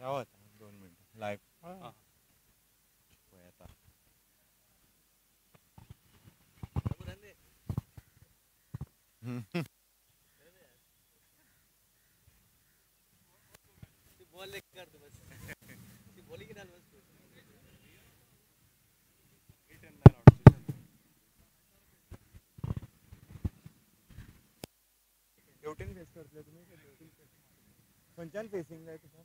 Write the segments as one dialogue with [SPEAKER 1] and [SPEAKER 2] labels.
[SPEAKER 1] क्या होता है दोन मिनिट लाईव्ह
[SPEAKER 2] हा. बॉल लेकर कर दो बस बॉल ही डाल बस
[SPEAKER 1] शेवटीन फेस करतले तुम्ही खंयच्यान फेसिंग जाय तुका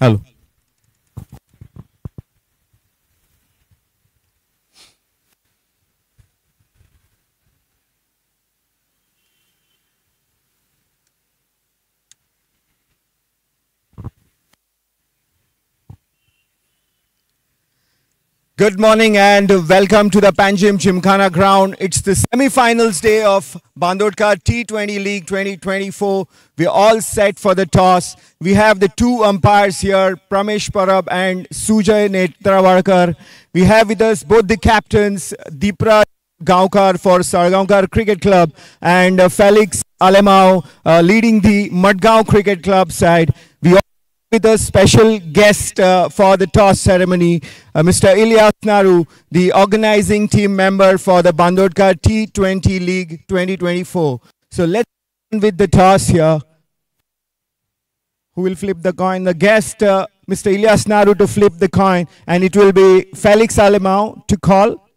[SPEAKER 1] Hello. Good morning and welcome to the Panjim Gymkhana ground. It's the semi-finals day of Bandodkar T20 League 2024. We're all set for the toss. We have the two umpires here, Pramesh Parab and Sujay Netravarkar. We have with us both the captains, Deepraj Gaonkar for Salgaonkar Cricket Club and uh, Felix Alemao uh, leading the Madgaon Cricket Club side. With a special guest uh, for the toss ceremony, uh, Mr. Ilyas Naru, the organizing team member for the Bandodkar T20 League 2024. So let's begin with the toss here. Who will flip the coin? The guest, uh, Mr. Ilyas Naru, to flip the coin, and it will be Felix Alemão to call.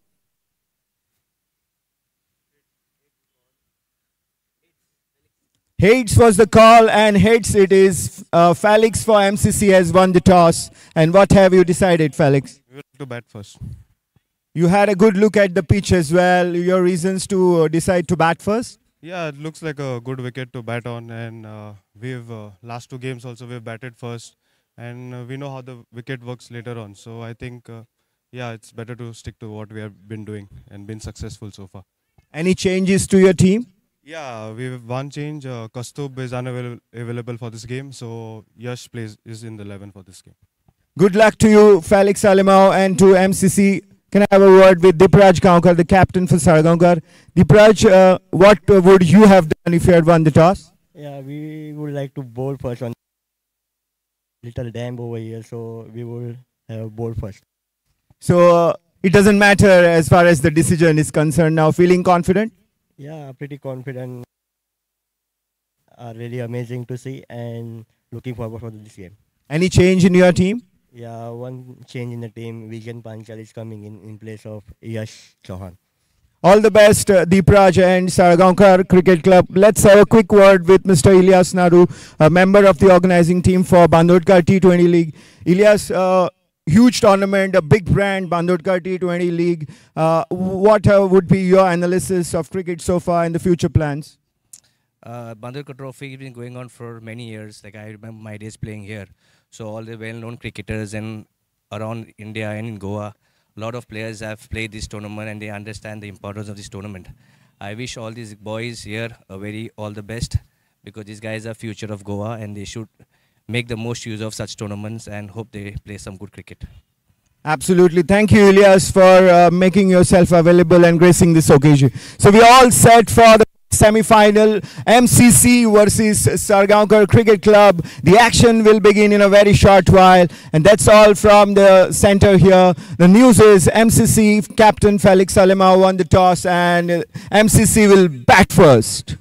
[SPEAKER 1] Heads was the call, and heads it is. Uh, Felix for MCC has won the toss. And what have you decided, Felix?
[SPEAKER 3] We will to bat first.
[SPEAKER 1] You had a good look at the pitch as well. Your reasons to uh, decide to bat first?
[SPEAKER 3] Yeah, it looks like a good wicket to bat on, and uh, we've uh, last two games also we've batted first, and uh, we know how the wicket works later on. So I think, uh, yeah, it's better to stick to what we have been doing and been successful so far.
[SPEAKER 1] Any changes to your team?
[SPEAKER 3] Yeah, we have one change. Uh, Kastub is unavailable available for this game, so Yash plays is in the 11 for this game.
[SPEAKER 1] Good luck to you, Felix Alemao, and to MCC. Can I have a word with Deepraj Gaonkar, the captain for Salgaonkar? Deepraj, uh, what uh, would you have done if you had won the toss?
[SPEAKER 4] Yeah, we would like to bowl first on little dam over here, so we will have bowl first.
[SPEAKER 1] So uh, it doesn't matter as far as the decision is concerned now. Feeling confident?
[SPEAKER 4] Yeah, pretty confident. Are really amazing to see and looking forward for this game.
[SPEAKER 1] Any change in your team?
[SPEAKER 4] Yeah, one change in the team. Vijan Panchal is coming in in place of Yash Chauhan.
[SPEAKER 1] All the best, uh, Deepraj and Salgaonkar Cricket Club. Let's have a quick word with Mr. Ilyas Naru, a member of the organizing team for Bandodkar T20 League. Ilyas, uh, huge tournament, a big brand, Bandodkar T20 League. Uh, what uh, would be your analysis of cricket so far and the future plans?
[SPEAKER 5] uh, Bandodkar Trophy has been going on for many years. Like I remember my days playing here. So all the well-known cricketers and around India and in Goa, a lot of players have played this tournament and they understand the importance of this tournament. I wish all these boys here a very all the best because these guys are future of Goa and they should make the most use of such tournaments and hope they play some good cricket.
[SPEAKER 1] Absolutely. Thank you, Ilyas, for uh, making yourself available and gracing this occasion. So we all set for the semi-final MCC versus Salgaonkar Cricket Club. The action will begin in a very short while. And that's all from the center here. The news is MCC captain Felix Alemao won the toss and MCC will bat first.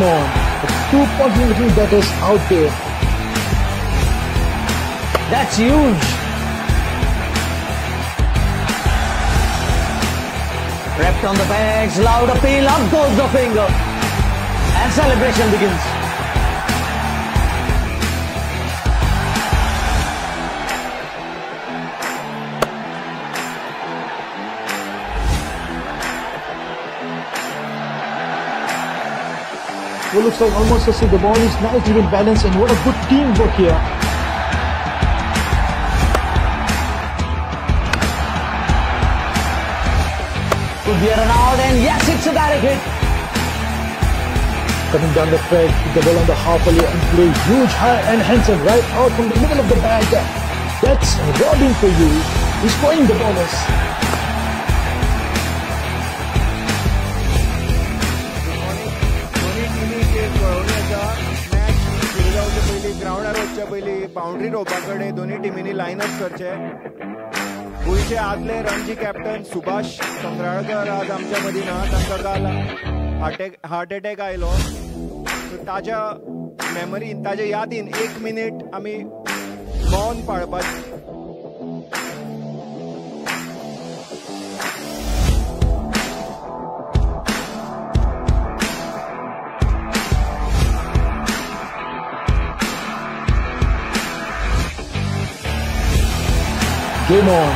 [SPEAKER 6] Game on. Two punting little batters out there.
[SPEAKER 7] That's huge. Wrapped on the bags, loud appeal, up goes the finger. And celebration begins.
[SPEAKER 6] Well, looks like almost as if the ball is nicely in balanced and what a good teamwork here.
[SPEAKER 7] Could be out and yes, it's a direct hit.
[SPEAKER 6] Coming down the with the ball on the half and play huge high and handsome right out from the middle of the bag. That's robbing for you. He's scoring the bonus.
[SPEAKER 1] टिमींनी करचे गोंयचे आदले Ranji captain Subhash संग्राळकर आज आमच्या मदीं ना तांकां काल heart heart attack आयलो. सो ताज्या मेमरीन ताज्या यादीन एक मिनीट आमी मौन पाळपाचें.
[SPEAKER 6] Game on.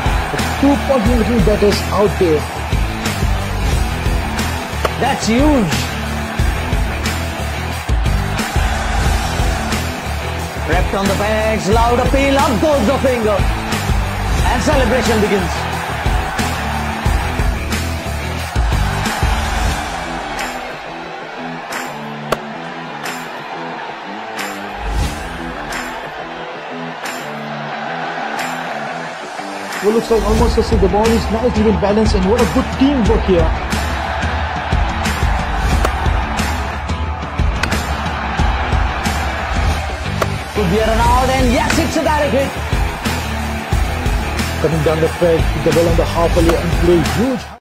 [SPEAKER 6] Two little batters out there.
[SPEAKER 7] That's huge. Wrapped on the bags, loud appeal, up goes the finger. And celebration begins.
[SPEAKER 6] Well, looks like almost as if the ball is nicely in balanced and what a good teamwork here.
[SPEAKER 7] Could be a out and yes, it's a direct hit.
[SPEAKER 6] Coming down the with the ball on the half alley and play huge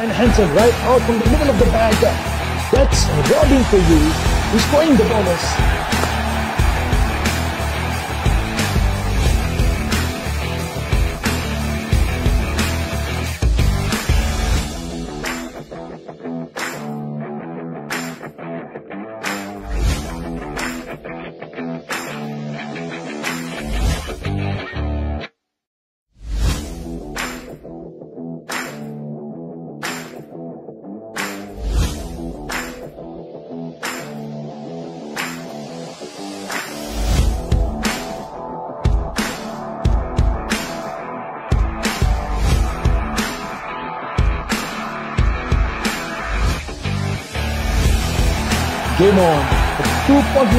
[SPEAKER 6] and handsome right out from the middle of the bag. That's robbing for you. He's scoring the bonus.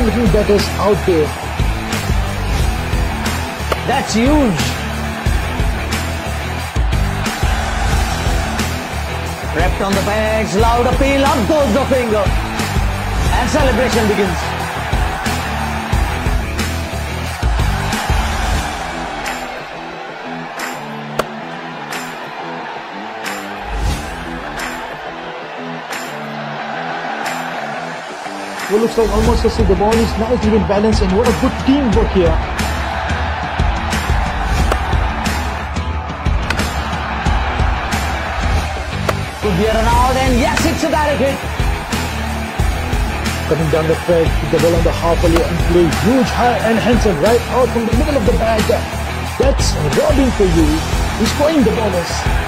[SPEAKER 6] Little batters out there.
[SPEAKER 7] That's huge. Wrapped on the bags, loud appeal, up goes the finger. And celebration begins.
[SPEAKER 6] Well, looks like almost as if the ball is nicely in balanced and what a good teamwork here.
[SPEAKER 7] Could be a out and yes, it's a direct hit.
[SPEAKER 6] Coming down the with the ball on the half alley and play huge high and handsome right out from the middle of the bag. That's robbing for you. is throwing the bowlers.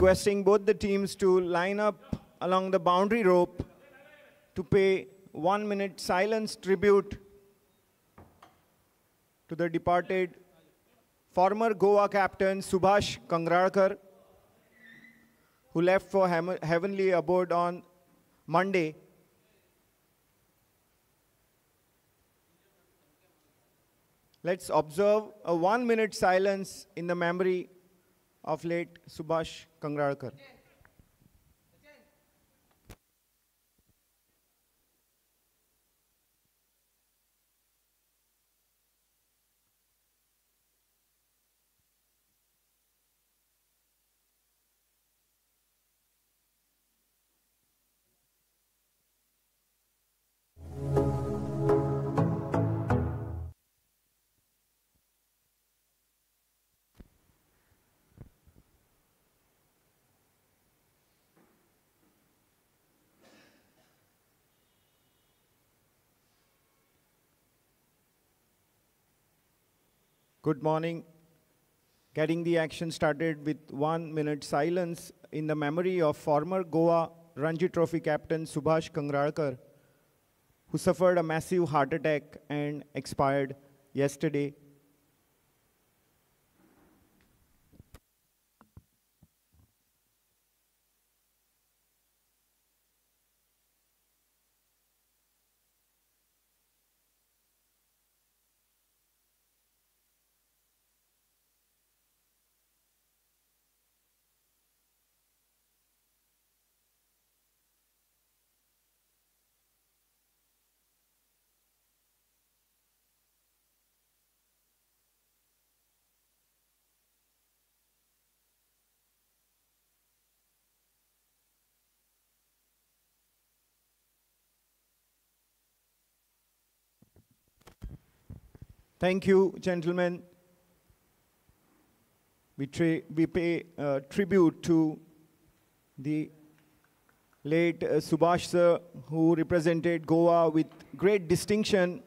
[SPEAKER 1] Requesting both the teams to line up along the boundary rope to pay one minute silence tribute to the departed former Goa captain Subhash Kangralkar, who left for heavenly abode on Monday. Let's observe a one minute silence in the memory of late Subhash Kangralkar. Good morning. Getting the action started with one minute silence in the memory of former Goa Ranji Trophy captain Subhash Kangralkar, who suffered a massive heart attack and expired yesterday. Thank you, gentlemen. We, we pay uh, tribute to the late uh, Subhash sir, who represented Goa with great distinction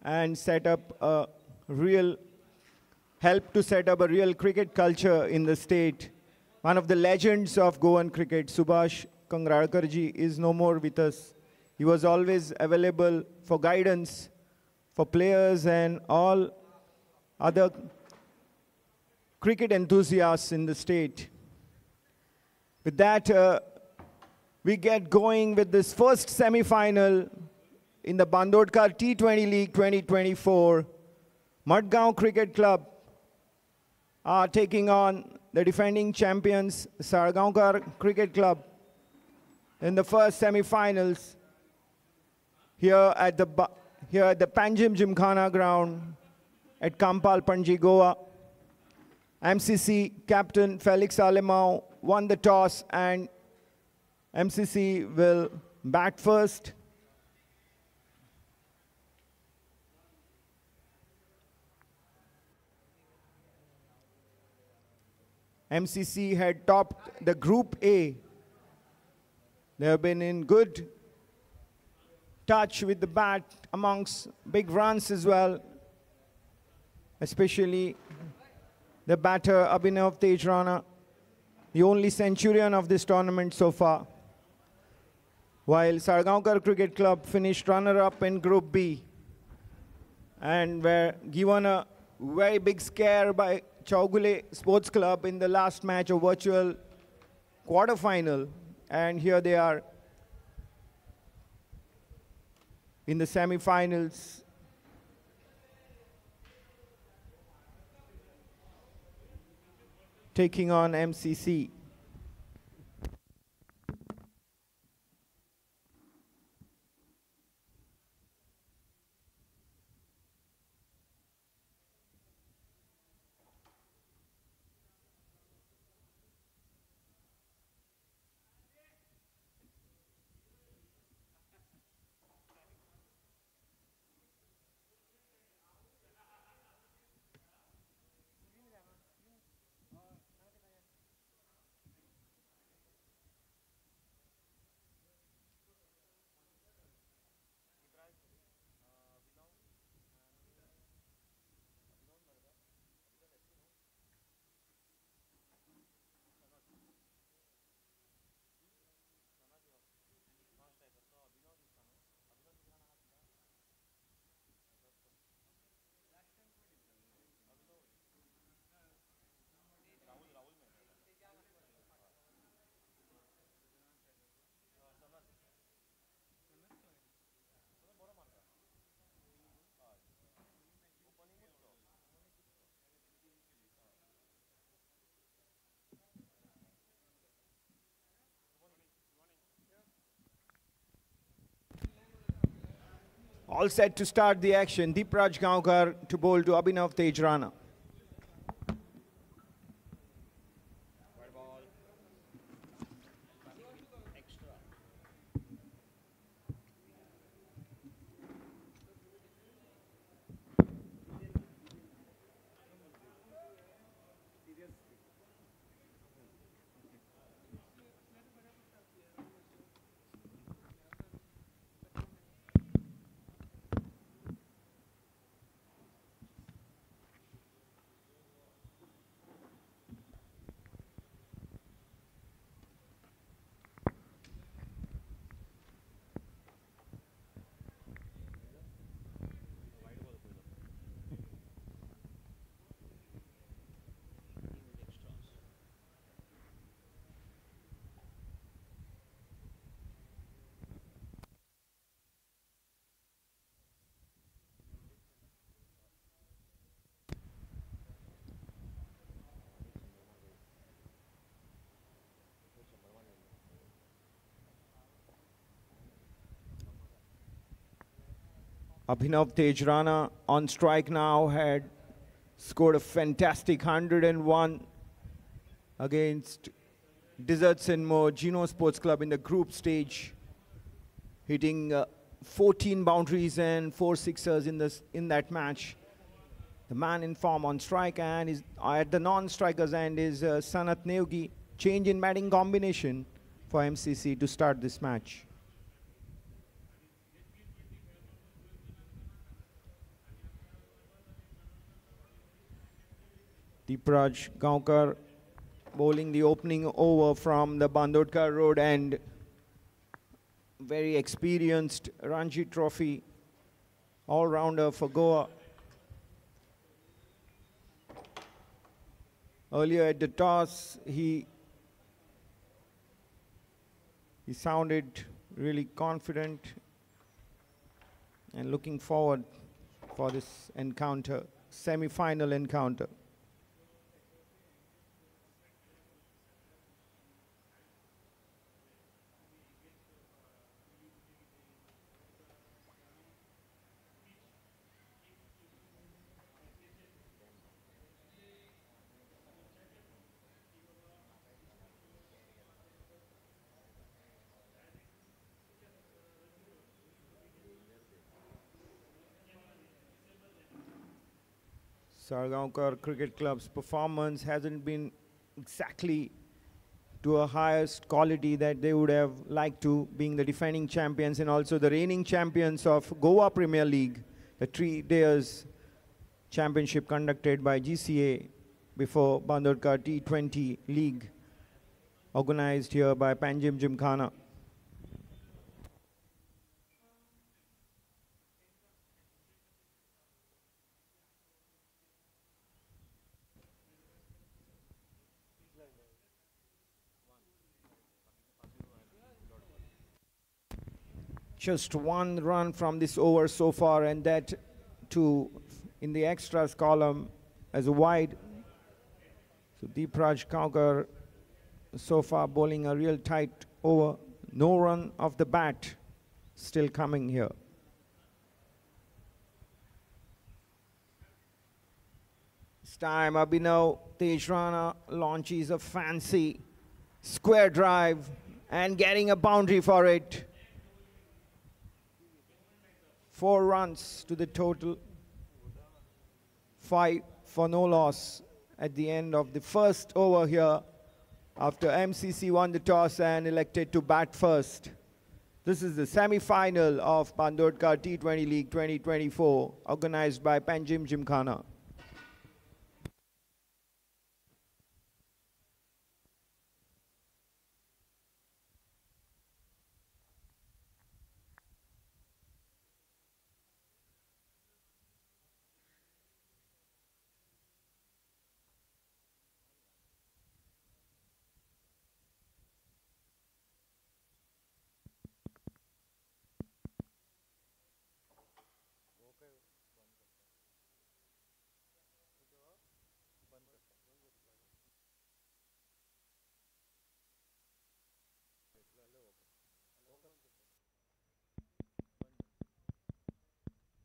[SPEAKER 1] and set up a real, helped to set up a real cricket culture in the state. One of the legends of Goan cricket, Subhash Kangralkarji, is no more with us. He was always available for guidance for players and all other cricket enthusiasts in the state. With that, uh, we get going with this first semi-final in the Bandodkar T20 League 2024. Madgaon Cricket Club are taking on the defending champions Salgaonkar Cricket Club in the first semi-finals here at the here at the Panjim Gymkhana ground at Campal, Panji, Goa. MCC captain Felix Alemão won the toss and MCC will bat first. MCC had topped the Group A. They have been in good touch with the bat amongst big runs as well, especially the batter Abhinav Tejrana, the only centurion of this tournament so far. While Salgaonkar Cricket Club finished runner-up in Group B and were given a very big scare by Chaugule Sports Club in the last match of virtual quarterfinal. And here they are in the semi-finals. Taking on MCC. All set to start the action. Deepraj Gaonkar to bowl to Abhinav Tejrana. Abhinav Tejrana on strike now had scored a fantastic 101 against Deserts and More Geno Sports Club in the group stage, hitting uh, 14 boundaries and four sixers in this in that match. The man in form on strike and is at the non-strikers end is uh, Sanat Neugi. Change in batting combination for MCC to start this match. Deepraj Gaonkar bowling the opening over from the Bandodkar Road and very experienced Ranji Trophy all-rounder for Goa. Earlier at the toss, he he sounded really confident and looking forward for this encounter, semi-final encounter. Salgaonkar Cricket Club's performance hasn't been exactly to a highest quality that they would have liked to, being the defending champions and also the reigning champions of Goa Premier League, the three days championship conducted by GCA before Bandodkar T20 League, organized here by Panjim Gymkhana. Just one run from this over so far, and that too in the extras column as a wide. So Deepraj Gaonkar so far bowling a real tight over. No run of the bat still coming here. This time Abhinav Tejrana launches a fancy square drive and getting a boundary for it. Four runs to the total. Five for no loss at the end of the first over here after MCC won the toss and elected to bat first. This is the semi-final of Bandodkar T20 League 2024 organized by Panjim Gymkhana.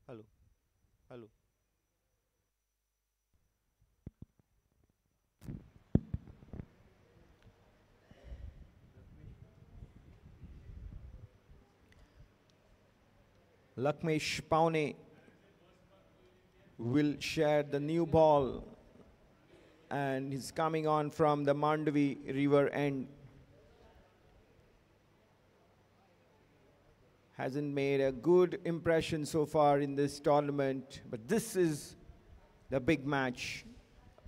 [SPEAKER 1] Hello. Hello. Lakmesh Paune will share the new ball and he's coming on from the Mandavi River end. Hasn't made a good impression so far in this tournament, but this is the big match,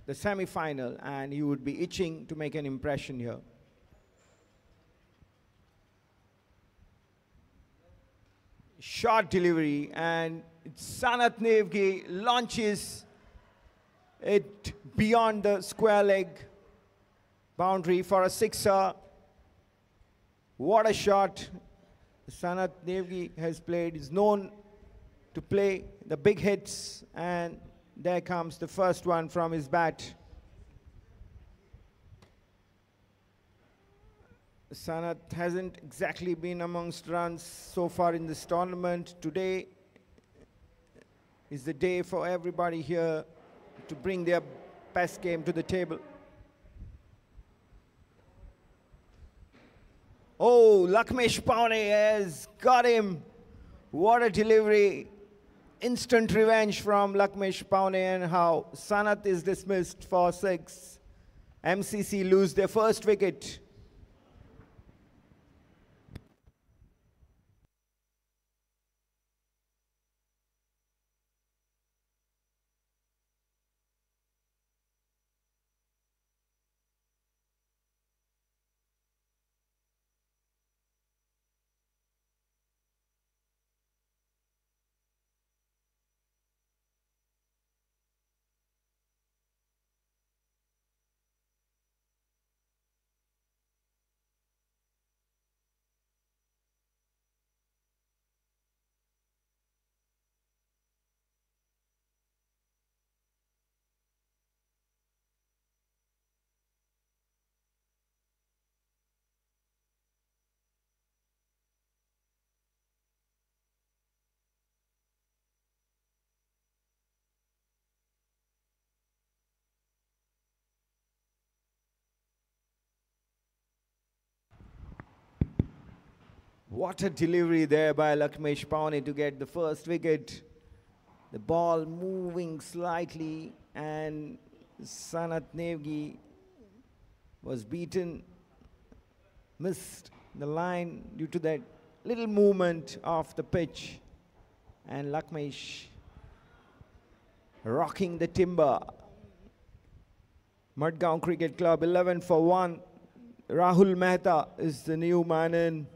[SPEAKER 1] the semi-final, and he would be itching to make an impression here. Short delivery, and Sanat Nevgi launches it beyond the square leg boundary for a sixer. What a shot. Sanat Nevgi has played, is known to play the big hits, and there comes the first one from his bat. Sanat hasn't exactly been amongst runs so far in this tournament. Today is the day for everybody here to bring their best game to the table. Oh, Lakmesh Paune has got him. What a delivery. Instant revenge from Lakmesh Paune and how Sanat is dismissed for six. MCC lose their first wicket. What a delivery there by Lakmesh Paune to get the first wicket. The ball moving slightly and Sanat Nevgi was beaten, missed the line due to that little movement of the pitch. And Lakmesh rocking the timber. Madgaon Cricket Club 11 for 1. Rahul Mehta is the new man in.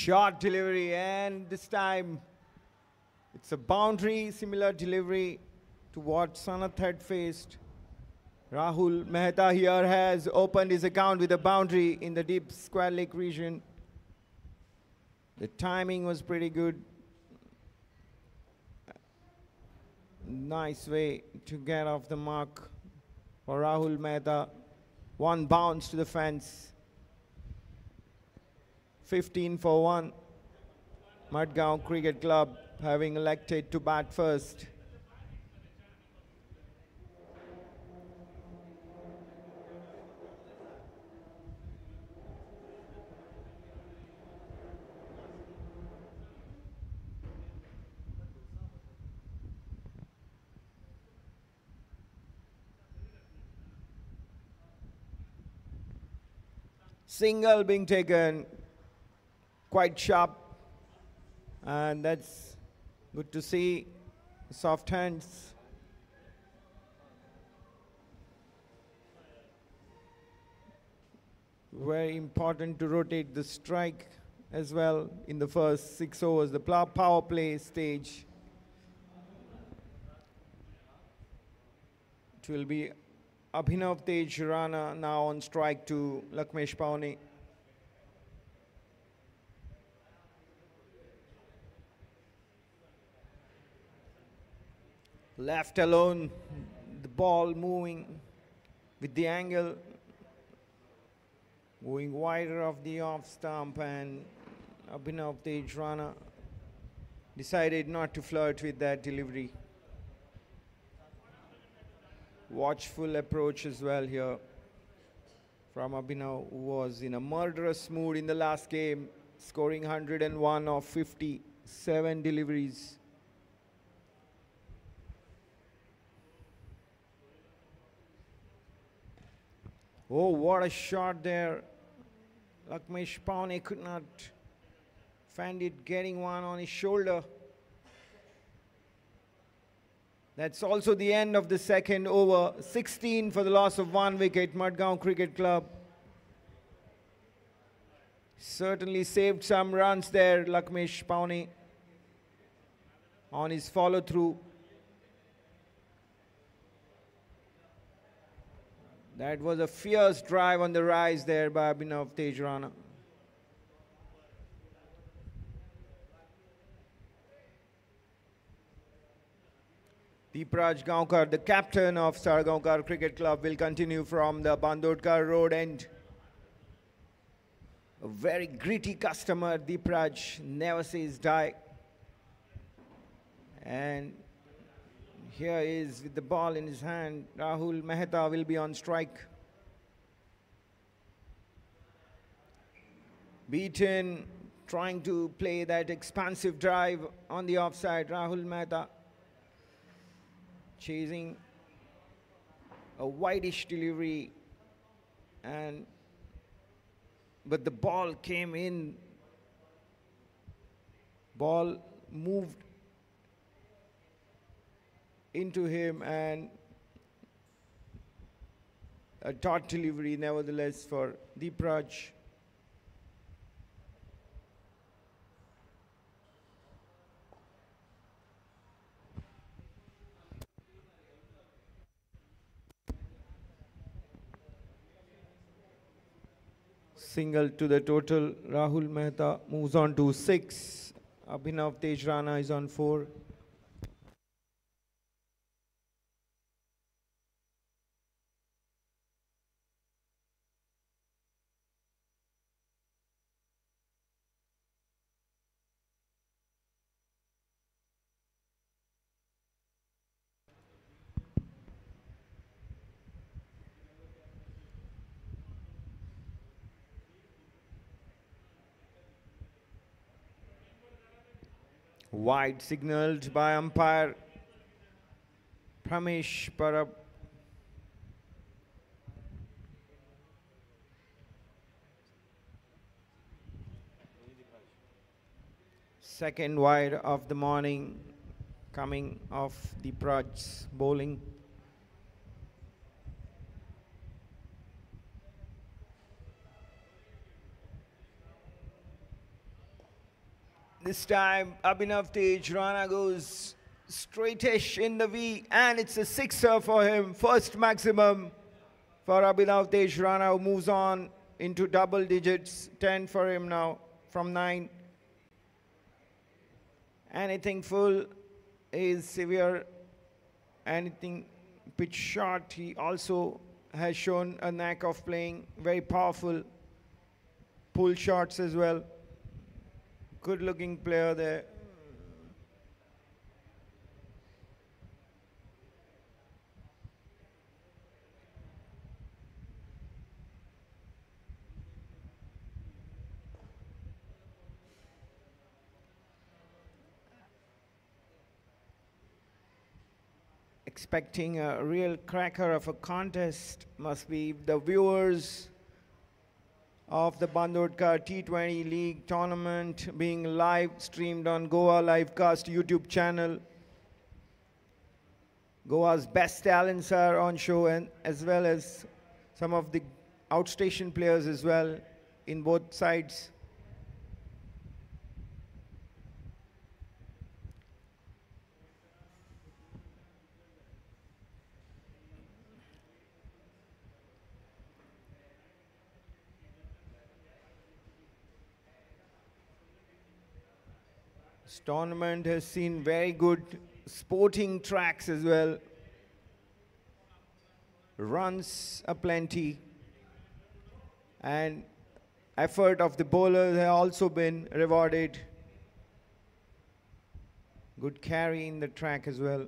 [SPEAKER 1] Short delivery, and this time it's a boundary, similar delivery to what Sanath had faced. Rahul Mehta here has opened his account with a boundary in the deep square leg region. The timing was pretty good. Nice way to get off the mark for Rahul Mehta. One bounce to the fence. 15 for 1. Madgaon Cricket Club having elected to bat first. Single being taken quite sharp. And that's good to see. Soft hands. Very important to rotate the strike as well in the first six overs. The power play stage. It will be Abhinav Tej Rana now on strike to Lakmesh Paune left alone, the ball moving with the angle going wider of the off stump and Abhinav Tej decided not to flirt with that delivery. Watchful approach as well here from Abhinav who was in a murderous mood in the last game scoring 101 of 57 deliveries. Oh, what a shot there. Lakmesh Paune could not find it getting one on his shoulder. That's also the end of the second over. 16 for the loss of one wicket, Madgaon Cricket Club. Certainly saved some runs there, Lakmesh Paune, on his follow That was a fierce drive on the rise there by Abhinav Tej Rana. Deepraj Gaonkar, the captain of Salgaonkar Cricket Club, will continue from the Bandodkar Road end. A very gritty customer, Deepraj never says die. And here is with the ball in his hand. Rahul Mehta will be on strike. Beaten trying to play that expansive drive on the offside. Rahul Mehta chasing a whitish delivery and but the ball came in ball moved into him and a dot delivery nevertheless for Deepraj. Single to the total. Rahul Mehta moves on to six. Abhinav Tejrana is on four. Wide signaled by umpire Pramesh Parab. Second wide of the morning coming off Deepraj's bowling. This time, Abhinav Tej Rana goes straightish in the V, and it's a sixer for him. First maximum for Abhinav Tej Rana, who moves on into double digits. 10 for him now from 9. Anything full is severe. Anything pitch short, he also has shown a knack of playing very powerful pull shots as well good looking player there. Expecting a real cracker of a contest must be the viewers of the Bandodkar T20 League tournament being live streamed on Goa Livecast YouTube channel. Goa's best talents are on show and as well as some of the outstation players as well in both sides. Tournament has seen very good sporting tracks as well. Runs aplenty. And effort of the bowlers have also been rewarded. Good carry in the track as well.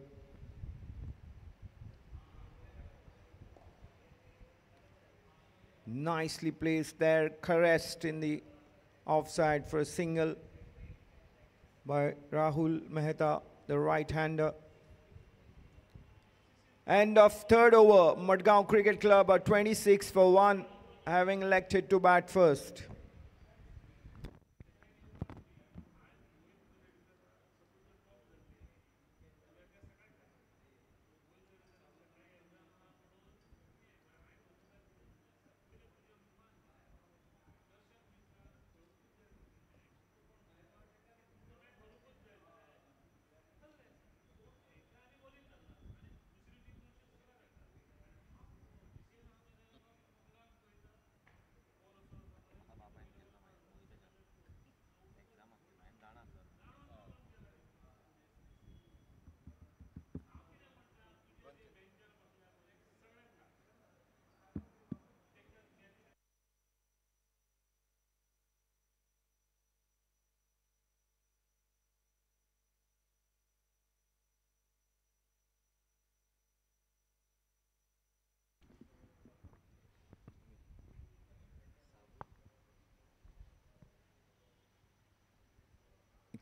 [SPEAKER 1] Nicely placed there, caressed in the offside for a single by Rahul Mehta, the right-hander. End of third over, Madgaon Cricket Club are 26 for 1, having elected to bat first.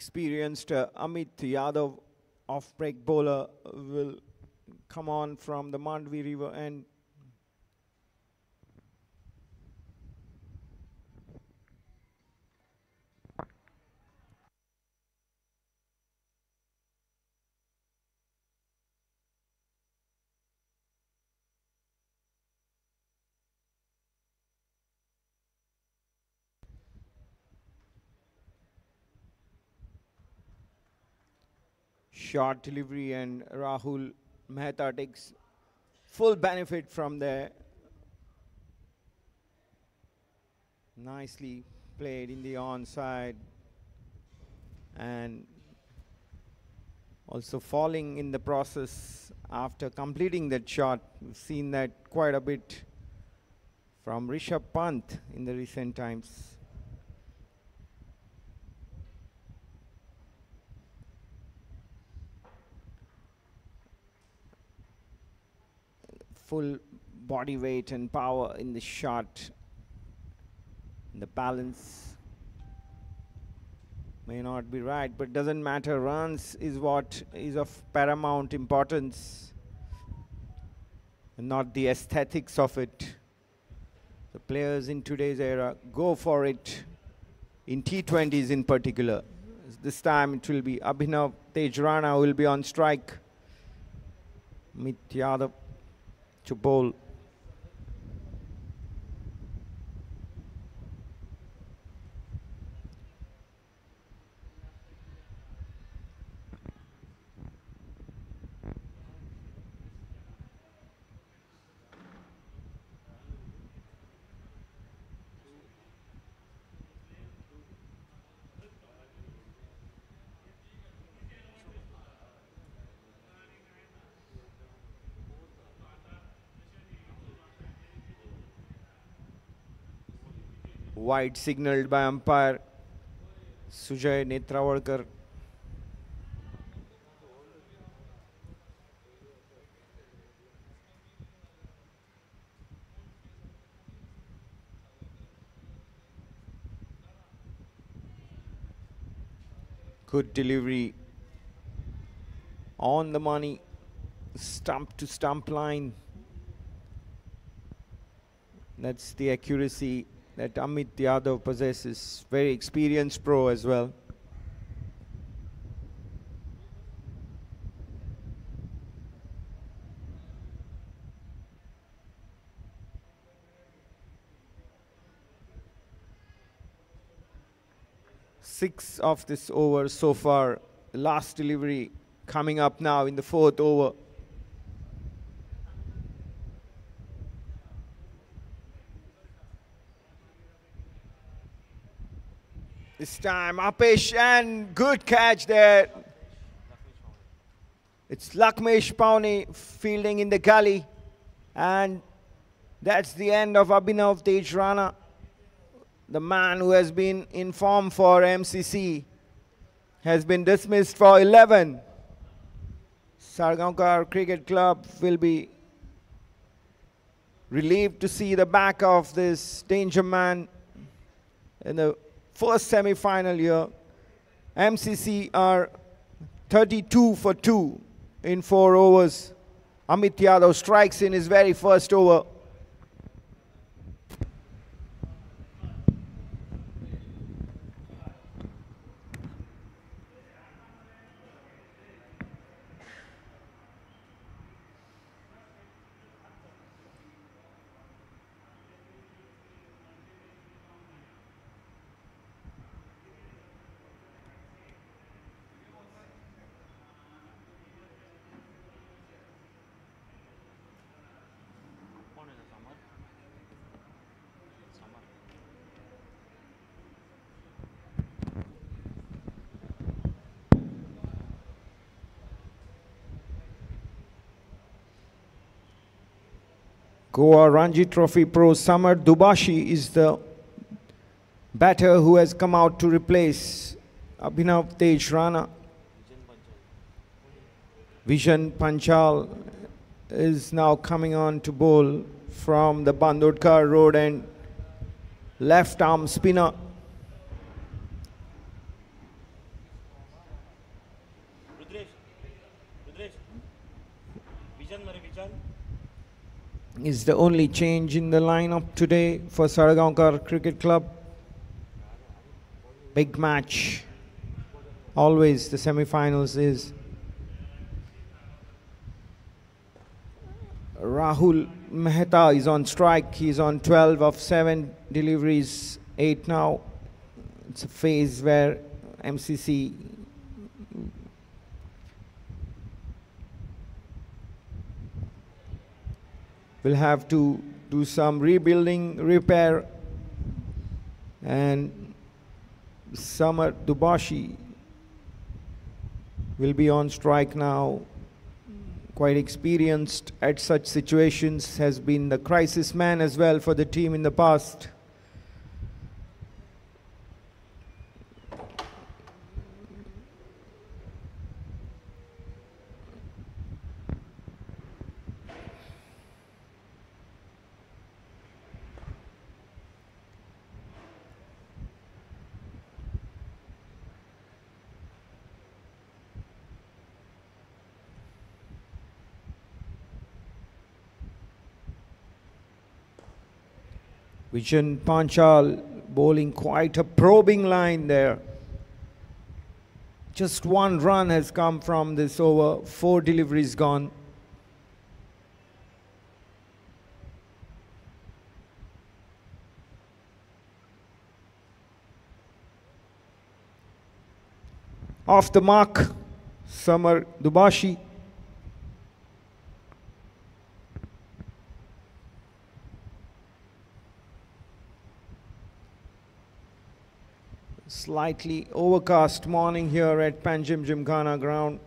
[SPEAKER 1] Experienced uh, Amit Yadav off-break bowler will come on from the Mandvi River and short delivery and Rahul Mehta takes full benefit from there. Nicely played in the onside and also falling in the process after completing that shot. We've seen that quite a bit from Rishabh Pant in the recent times. Full body weight and power in the shot. The balance may not be right, but doesn't matter. Runs is what is of paramount importance, and not the aesthetics of it. The players in today's era go for it, in T20s in particular. This time it will be Abhinav Tejrana will be on strike. Amit Yadav to bowl. Wide signaled by umpire Sujay Netrawalkar. Good delivery on the money, stump to stump line. That's the accuracy that Amit Yadav possesses. Very experienced pro as well. Six of this over so far. Last delivery coming up now in the fourth over. This time, Apesh and good catch there. It's Lakmesh Paune fielding in the gully. And that's the end of Abhinav Tejrana, the man who has been in form for MCC, has been dismissed for 11. Salgaonkar Cricket Club will be relieved to see the back of this danger man in the first semi-final here. MCC are 32 for 2 in 4 overs. Amit Yadav strikes in his very first over. Goa Ranji Trophy pro Samar Dubashi is the batter who has come out to replace Abhinav Tejrana. Vision Panchal is now coming on to bowl from the Bandodkar road and left arm spinner. Is the only change in the lineup today for Salgaonkar Cricket Club. Big match. Always the semi-finals is. Rahul Mehta is on strike. He's on 12 of 7 deliveries, 8 now. It's a phase where MCC will have to do some rebuilding, repair And Samar Dubashi will be on strike now. Quite experienced at such situations, has been the crisis man as well for the team in the past. Vijan Panchal bowling quite a probing line there. Just one run has come from this over, four deliveries gone. Off the mark, Samar Dubashi. Slightly overcast morning here at Panjim Gymkhana ground.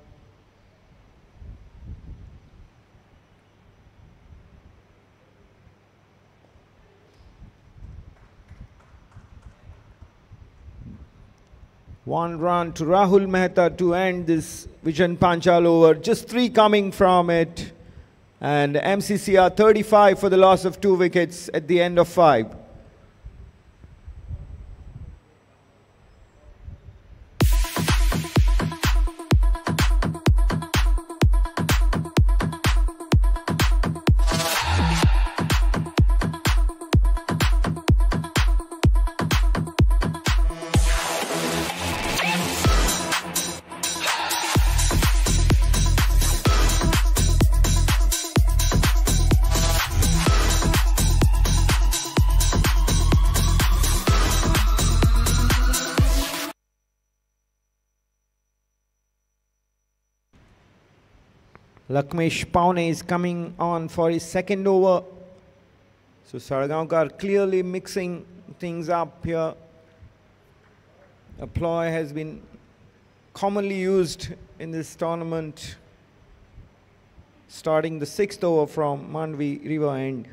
[SPEAKER 1] One run to Rahul Mehta to end this Vijan Panchal over. Just three coming from it. And MCCR 35 for the loss of two wickets at the end of five. Lakmesh Paune is coming on for his second over. So Salgaonkar clearly mixing things up here. A ploy has been commonly used in this tournament, starting the sixth over from Mandvi River end.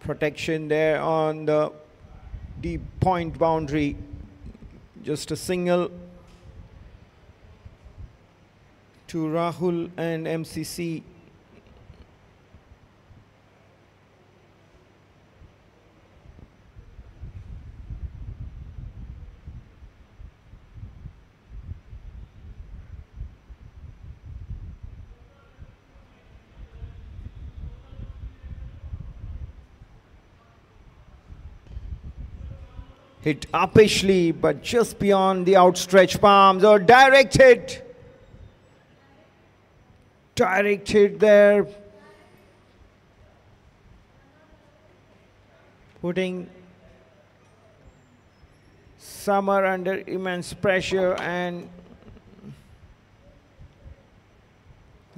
[SPEAKER 1] Protection there on the deep point boundary. Just a single to Rahul and MCC. Hit uppishly, but just beyond the outstretched palms or directed. Directed there. Putting Samar under immense pressure and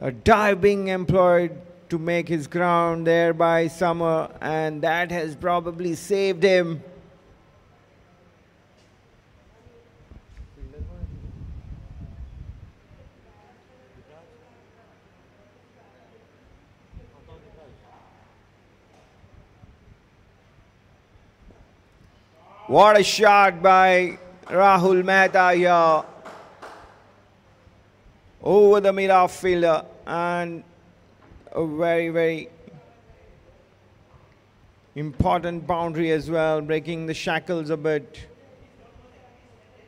[SPEAKER 1] a dive being employed to make his ground there by Samar and that has probably saved him. What a shot by Rahul Mehta here. Over the mid fielder and a very, very important boundary as well, breaking the shackles a bit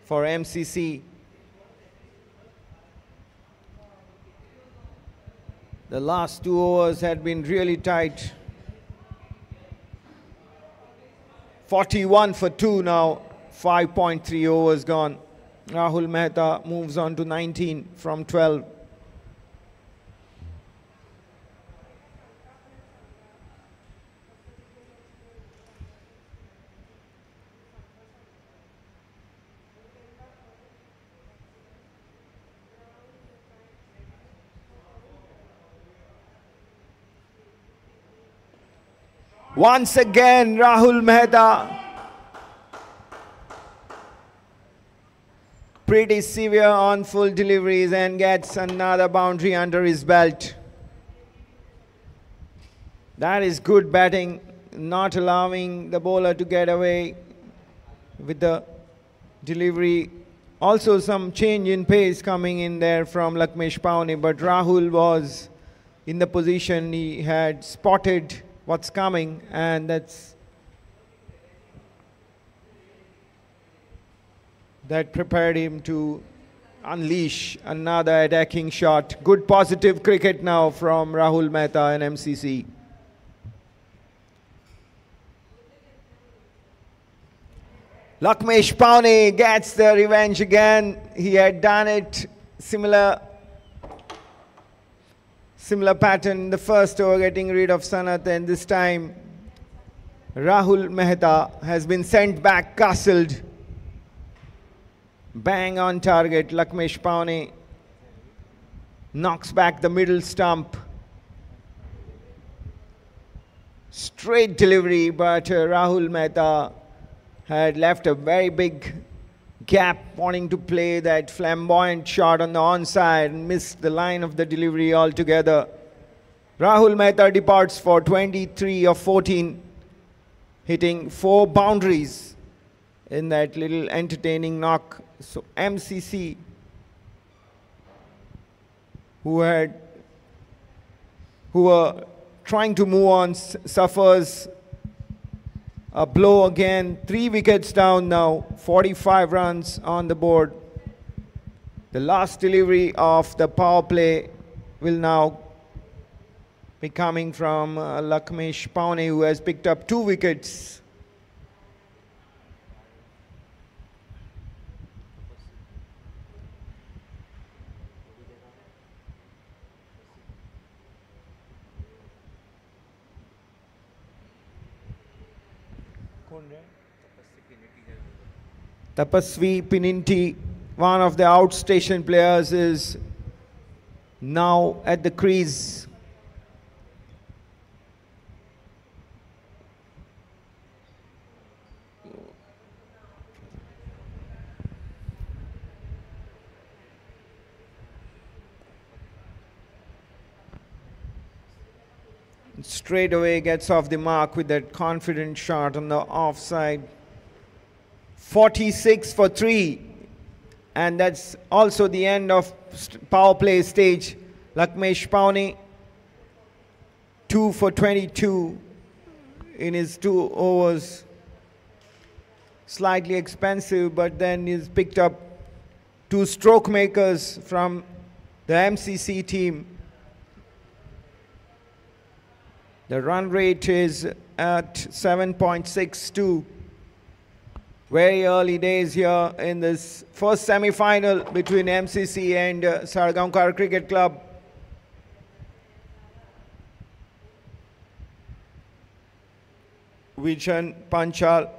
[SPEAKER 1] for MCC. The last two overs had been really tight. 41 for 2 now, 5.3 overs gone. Rahul Mehta moves on to 19 from 12. Once again, Rahul Mehta. Pretty severe on full deliveries and gets another boundary under his belt. That is good batting, not allowing the bowler to get away with the delivery. Also some change in pace coming in there from Lakmesh Paune, but Rahul was in the position he had spotted what's coming and that's that prepared him to unleash another attacking shot. Good positive cricket now from Rahul Mehta and MCC. Lakmesh Paune gets the revenge again. He had done it similar similar pattern the first over getting rid of Sanath and this time Rahul Mehta has been sent back castled. Bang on target. Lakmesh Paune knocks back the middle stump. Straight delivery, but uh, Rahul Mehta had left a very big gap wanting to play that flamboyant shot on the onside and missed the line of the delivery altogether. Rahul Mehta departs for 23 of 14, hitting four boundaries in that little entertaining knock. So MCC, who had, who were trying to move on, suffers a blow again, three wickets down now, 45 runs on the board. The last delivery of the power play will now be coming from uh, Lakmesh Paune who has picked up two wickets. Tapasvi Pininti, one of the outstation players, is now at the crease. Straight away gets off the mark with that confident shot on the offside. 46 for 3 and that's also the end of power play stage. Lakmesh Paune 2 for 22 in his two overs. Slightly expensive but then he's picked up two stroke makers from the MCC team. The run rate is at 7.62 very early days here in this first semi-final between MCC and uh, Cricket Club. Vichan Panchal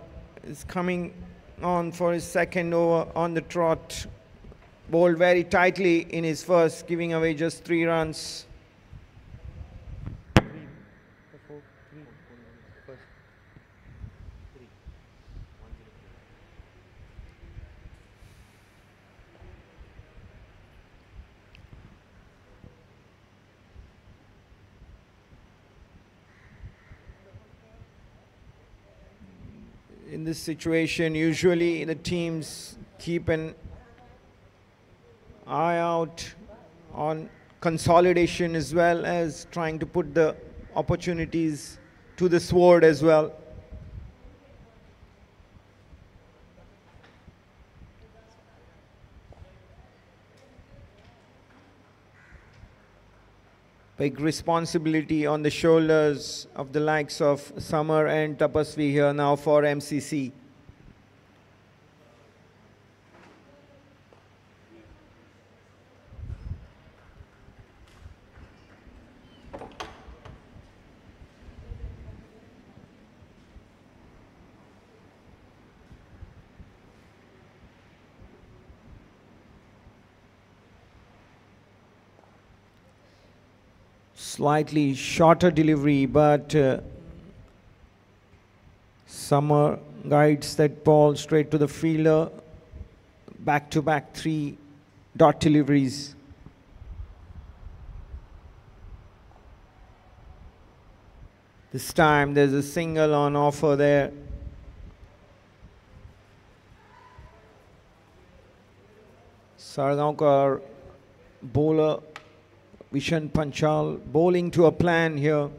[SPEAKER 1] is coming on for his second over on the trot. Bowled very tightly in his first, giving away just three runs. In this situation, usually the teams keep an eye out on consolidation as well as trying to put the opportunities to the sword as well. Big responsibility on the shoulders of the likes of Samar and Tapasvi here now for MCC. Slightly shorter delivery, but uh, Samar guides that ball straight to the fielder. Back to back three dot deliveries. This time there's a single on offer there. Salgaonkar bowler Vishan Panchal bowling to a plan here.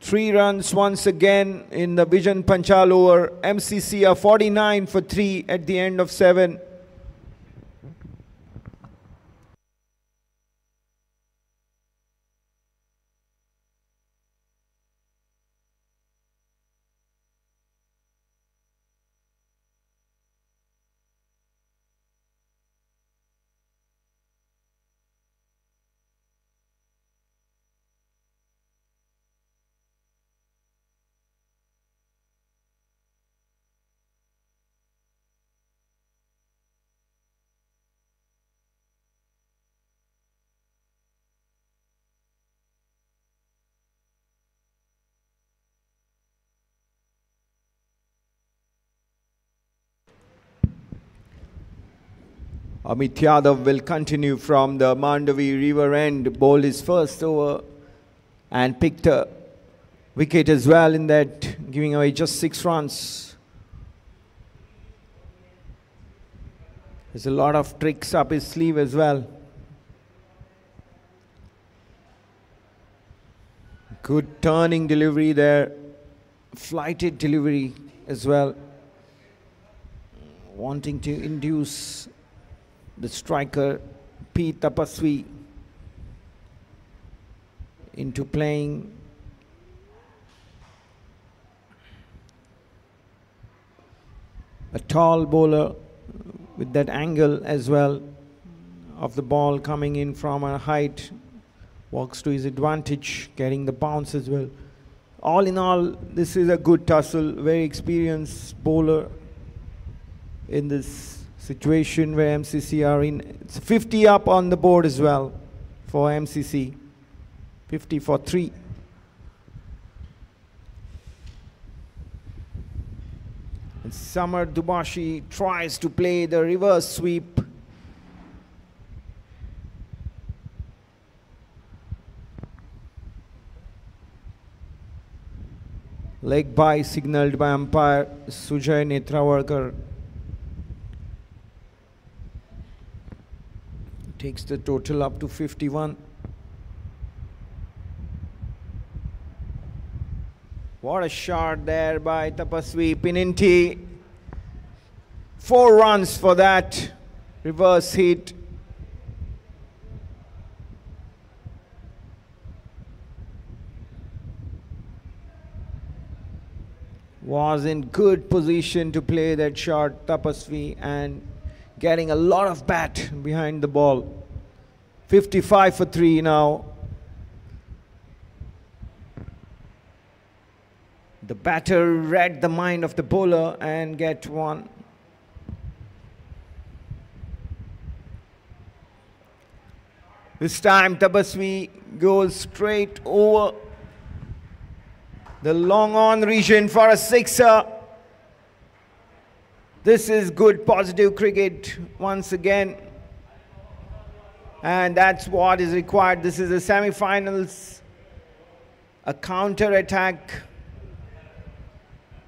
[SPEAKER 1] Three runs once again in the Vision Panchal over. MCC are 49 for 3 at the end of 7. Amit Yadav will continue from the Mandovi River end, bowled his first over and picked a wicket as well in that, giving away just six runs. There's a lot of tricks up his sleeve as well. Good turning delivery there, flighted delivery as well, wanting to induce the striker P. Tapaswi into playing. A tall bowler with that angle as well of the ball coming in from a height works to his advantage getting the bounce as well. All in all this is a good tussle. Very experienced bowler in this situation where MCC are in. It's 50 up on the board as well for MCC. 50 for 3. And Samar Dubashi tries to play the reverse sweep. Leg bye signaled by umpire Sujay Netrawarkar. Takes the total up to 51. What a shot there by Tapaswi Pininti. Four runs for that reverse hit. Was in good position to play that shot, Tapaswi, and getting a lot of bat behind the ball. 55 for 3 now. The batter read the mind of the bowler and get one. This time Tapaswi goes straight over the long on region for a sixer. This is good positive cricket once again. And that's what is required. This is the semi-finals. A counter-attack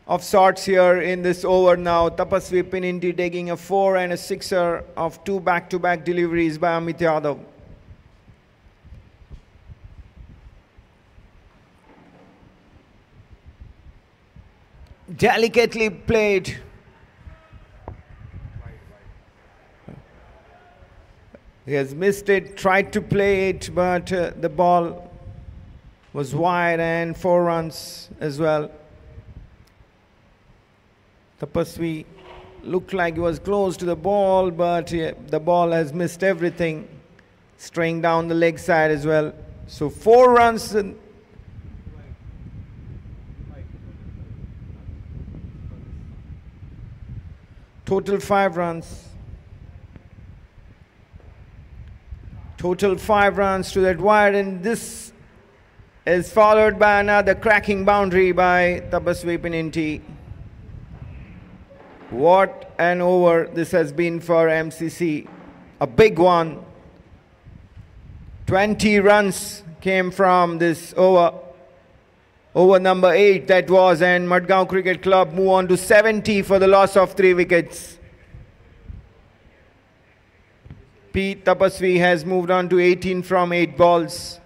[SPEAKER 1] of sorts here in this over now. Tapaswi Pininti taking a four and a sixer of two back-to-back -back deliveries by Amit Yadav. Delicately played. He has missed it, tried to play it, but uh, the ball was wide and four runs as well. Tapaswi looked like he was close to the ball, but uh, the ball has missed everything, straying down the leg side as well. So four runs. Total five runs. Total five runs to that wide, and this is followed by another cracking boundary by Tapasvi Pininti. What an over this has been for MCC. A big one. 20 runs came from this over. Over number 8 that was and Madgaon Cricket Club move on to 70 for the loss of 3 wickets. Pete Tapasvi has moved on to 18 from 8 balls.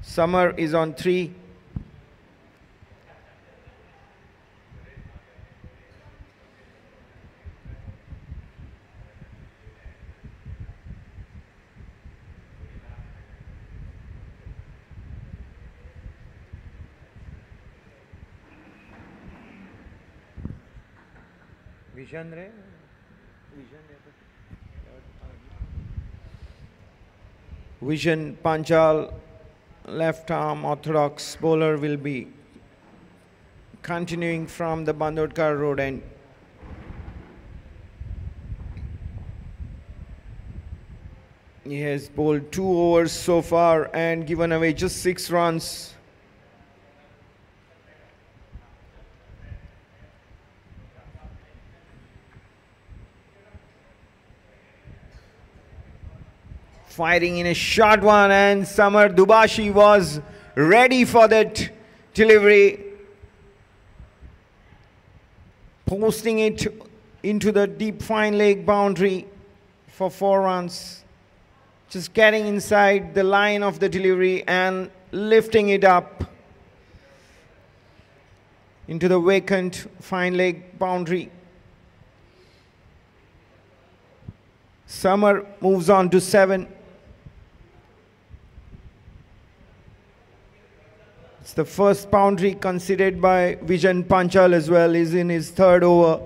[SPEAKER 1] Samar is on 3. Vision re? Panchal, left arm orthodox bowler will be continuing from the Bandodkar road end. He has bowled two overs so far and given away just six runs. Firing in a short one and Samar Dubashi was ready for that delivery. Posting it into the deep fine leg boundary for four runs. Just getting inside the line of the delivery and lifting it up into the vacant fine leg boundary. Samar moves on to seven It's the first boundary considered by Vijan Panchal as well, is in his third over.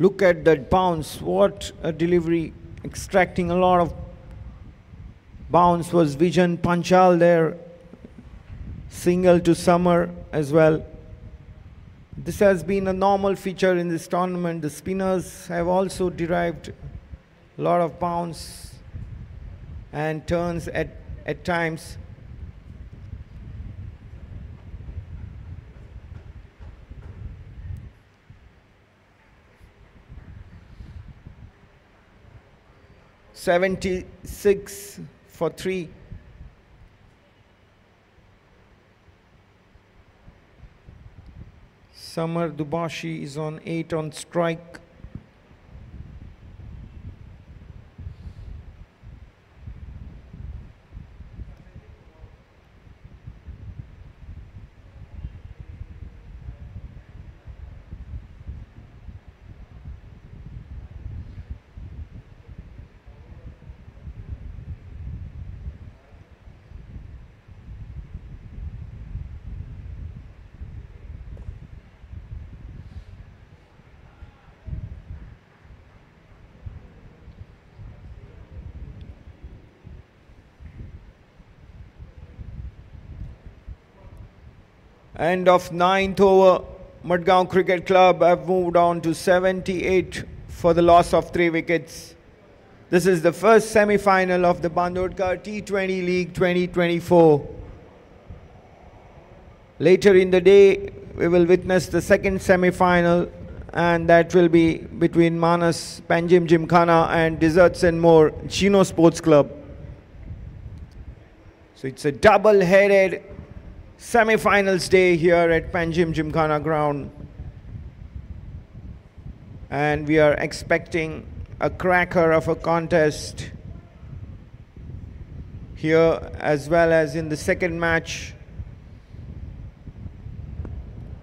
[SPEAKER 1] Look at that bounce. What a delivery. Extracting a lot of bounce was Vijan Panchal there. Single to Samar as well. This has been a normal feature in this tournament. The spinners have also derived a lot of bounce and turns at, at times. Seventy-six for three. Samar Dubashi is on 8 on strike. End of ninth over, Madgaon Cricket Club have moved on to 78 for the loss of three wickets. This is the first semi-final of the Bandodkar T20 League 2024. Later in the day, we will witness the second semi-final and that will be between Manas Panjim Gymkhana and Desserts and More Chino Sports Club. So it's a double-headed semi-finals day here at Panjim Gymkhana ground. And we are expecting a cracker of a contest here as well as in the second match.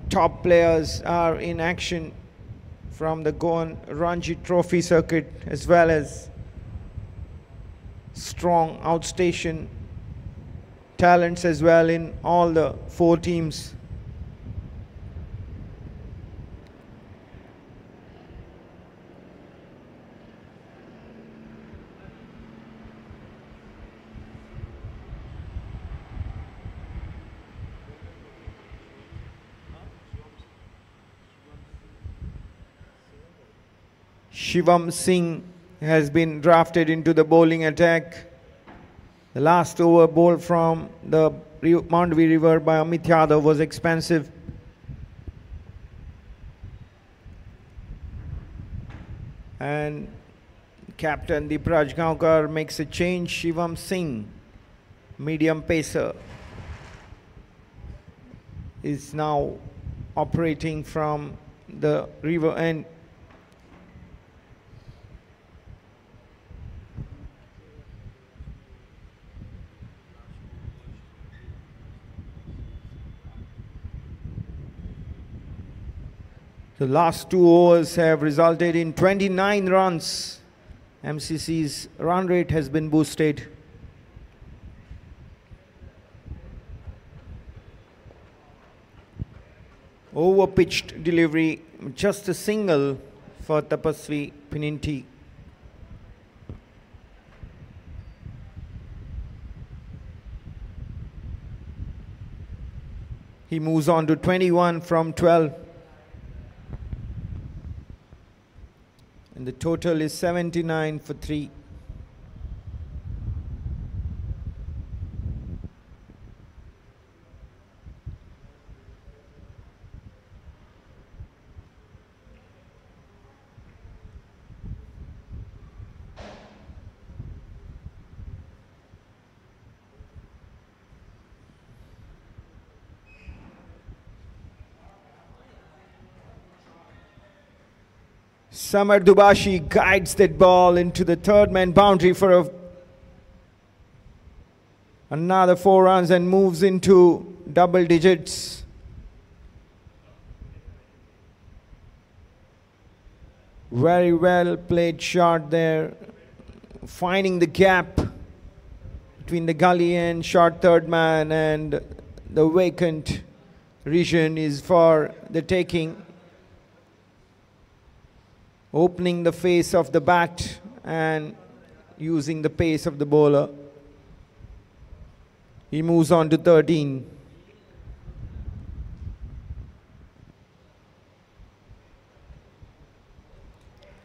[SPEAKER 1] Top players are in action from the Goan Ranji Trophy circuit as well as strong outstation talents as well in all the four teams. Shivam Singh has been drafted into the bowling attack. The last over ball from the Mandvi River by Amit Yadav was expensive. And captain Deepraj Gaonkar makes a change. Shivam Singh, medium pacer, is now operating from the river end. The last two overs have resulted in 29 runs. MCC's run rate has been boosted. Over pitched delivery, just a single for Tapasvi Pininti. He moves on to 21 from 12. And the total is 79 for 3. Samar Dubashi guides that ball into the third man boundary for a, another four runs and moves into double digits. Very well played shot there, finding the gap between the gully and short third man and the vacant region is for the taking opening the face of the bat and using the pace of the bowler. He moves on to 13.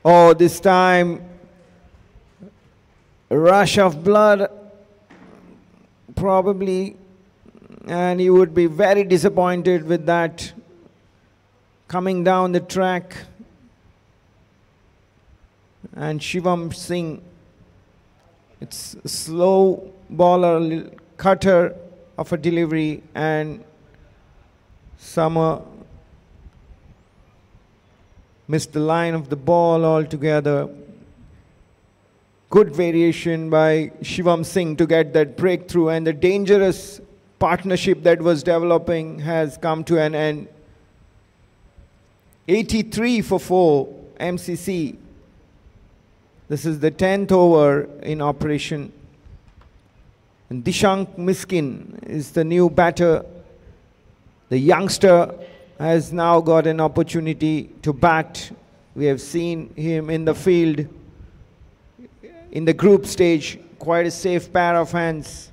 [SPEAKER 1] Oh, this time, rush of blood, probably, and he would be very disappointed with that coming down the track and Shivam Singh. It's a slow baller, cutter of a delivery and Samar missed the line of the ball altogether. Good variation by Shivam Singh to get that breakthrough and the dangerous partnership that was developing has come to an end. 83 for 4 MCC this is the 10th over in operation. And Dishank Miskin is the new batter. The youngster has now got an opportunity to bat. We have seen him in the field in the group stage, quite a safe pair of hands.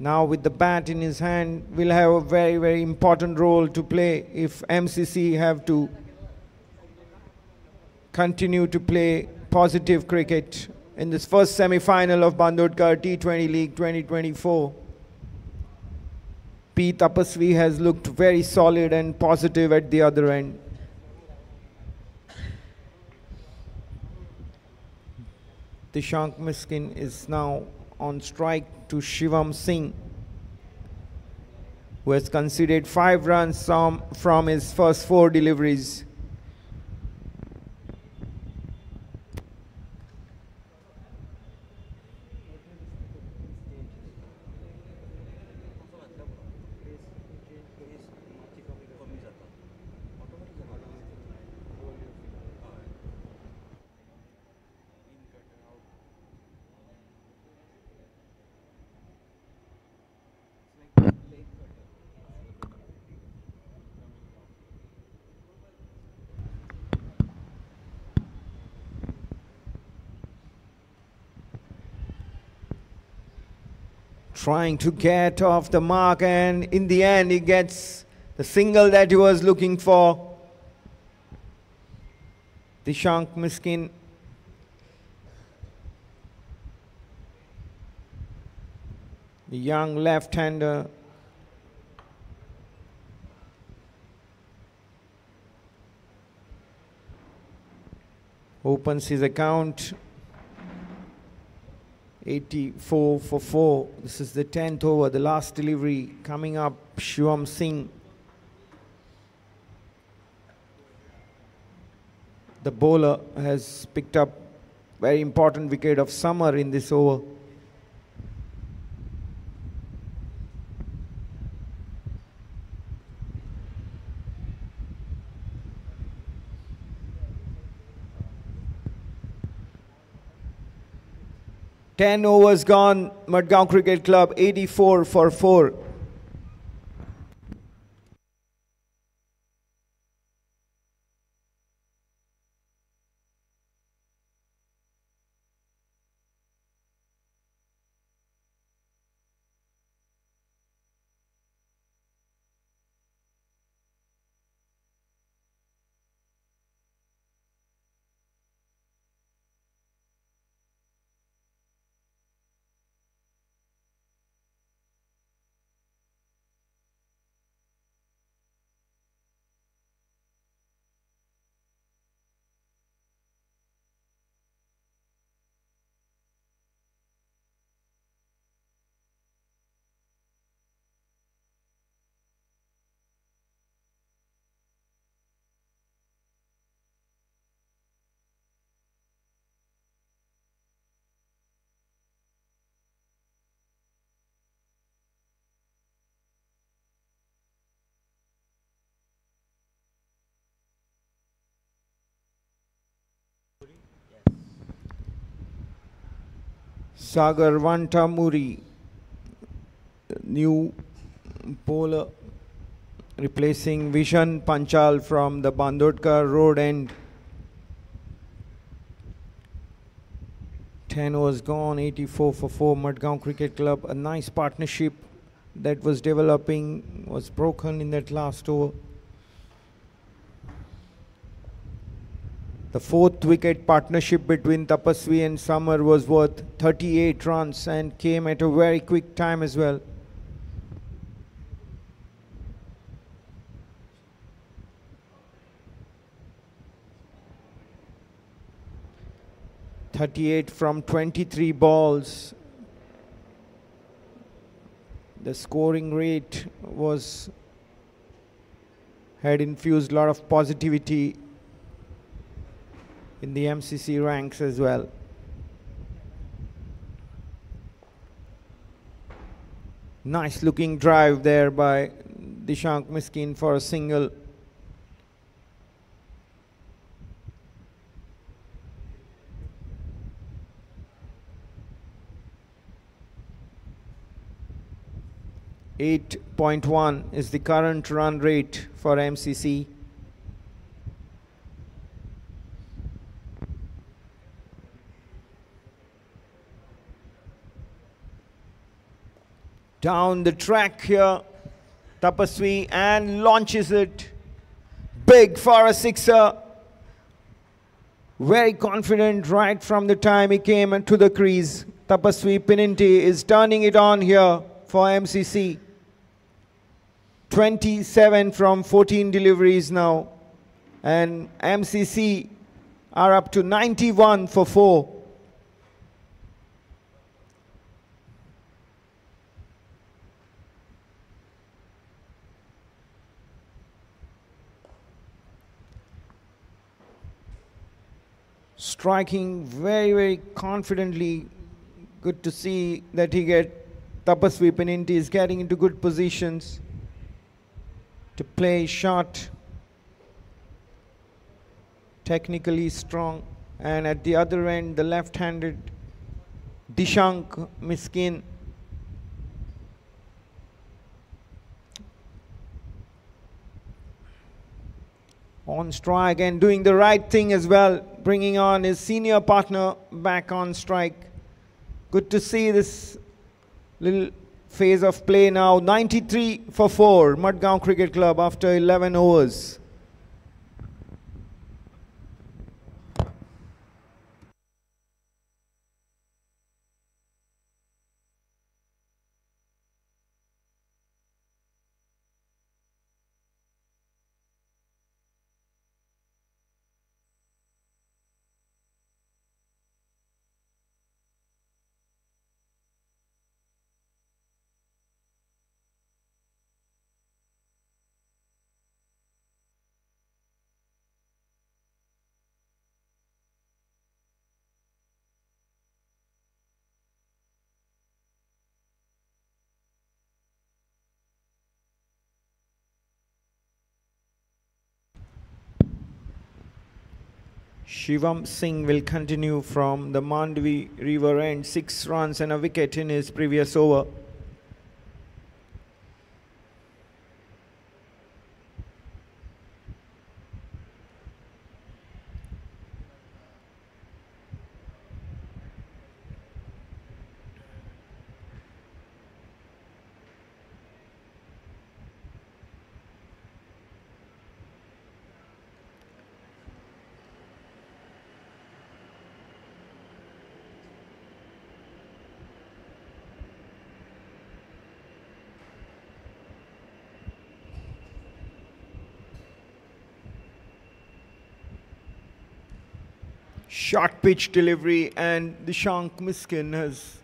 [SPEAKER 1] Now with the bat in his hand, will have a very, very important role to play if MCC have to continue to play positive cricket in this first semi-final of Bandodkar T20 League 2024. P. Tapasvi has looked very solid and positive at the other end. Dishank Miskin is now on strike to Shivam Singh, who has conceded five runs from, from his first four deliveries. Trying to get off the mark and in the end he gets the single that he was looking for. Dishank Miskin. The young left-hander. Opens his account 84 for 4. This is the 10th over, the last delivery coming up. Shivam Singh. The bowler has picked up very important wicket of Samar in this over. Ten overs gone. Madgaon Cricket Club 84 for 4. Sagar Vantamuri, new bowler replacing Vishan Panchal from the Bandodkar road end. 10 was gone, 84 for 4. Madgaon Cricket Club, a nice partnership that was developing, was broken in that last over. The fourth wicket partnership between Tapaswi and Samar was worth 38 runs and came at a very quick time as well. Thirty-eight from twenty-three balls. The scoring rate was had infused a lot of positivity in the MCC ranks as well. Nice looking drive there by Dishank Miskin for a single. Eight point one is the current run rate for MCC. Down the track here. Tapaswi and launches it. Big for a sixer. Very confident right from the time he came into the crease. Tapaswi Pininti is turning it on here for MCC. 27 from 14 deliveries now. And MCC are up to 91 for 4. Striking very, very confidently. Good to see that he get Tapaswi Pininti is getting into good positions to play shot. Technically strong. And at the other end, the left-handed Dishank Miskin. On strike and doing the right thing as well bringing on his senior partner back on strike. Good to see this little phase of play now. 93 for 4, Madgaon Cricket Club after 11 overs. Shivam Singh will continue from the Mandvi River end. Six runs and a wicket in his previous over. Short pitch delivery and Dishank Miskin has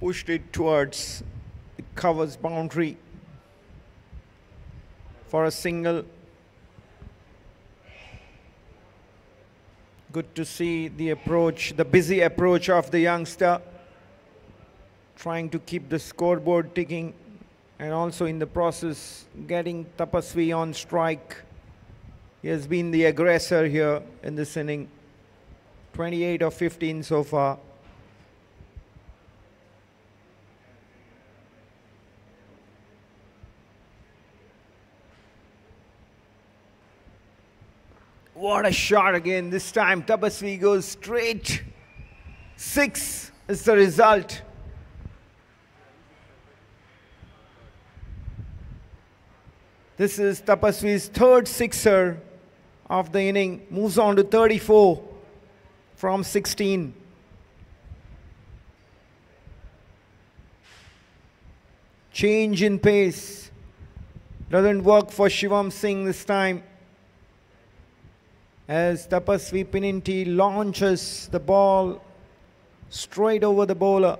[SPEAKER 1] pushed it towards the covers boundary for a single. Good to see the approach, the busy approach of the youngster, trying to keep the scoreboard ticking and also in the process getting Tapasvi on strike. He has been the aggressor here in this inning. 28 of 15 so far. What a shot again. This time Tapasvi goes straight. Six is the result. This is Tapasvi's third sixer of the inning. Moves on to 34 from 16. Change in pace. Doesn't work for Shivam Singh this time. As Tapasvi Pininti launches the ball straight over the bowler.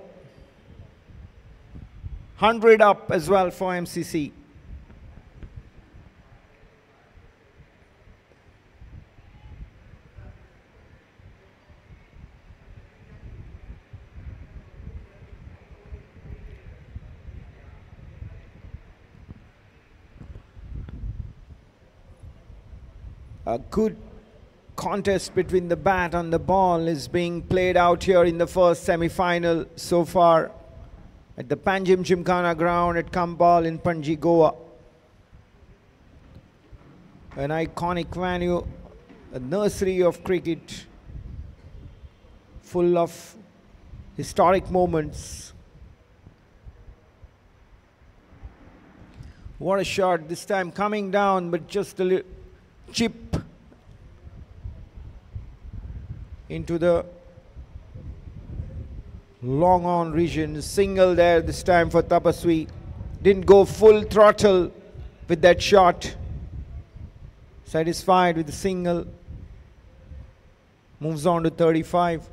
[SPEAKER 1] 100 up as well for MCC. A good contest between the bat and the ball is being played out here in the first semi-final so far at the Panjim Gymkhana ground at Campal in Panji, Goa. An iconic venue, a nursery of cricket full of historic moments. What a shot this time coming down but just a little chip into the long on region. Single there this time for Tapasvi. Didn't go full throttle with that shot. Satisfied with the single. Moves on to 35.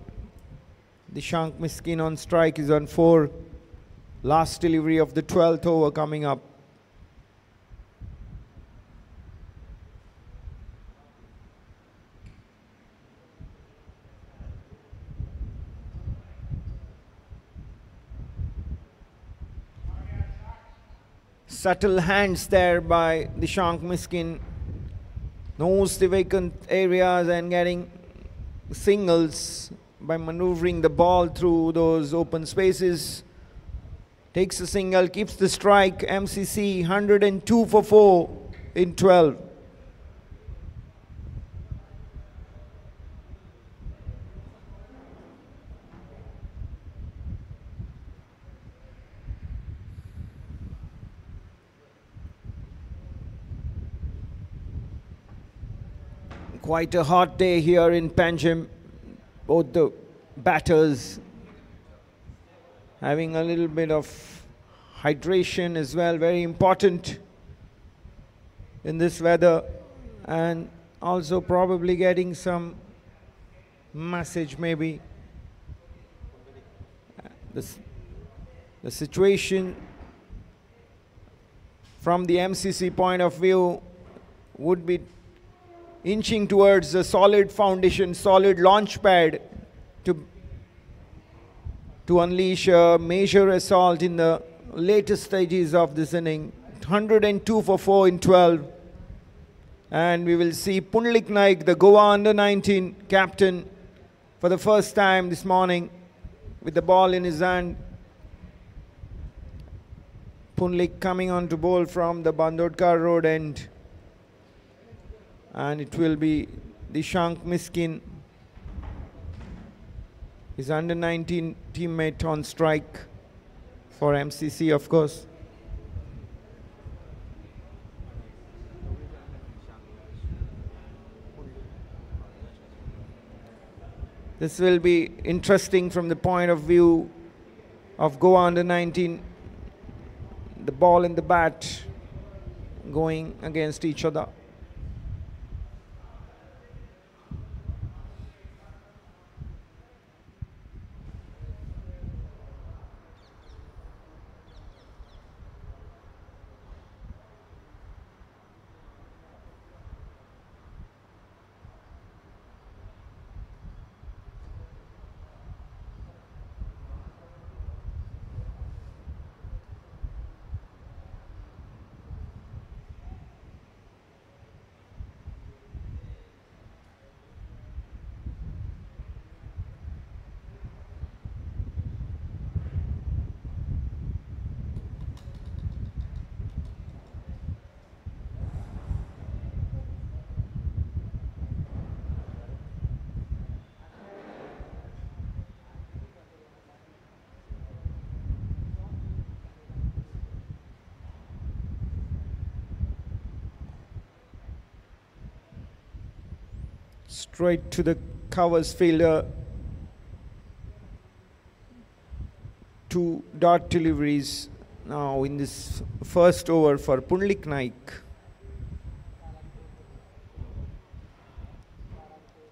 [SPEAKER 1] Dishank Miskin on strike is on 4. Last delivery of the 12th over coming up. Subtle hands there by Dishank Miskin. Knows the vacant areas and getting singles by maneuvering the ball through those open spaces. Takes a single, keeps the strike. MCC 102 for 4 in 12. Quite a hot day here in Panjim. Both the batters having a little bit of hydration as well, very important in this weather and also probably getting some massage maybe. The, the situation from the MCC point of view would be inching towards a solid foundation, solid launch pad to, to unleash a major assault in the latest stages of this inning. 102 for 4 in 12. And we will see Punlik Naik, the Goa under 19 captain, for the first time this morning with the ball in his hand. Punlik coming on to bowl from the Bandodkar road end. And it will be Dishank Miskin, his under 19 teammate on strike for MCC, of course. This will be interesting from the point of view of Goa under 19. The ball and the bat going against each other. Straight to the covers fielder. Two dot deliveries now in this first over for Punlik Naik.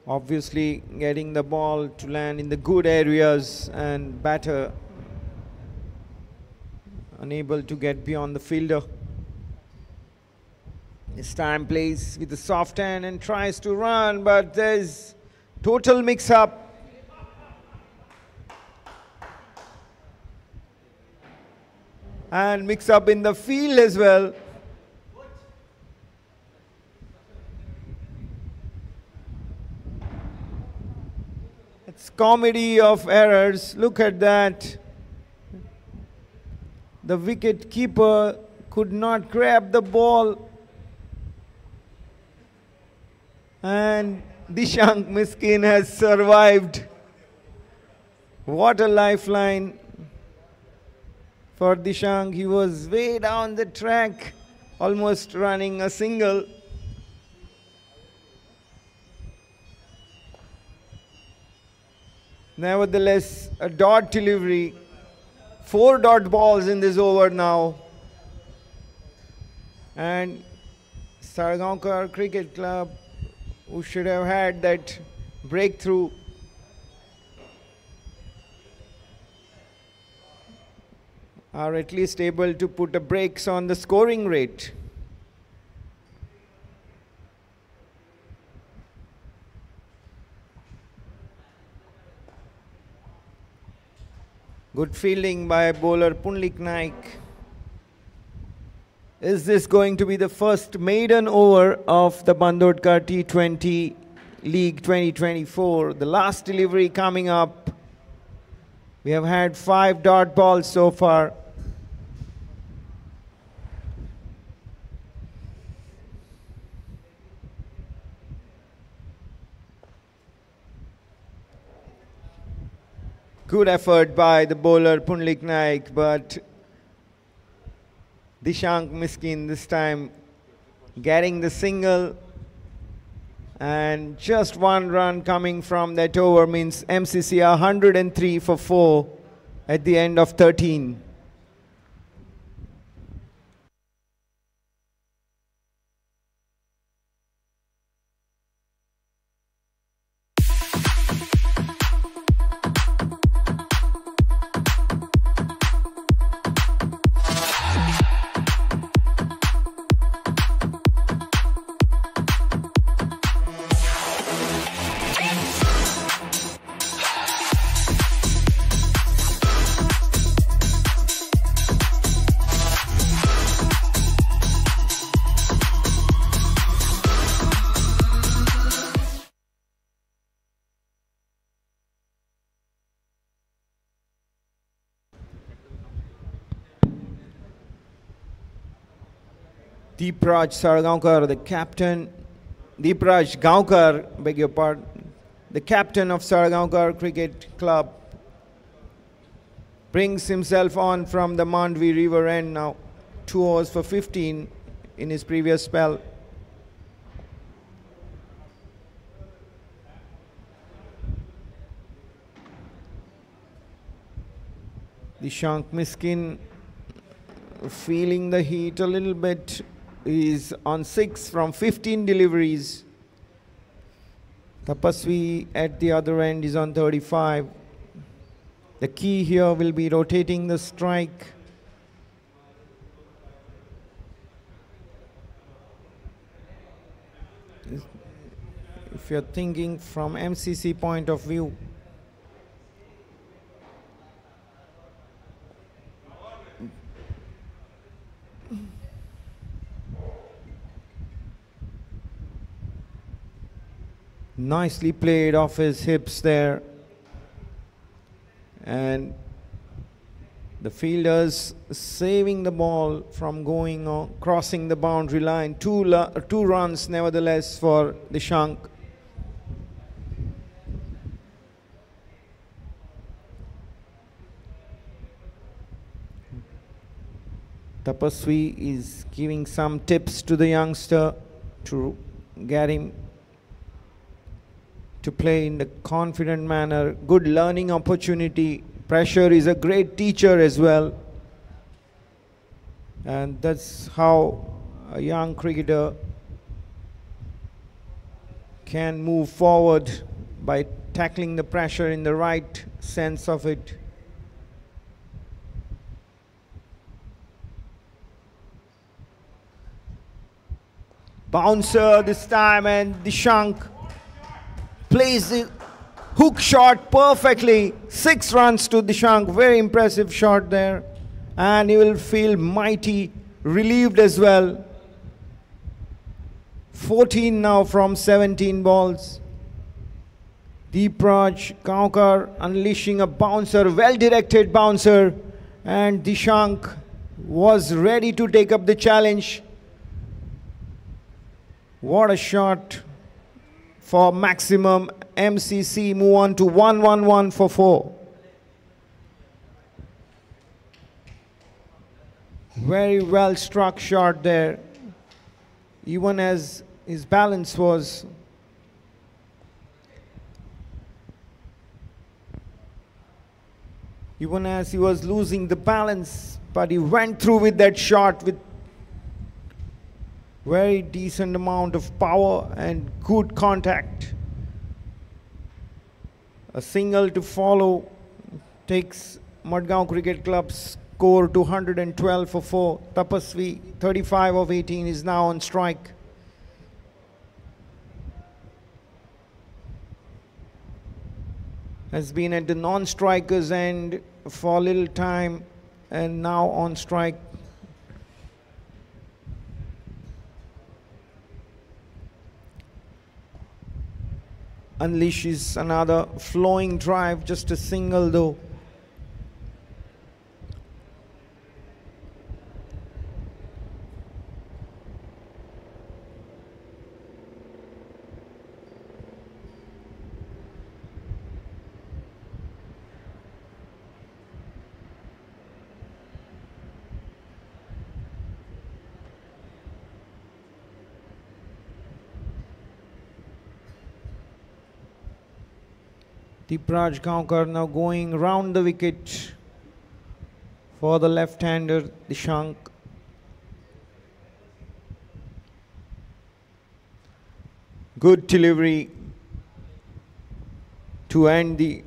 [SPEAKER 1] Obviously, getting the ball to land in the good areas and batter unable to get beyond the fielder. This time plays with the soft hand and tries to run, but there's total mix up. And mix up in the field as well. It's comedy of errors. Look at that. The wicket keeper could not grab the ball and Dishank Miskin has survived. What a lifeline for Dishank. He was way down the track, almost running a single. Nevertheless, a dot delivery. Four dot balls in this over now. And Salgaonkar Cricket Club, who should have had that breakthrough, are at least able to put a brakes on the scoring rate. Good fielding by bowler Punlik Naik. Is this going to be the first maiden over of the Bandodkar T20 League 2024? The last delivery coming up. We have had five dot balls so far. Good effort by the bowler Punlik Naik, but Dishank Miskin this time getting the single and just one run coming from that over means MCC 103 for 4 at the end of 13. Deepraj Salgaonkar, the captain, Deepraj Gaonkar, beg your pardon, the captain of Salgaonkar Cricket Club, brings himself on from the Mandovi River end now. Two overs for 15 in his previous spell. Dishank Miskin feeling the heat a little bit. He's on six from 15 deliveries. Tapasvi at the other end is on 35. The key here will be rotating the strike. If you're thinking from MCC point of view, nicely played off his hips there and the fielders saving the ball from going on, crossing the boundary line. Two, two runs, nevertheless, for Dishank. Tapaswi is giving some tips to the youngster to get him to play in the confident manner, good learning opportunity. Pressure is a great teacher as well. And that's how a young cricketer can move forward by tackling the pressure in the right sense of it. Bouncer this time and Dishank plays the hook shot perfectly. Six runs to Dishank. Very impressive shot there. And he will feel mighty relieved as well. 14 now from 17 balls. Deepraj Gaonkar unleashing a bouncer, well-directed bouncer. And Dishank was ready to take up the challenge. What a shot for maximum MCC move on to 111 for 4. Very well struck shot there. Even as his balance was even as he was losing the balance, but he went through with that shot with very decent amount of power and good contact. A single to follow takes Madgaon Cricket Club's score to 112 for 4. Tapasvi, 35 of 18, is now on strike. Has been at the non-strikers end for a little time and now on strike unleashes another flowing drive, just a single though. Deepraj Gaonkar now going round the wicket for the left-hander Dishank. Good delivery to end the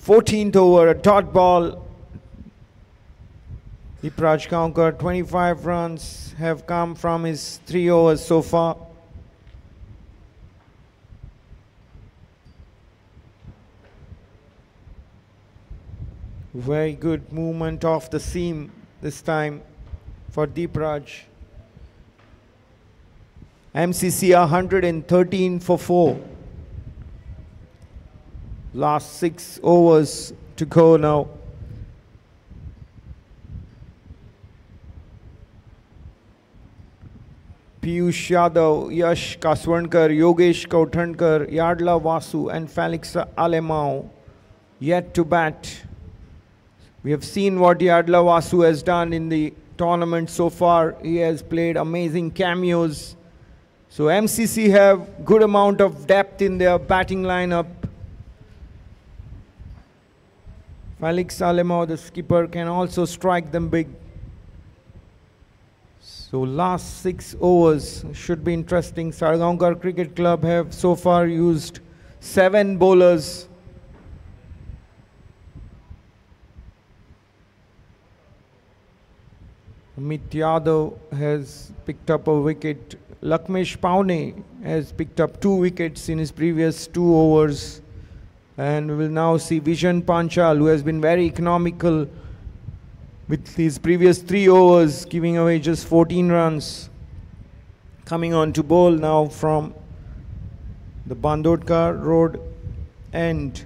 [SPEAKER 1] 14th over, a dot ball. Deepraj Gaonkar, 25 runs have come from his three overs so far. Very good movement off the seam this time for Deepraj. MCC 113 for 4. Last six overs to go now. Piyush Yadav, Yash Kaswankar, Yogesh Kauthankar, Yadla Vasu, and Felix Alemao yet to bat. We have seen what Yadla Vasu has done in the tournament so far. He has played amazing cameos. So MCC have good amount of depth in their batting lineup. Felix Alemao, the skipper, can also strike them big. So last six overs should be interesting. Salgaonkar Cricket Club have so far used seven bowlers. Amit Yadav has picked up a wicket. Lakmesh Paune has picked up two wickets in his previous two overs. And we will now see Vision Panchal, who has been very economical with his previous three overs, giving away just 14 runs. Coming on to bowl now from the Bandodkar Road end.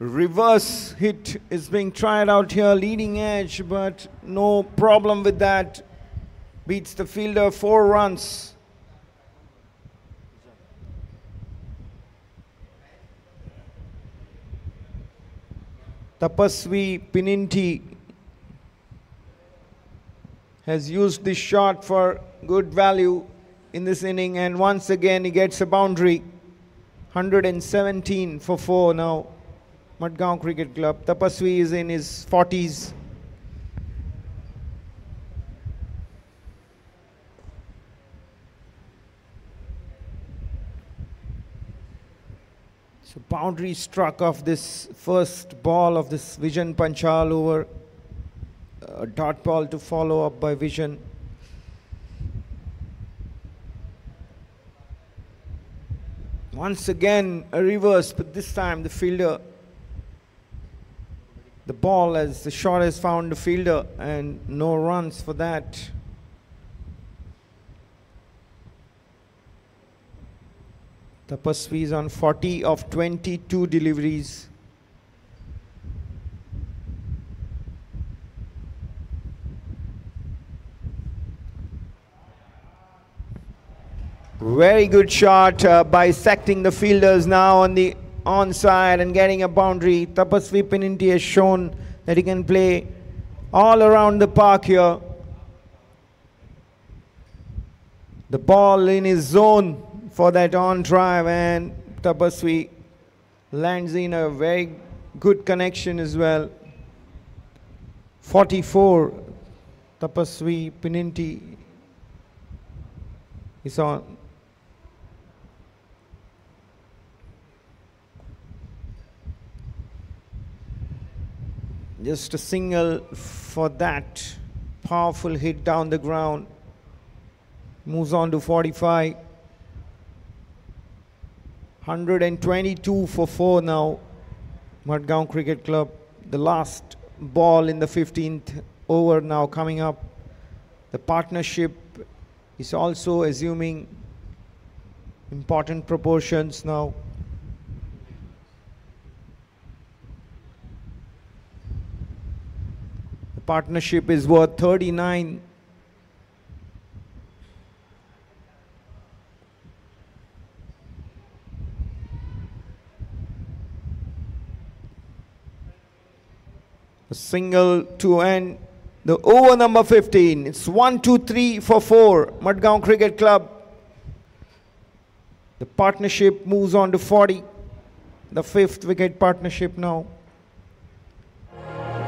[SPEAKER 1] Reverse hit is being tried out here, leading edge, but no problem with that. Beats the fielder four runs. Tapasvi Pininti has used this shot for good value in this inning and once again he gets a boundary 117 for 4 now Madgaon Cricket Club Tapasvi is in his 40s So boundary struck off this first ball of this Vision Panchal over a dot ball to follow up by Vision. Once again a reverse, but this time the fielder, the ball as the shot has found the fielder and no runs for that. Tapasvi is on 40 of 22 deliveries. Very good shot, uh, bisecting the fielders now on the onside and getting a boundary. Tapasvi Pininti has shown that he can play all around the park here. The ball in his zone for that on drive and Tapasvi lands in a very good connection as well. 44 Tapasvi Pininti is on. Just a single for that powerful hit down the ground. Moves on to 45. 122 for 4 now. Madgaon Cricket Club. The last ball in the 15th over now coming up. The partnership is also assuming important proportions now. Partnership is worth 39 A single to end the over number 15. It's 1, 2, 3 for 4. Madgaon Cricket Club. The partnership moves on to 40. The fifth wicket partnership now.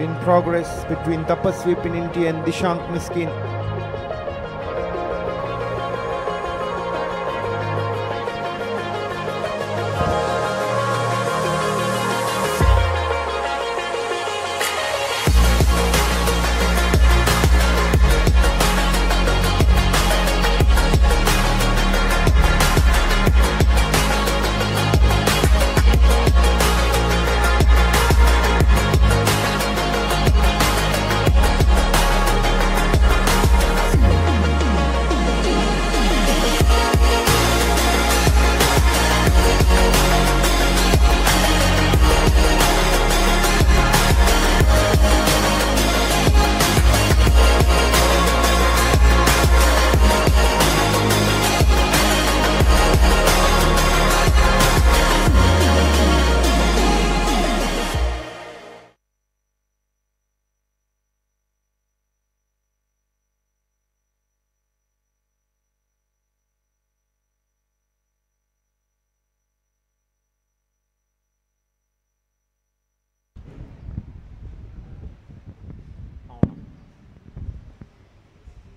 [SPEAKER 1] In progress between Tapasvi Pininti and Dishank Miskin.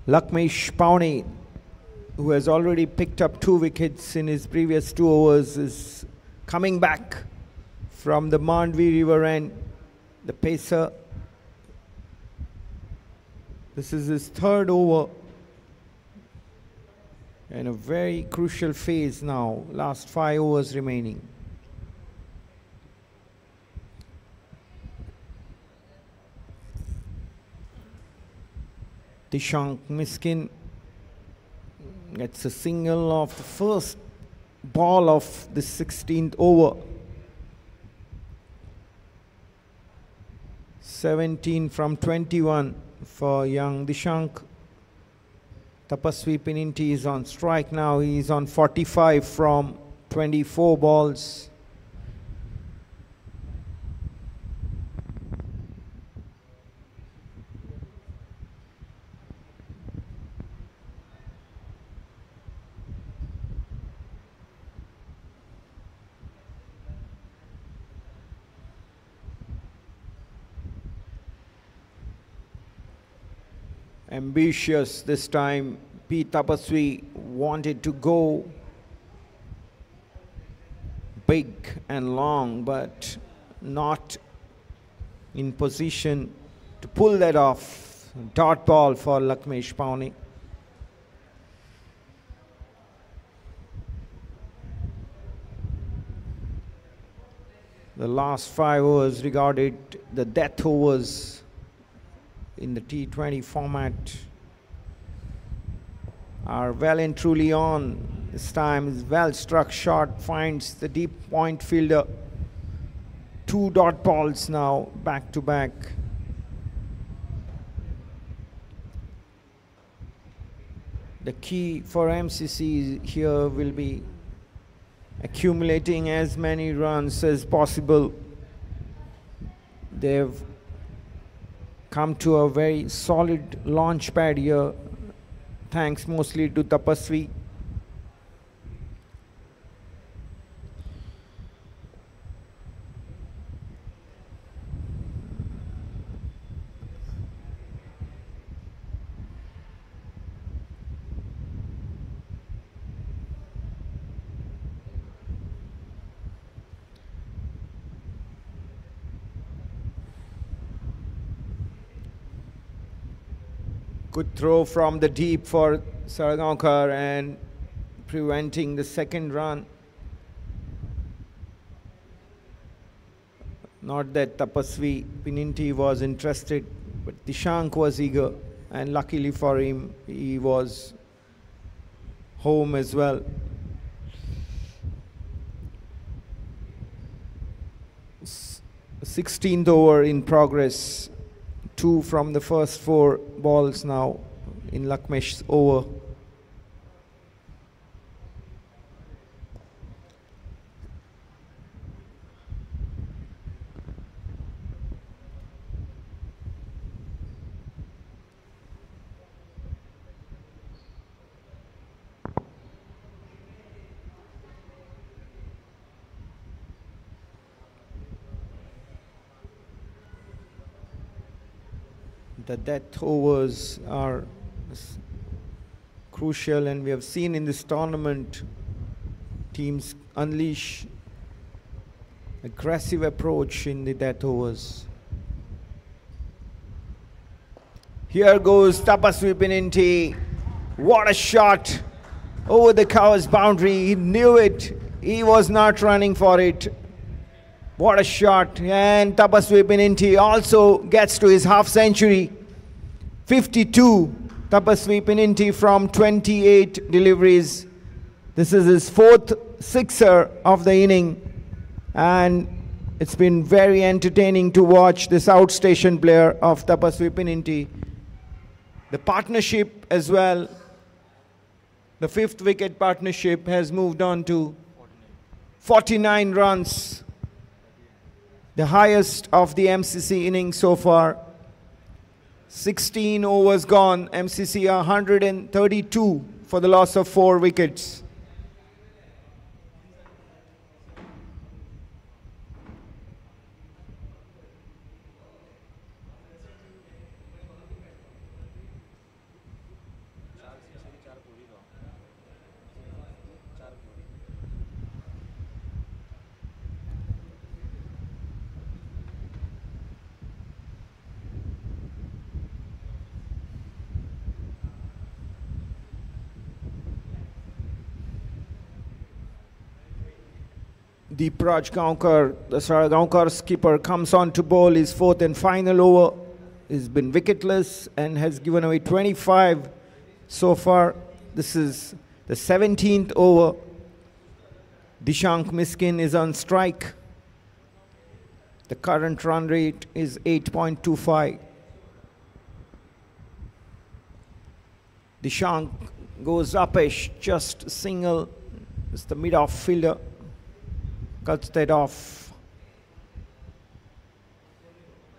[SPEAKER 1] Lakmesh Paune, who has already picked up two wickets in his previous two overs, is coming back from the Mandovi River end. The pacer. This is his third over. And a very crucial phase now. Last five overs remaining. Dishank Miskin gets a single of the first ball of the 16th over. 17 from 21 for young Dishank. Tapaswi Pininti is on strike now. He is on 45 from 24 balls. Ambitious this time. P. Tapaswi wanted to go big and long, but not in position to pull that off. Dot ball for Lakmesh Paune. The last five overs regarded the death overs in the T20 format are well and truly on. This time is well struck shot, finds the deep point fielder. Two dot balls now back to back. The key for MCC here will be accumulating as many runs as possible. They've come to a very solid launch pad here thanks mostly to Tapaswi. Good throw from the deep for Salgaonkar and preventing the second run. Not that Tapaswi Pininti was interested, but Dishank was eager, and luckily for him, he was home as well. 16th over in progress two from the first four balls now in Lakmesh's over. The death overs are crucial and we have seen in this tournament teams unleash aggressive approach in the death overs. Here goes Tapaswi Pininti. What a shot over the cover's boundary. He knew it. He was not running for it. What a shot. And Tapaswi Pininti also gets to his half century. 52 Tapaswi Pininti from 28 deliveries. This is his fourth sixer of the inning. And it's been very entertaining to watch this outstation player of Tapaswi Pininti. The partnership as well, the fifth wicket partnership has moved on to 49 runs the highest of the MCC innings so far. 16 overs gone, MCC 132 for the loss of four wickets. Deepraj Gaonkar, the Gaonkar skipper, comes on to bowl his fourth and final over. He's been wicketless and has given away 25 so far. This is the 17th over. Dishank Miskin is on strike. The current run rate is 8.25. Dishank goes upish, just single. It's the mid-off fielder. That off.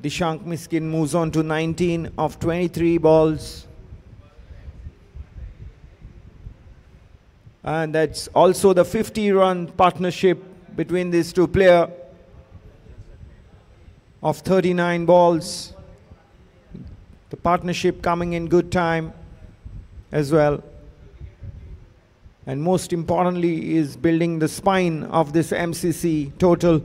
[SPEAKER 1] Dishank Miskin moves on to 19 of 23 balls. And that's also the 50 run partnership between these two players of 39 balls. The partnership coming in good time as well. And most importantly is building the spine of this MCC total.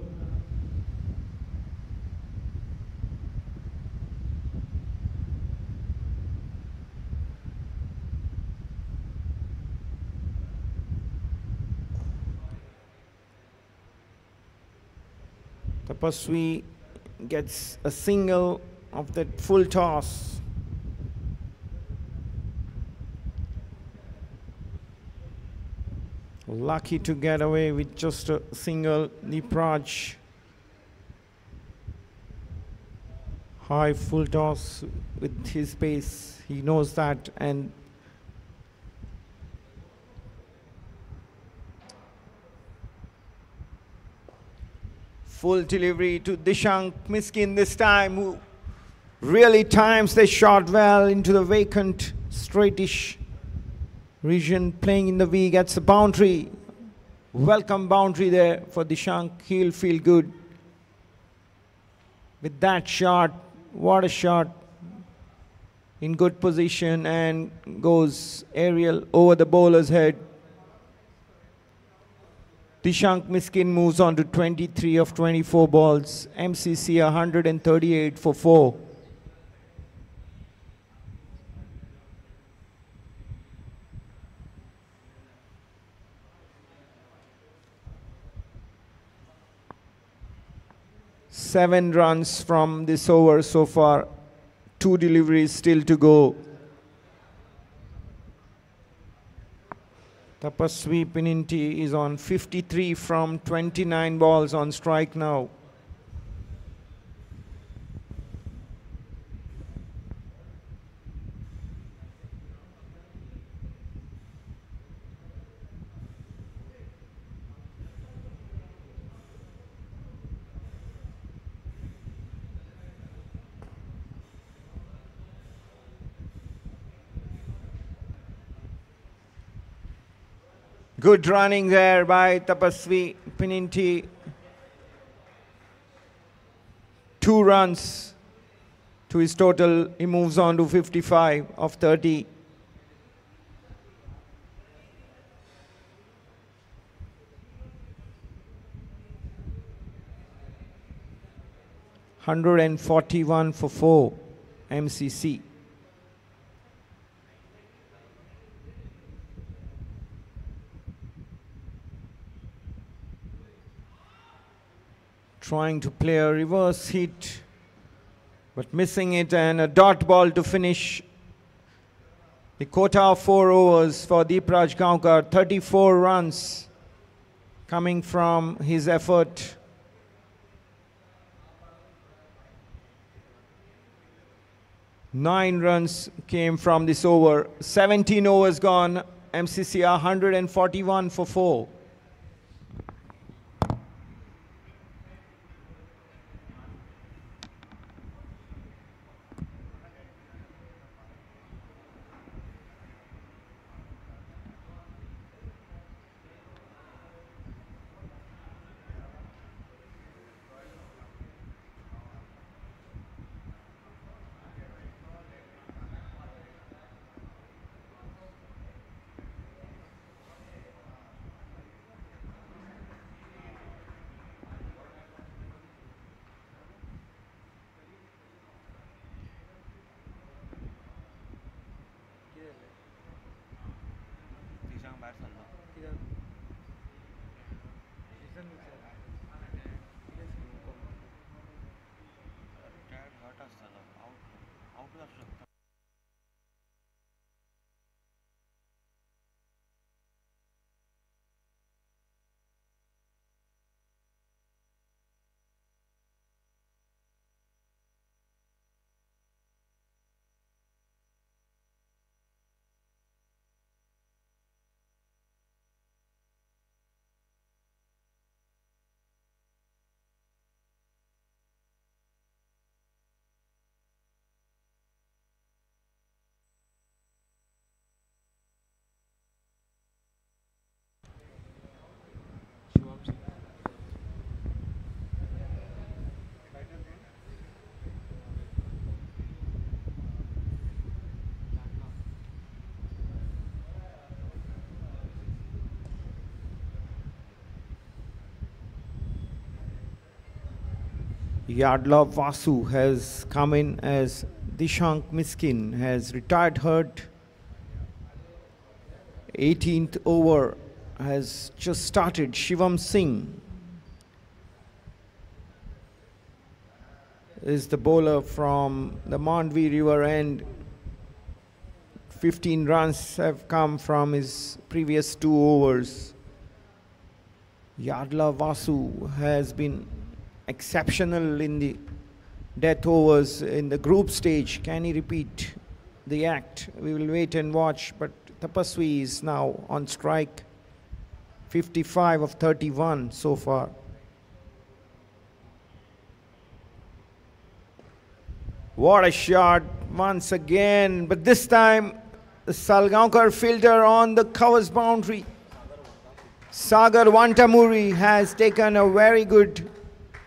[SPEAKER 1] Tapaswi gets a single of that full toss. Lucky to get away with just a single Deepraj. High full toss with his pace. He knows that and full delivery to Dishank Miskin this time who really times the shot well into the vacant straightish region playing in the V gets the boundary. Welcome boundary there for Dishank he'll feel good. With that shot what a shot. In good position and goes aerial over the bowler's head. Dishank Miskin moves on to 23 of 24 balls. MCC 138 for 4. Seven runs from this over so far. Two deliveries still to go. Tapaswi Pininti is on 53 from 29 balls on strike now. Good running there by Tapaswi Pininti. Two runs to his total. He moves on to 55 of 30. Hundred and forty-one for four, MCC. Trying to play a reverse hit but missing it and a dot ball to finish the quota of four overs for Deepraj Gaonkar 34 runs coming from his effort Nine runs came from this over. 17 overs gone. MCC 141 for four. Yadla Vasu has come in as Dishank Miskin has retired hurt. 18th over has just started. Shivam Singh is the bowler from the Mandovi River end. 15 runs have come from his previous two overs. Yadla Vasu has been exceptional in the death overs in the group stage. Can he repeat the act? We will wait and watch. But Tapaswi is now on strike. 55 of 31 so far. What a shot once again, but this time the Salgaonkar filter on the covers boundary. Sagar Wantamuri has taken a very good,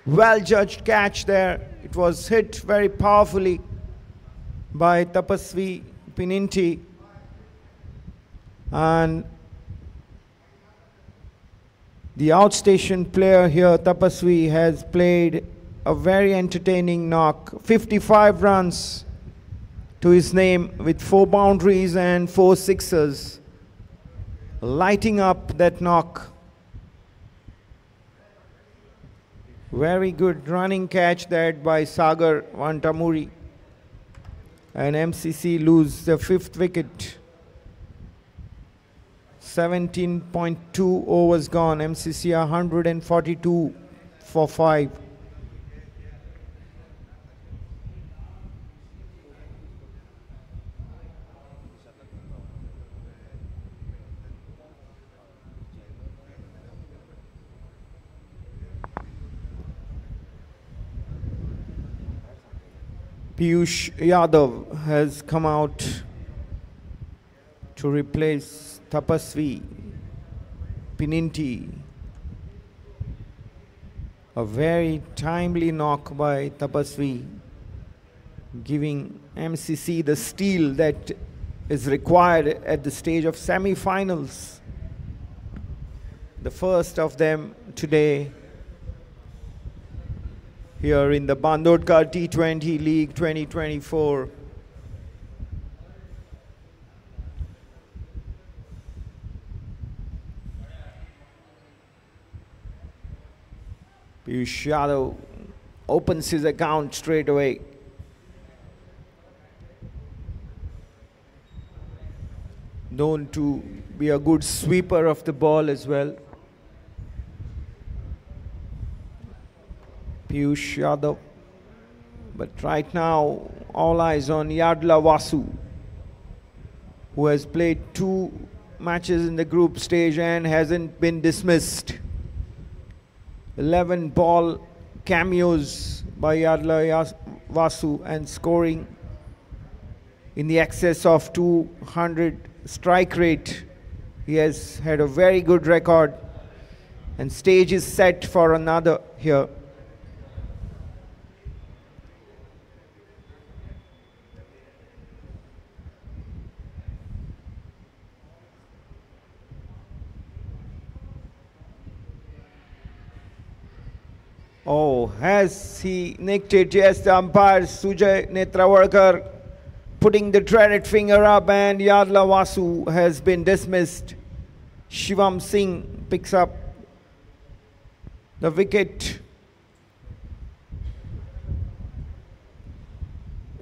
[SPEAKER 1] well-judged catch there. It was hit very powerfully by Tapasvi Pininti. And the outstation player here, Tapasvi, has played a very entertaining knock. 55 runs to his name with four boundaries and four sixes. Lighting up that knock. Very good running catch that by Sagar Vantamuri. And MCC lose the fifth wicket. 17.2 overs gone. MCC 142 for 5. Piyush Yadav has come out to replace Tapasvi Pininti. A very timely knock by Tapasvi, giving MCC the steal that is required at the stage of semi-finals. The first of them today here in the Bandodkar T20 League 2024. Piyush Yadav opens his account straight away. Known to be a good sweeper of the ball as well. Piyush Yadav. But right now, all eyes on Yadla Vasu, who has played two matches in the group stage and hasn't been dismissed. 11 ball cameos by Yadla Vasu and scoring in the excess of 200 strike rate. He has had a very good record and stage is set for another here. Oh, has he nicked it? Yes, the umpire Sujay Netravalkar putting the dreaded finger up and Yadla Vasu has been dismissed. Shivam Singh picks up the wicket.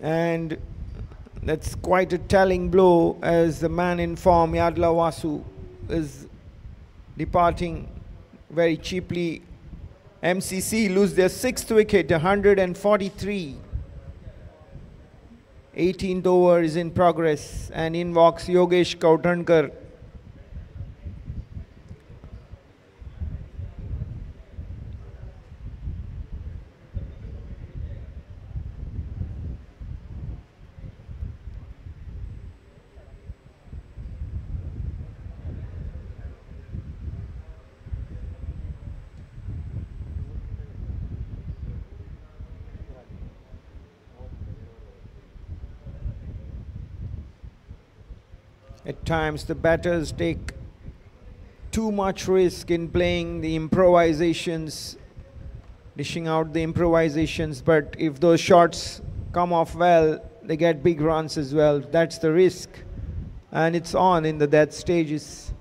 [SPEAKER 1] And that's quite a telling blow as the man in form, Yadla Vasu, is departing very cheaply MCC lose their sixth wicket, 143. 18th over is in progress and in walks Yogesh Kautankar. At times the batters take too much risk in playing the improvisations dishing out the improvisations, but if those shots come off well, they get big runs as well. That's the risk. And it's on in the death stages.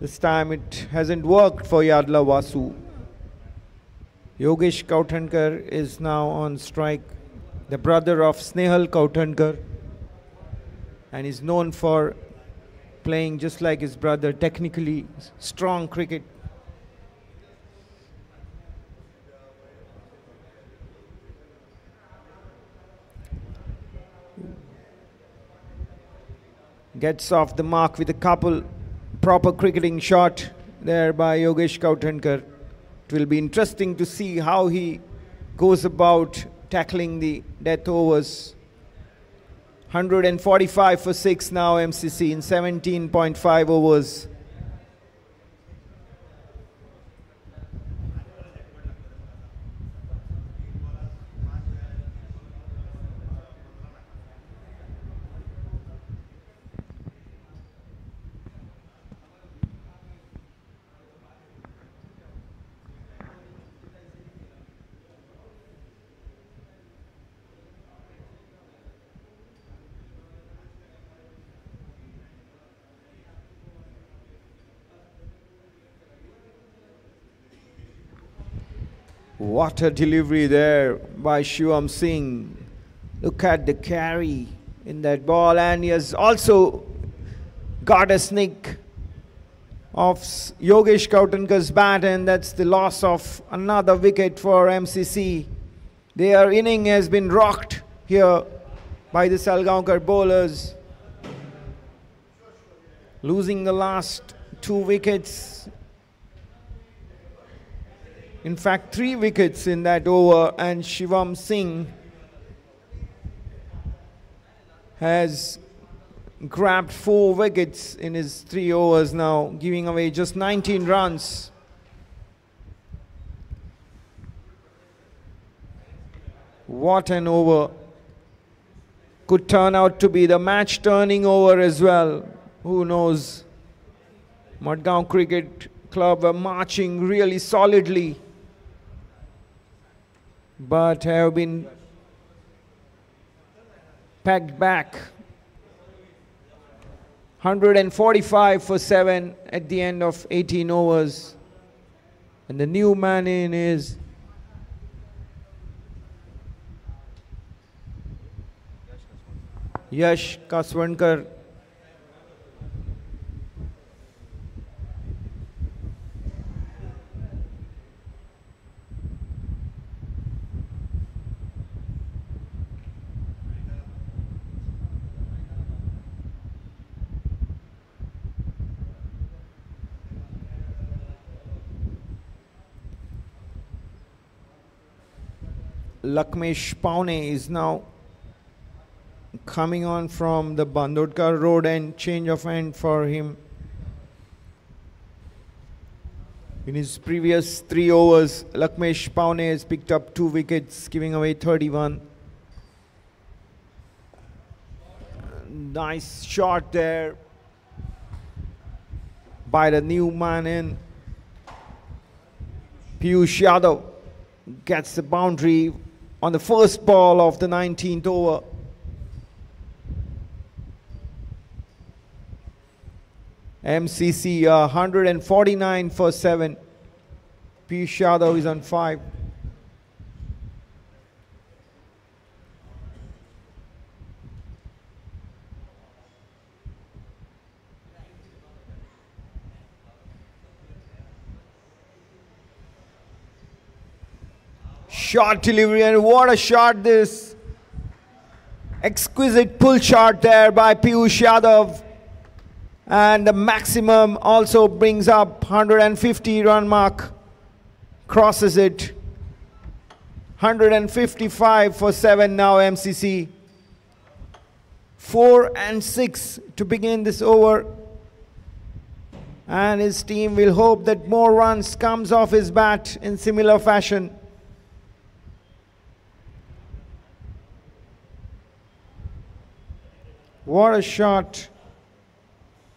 [SPEAKER 1] This time it hasn't worked for Yadla Vasu. Yogesh Kautankar is now on strike, the brother of Snehal Kautankar, and is known for playing just like his brother, technically strong cricket. Gets off the mark with a couple proper cricketing shot there by Yogesh Kautankar. It will be interesting to see how he goes about tackling the death overs. 145 for 6 now MCC in 17.5 overs. What a delivery there by Shivam Singh. Look at the carry in that ball, and he has also got a sneak of Yogesh Kautankar's bat, and that's the loss of another wicket for MCC. Their inning has been rocked here by the Salgaonkar bowlers, losing the last two wickets in fact, three wickets in that over, and Shivam Singh has grabbed four wickets in his three overs now, giving away just 19 runs. What an over. Could turn out to be the match turning over as well. Who knows? Madgaon Cricket Club are marching really solidly but have been packed back. 145 for 7 at the end of 18 overs. And the new man in is Yash Kaswankar. Lakmesh Paune is now coming on from the Bandodkar road and change of end for him. In his previous three overs, Lakmesh Paune has picked up two wickets, giving away 31. Nice shot there by the new man in. Piyush Yadav gets the boundary on the first ball of the 19th over. MCC uh, 149 for 7. P. Is on 5. Shot delivery, and what a shot this. Exquisite pull shot there by Piyush Yadav. And the maximum also brings up 150 run mark. Crosses it. 155 for 7 now MCC. 4 and 6 to begin this over. And his team will hope that more runs comes off his bat in similar fashion. What a shot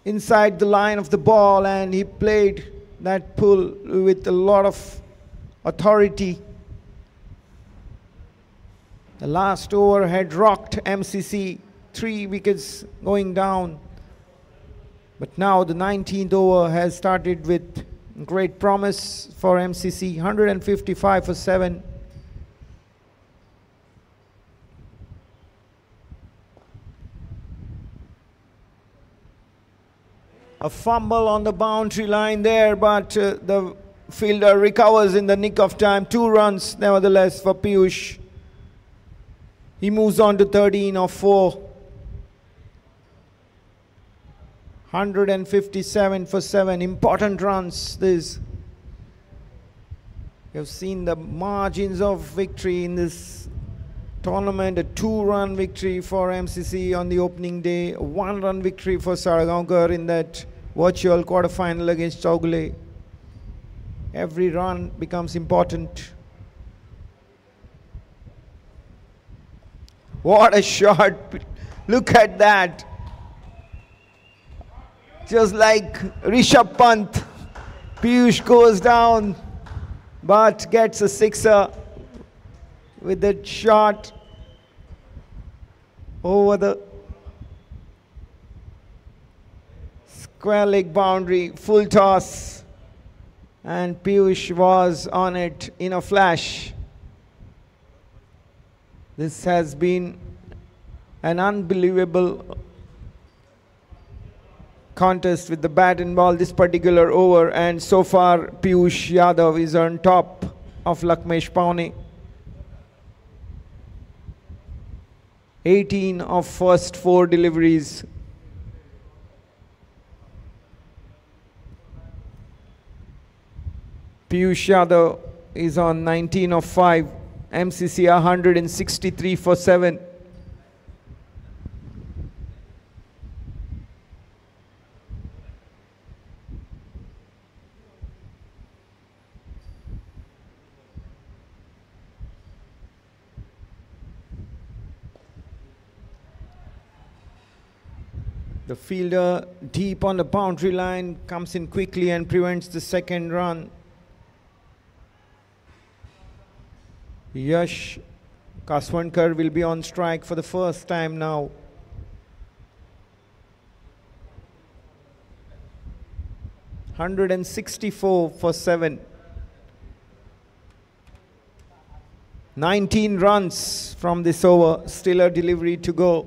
[SPEAKER 1] inside the line of the ball, and he played that pull with a lot of authority. The last over had rocked MCC, three wickets going down. But now the 19th over has started with great promise for MCC, 155 for 7. A fumble on the boundary line there, but uh, the fielder recovers in the nick of time. Two runs, nevertheless, for Piyush. He moves on to 13 of 4. 157 for 7. Important runs, this. You've seen the margins of victory in this tournament. A two-run victory for MCC on the opening day. One-run victory for Salgaonkar in that virtual quarterfinal against Chowgule. Every run becomes important. What a shot! Look at that. Just like Rishabh Pant, Piyush goes down but gets a sixer with that shot over the square leg boundary, full toss, and Piyush was on it in a flash. This has been an unbelievable contest with the bat and ball this particular over and so far Piyush Yadav is on top of Lakmesh Paune. 18 of first four deliveries. Piyush Yadav is on 19 of 5. MCC 163 for 7. The fielder deep on the boundary line comes in quickly and prevents the second run. Yash Kaswankar will be on strike for the first time now. Hundred and sixty-four for seven. 19 runs from this over, still a delivery to go.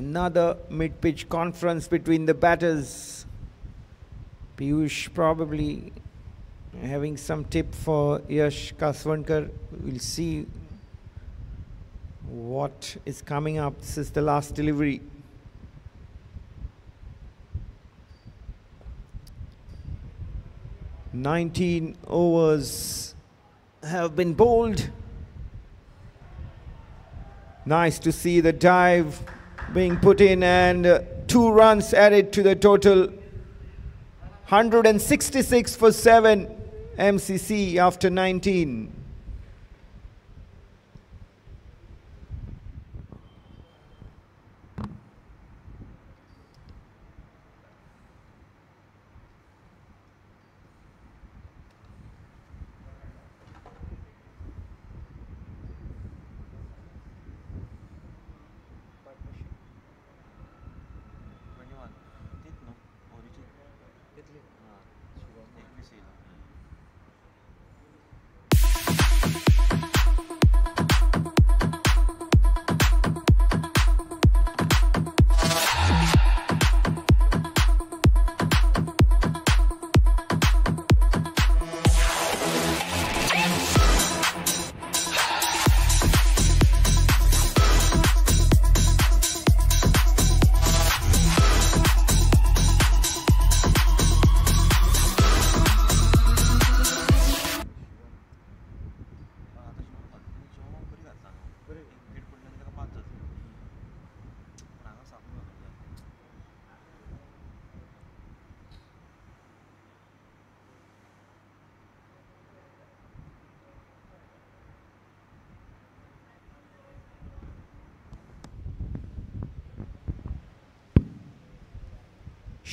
[SPEAKER 1] Another mid-pitch conference between the batters. Piyush probably having some tip for Yash Kaswankar. We'll see what is coming up. This is the last delivery. Nineteen overs have been bowled. Nice to see the dive being put in and uh, two runs added to the total. 166 for 7 MCC after 19.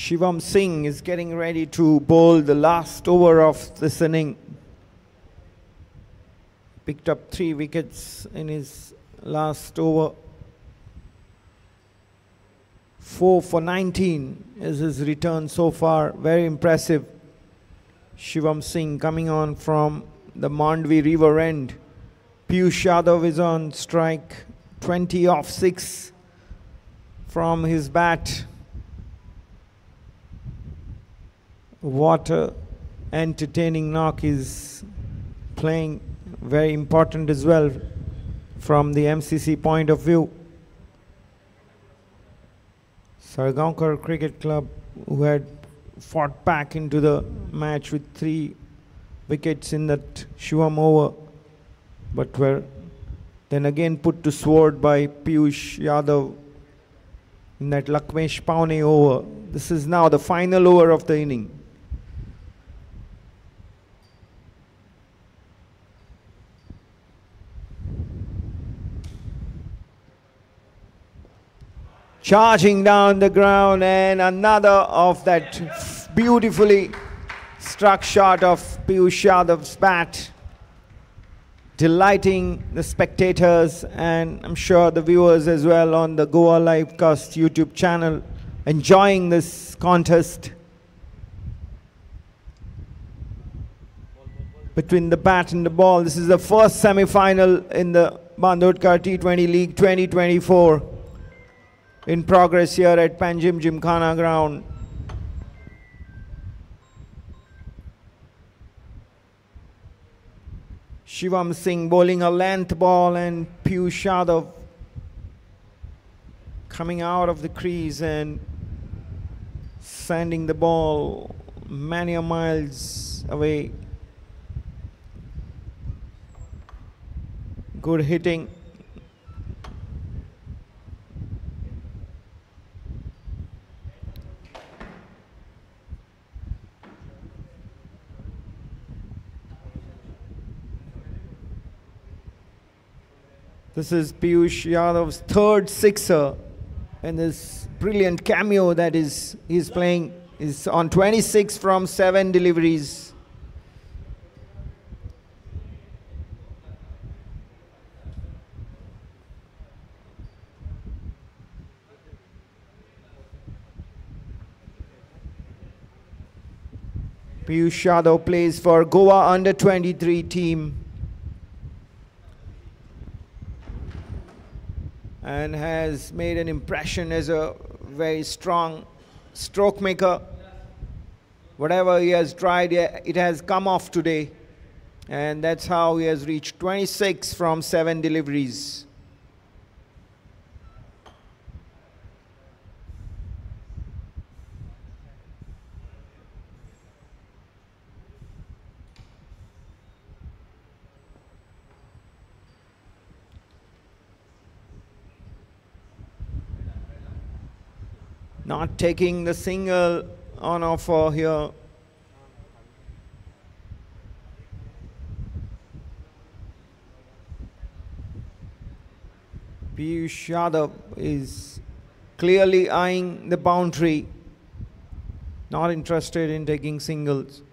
[SPEAKER 1] Shivam Singh is getting ready to bowl the last over of this inning. Picked up three wickets in his last over. Four for 19 is his return so far. Very impressive. Shivam Singh coming on from the Mandovi River end. Piyush Yadav is on strike. 20 off 6 from his bat. What a entertaining knock is playing very important as well from the MCC point of view. Salgaonkar Cricket Club, who had fought back into the match with three wickets in that Shivam over, but were then again put to sword by Piyush Yadav in that Lakmesh Paune over. This is now the final over of the inning. Charging down the ground and another of that beautifully struck shot of Piyush Yadav's bat delighting the spectators and I'm sure the viewers as well on the Goa Livecast YouTube channel enjoying this contest between the bat and the ball. This is the first semi-final in the Bandodkar T20 League 2024 in progress here at Panjim Gymkhana ground. Shivam Singh bowling a length ball and Piyush Yadav coming out of the crease and sending the ball many a miles away. Good hitting. This is Piyush Yadav's third sixer and this brilliant cameo that is he's playing is on 26 from 7 deliveries. Piyush Yadav plays for Goa under 23 team. And has made an impression as a very strong stroke maker. Whatever he has tried, it has come off today. And that's how he has reached 26 from 7 deliveries. Not taking the single on offer here. Piyush Yadav is clearly eyeing the boundary, not interested in taking singles.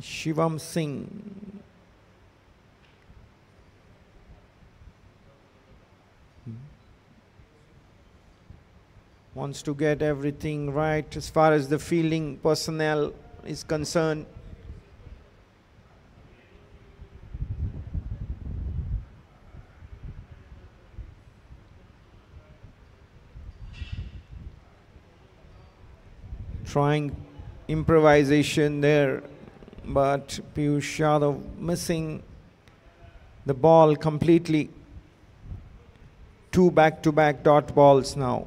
[SPEAKER 1] Shivam Singh wants to get everything right as far as the fielding personnel is concerned. Trying improvisation there, but Piyush Yadav missing the ball completely. Two back-to-back -back dot balls now.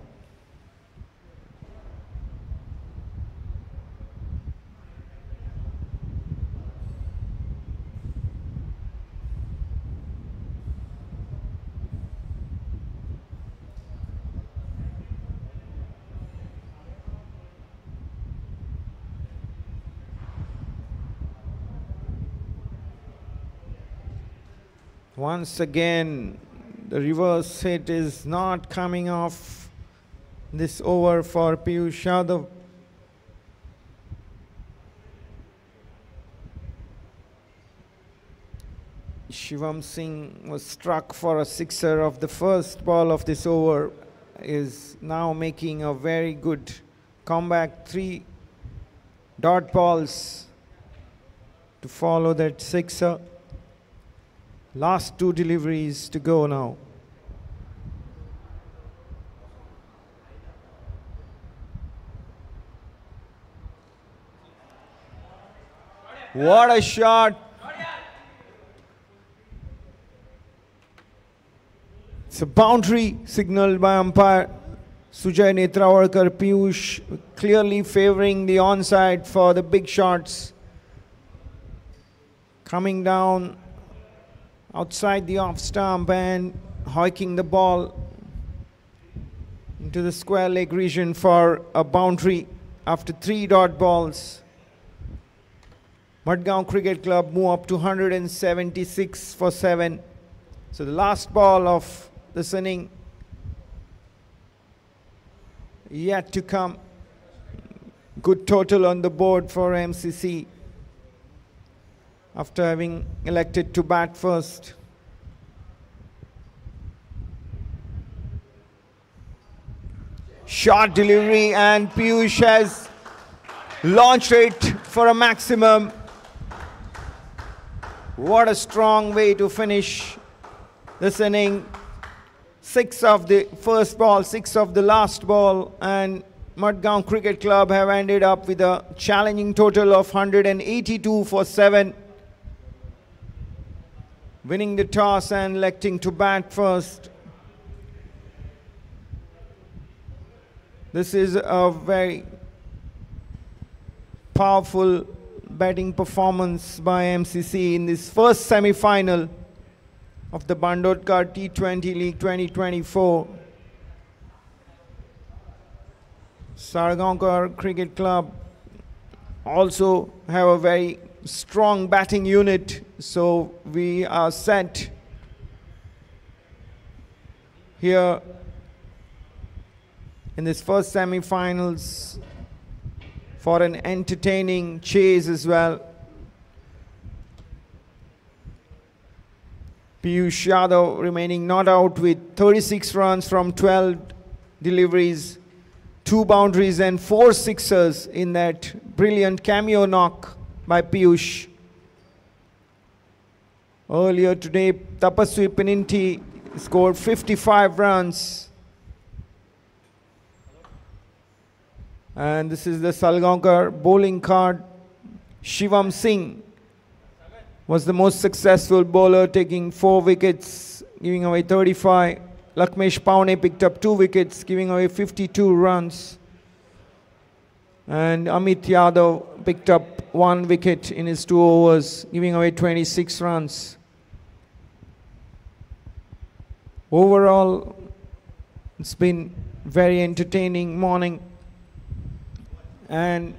[SPEAKER 1] Once again, the reverse hit is not coming off this over for Piyush Yadav. Shivam Singh was struck for a sixer of the first ball of this over is now making a very good comeback three dot balls to follow that sixer last two deliveries to go now. What a shot. It's a boundary signaled by umpire Sujay Netravalkar Piyush clearly favoring the onside for the big shots. Coming down outside the off stump and hiking the ball into the square leg region for a boundary after three dot balls. Madgaon Cricket Club move up to 176 for 7. So the last ball of this inning yet to come. Good total on the board for MCC after having elected to bat first. Short delivery and Piyush has launched it for a maximum. What a strong way to finish this inning. Six of the first ball, six of the last ball, and Madgaon Cricket Club have ended up with a challenging total of 182 for 7. Winning the toss and electing to bat first. This is a very powerful batting performance by MCC in this first semi-final of the Bandodkar T20 League 2024. Salgaonkar Cricket Club also have a very strong batting unit, so we are set here in this first semi-finals for an entertaining chase as well. Piyush Yadav remaining not out with 36 runs from 12 deliveries, two boundaries and four sixers in that brilliant cameo knock by Piyush. Earlier today, Tapaswi Peninti scored 55 runs And this is the Salgaonkar bowling card. Shivam Singh was the most successful bowler, taking four wickets, giving away 35. Lakmesh Paune picked up two wickets, giving away 52 runs. And Amit Yadav picked up one wicket in his two overs, giving away 26 runs. Overall, it's been very entertaining morning and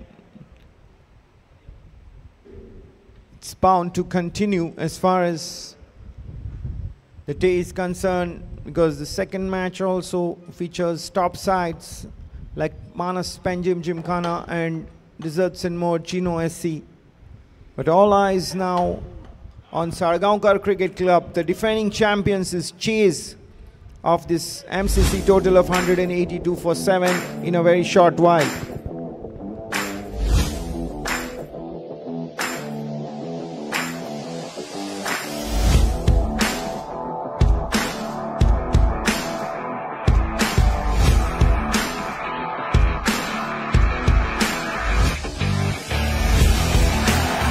[SPEAKER 1] it's bound to continue as far as the day is concerned because the second match also features top sides like Manas Panjim Gymkhana and Desserts and More Chino SC. But all eyes now on Salgaonkar Cricket Club. The defending champions is chase of this MCC total of 182 for 7 in a very short while.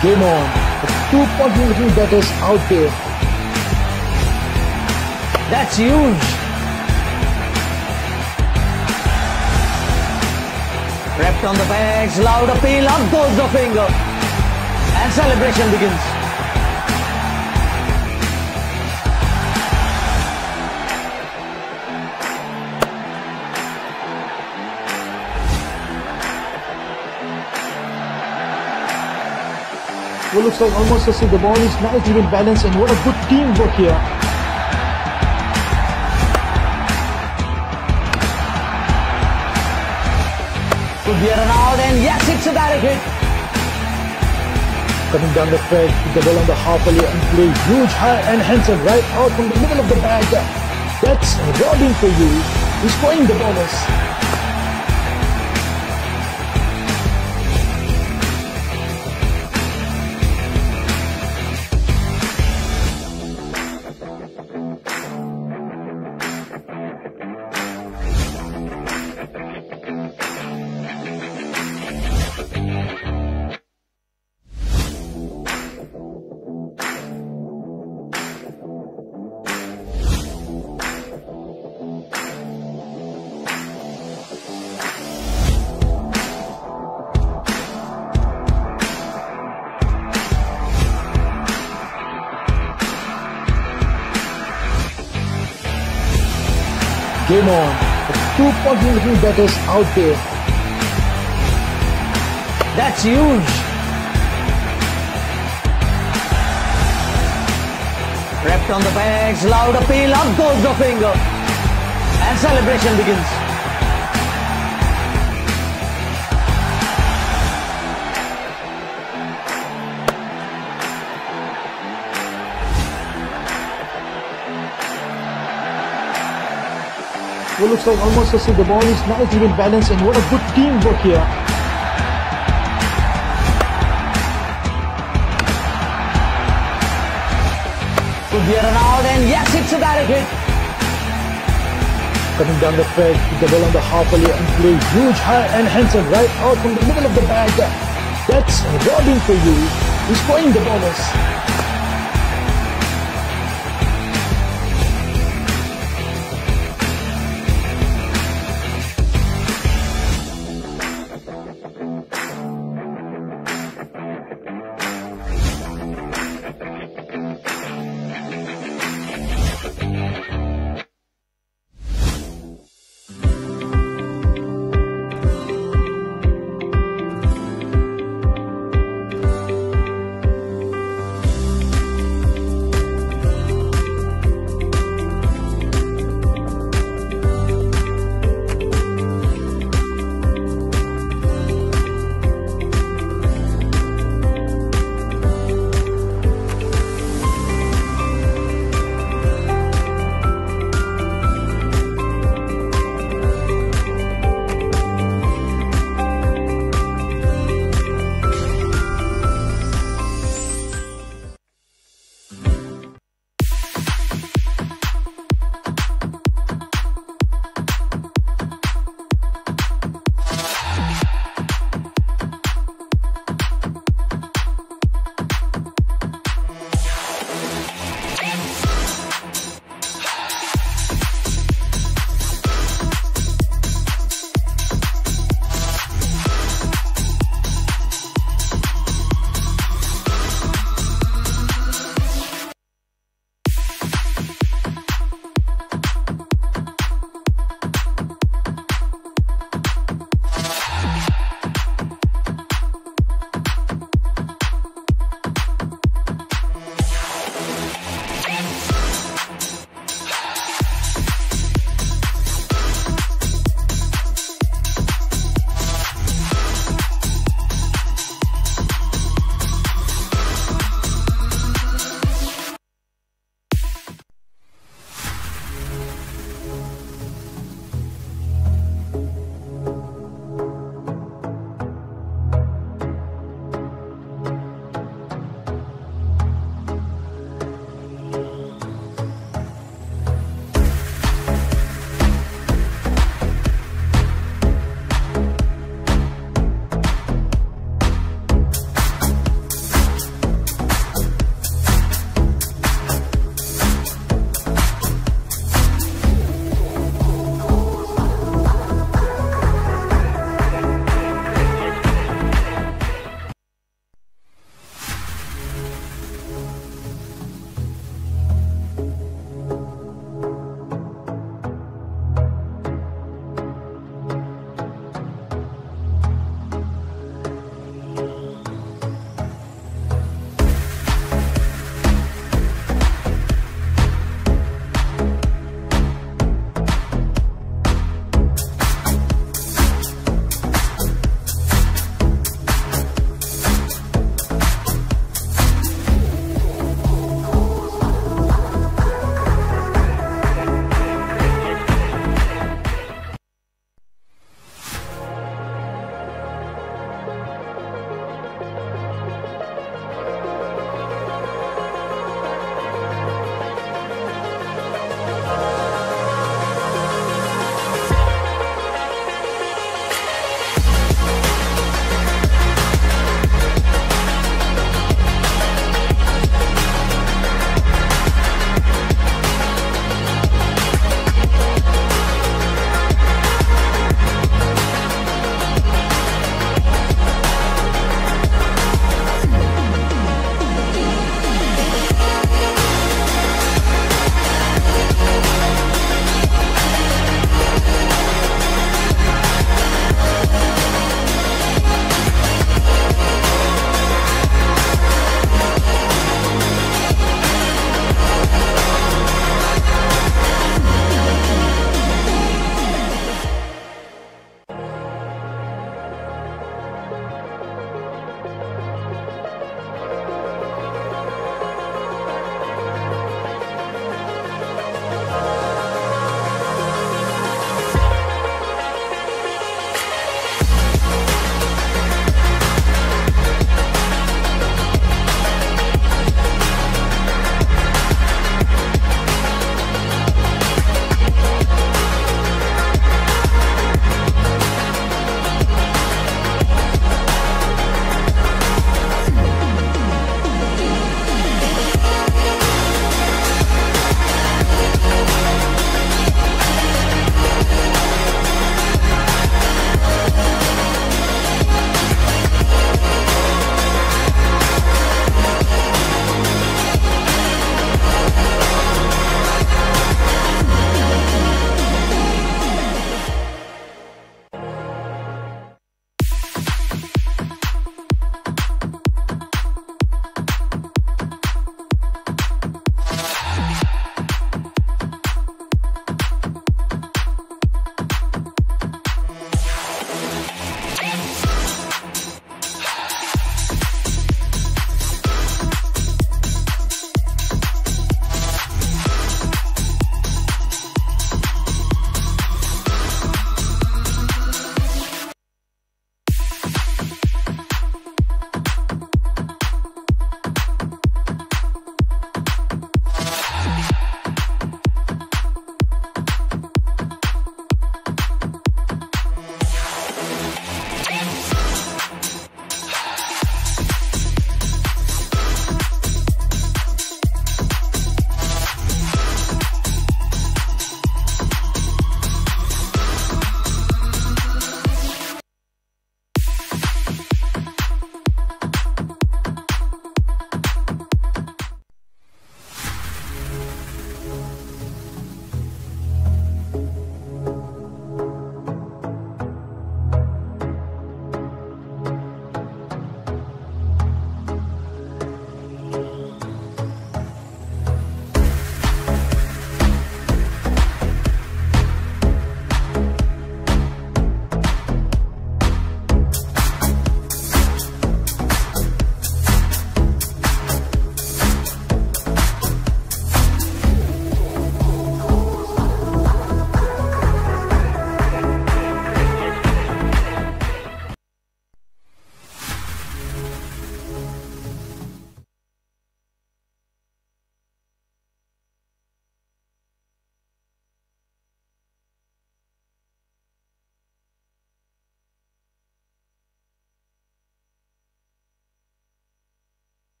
[SPEAKER 6] Game on. The two point looking batters out there.
[SPEAKER 7] That's huge. Wrapped on the bags, loud appeal, up goes the finger. And celebration begins.
[SPEAKER 6] Well, looks like almost as if the ball is nicely even balanced and what a good teamwork here.
[SPEAKER 7] Be Ronaldo and yes, it's a direct hit.
[SPEAKER 6] Coming down the with the ball on the half volley and play huge high and handsome right out from the middle of the bag. That's robbing for you. He's scoring the bonus. Game on. Two fucking little batters out there.
[SPEAKER 7] That's huge. Wrapped on the bags, loud appeal, up goes the finger. And celebration begins.
[SPEAKER 6] Looks like almost as if the ball is nicely in balanced and what a good teamwork here.
[SPEAKER 7] Could be Ronaldo and yes, it's a direct hit.
[SPEAKER 6] Coming down the with the ball on the half volley and play huge high and handsome right out from the middle of the bag. That's robbing for you. He's scoring the bonus.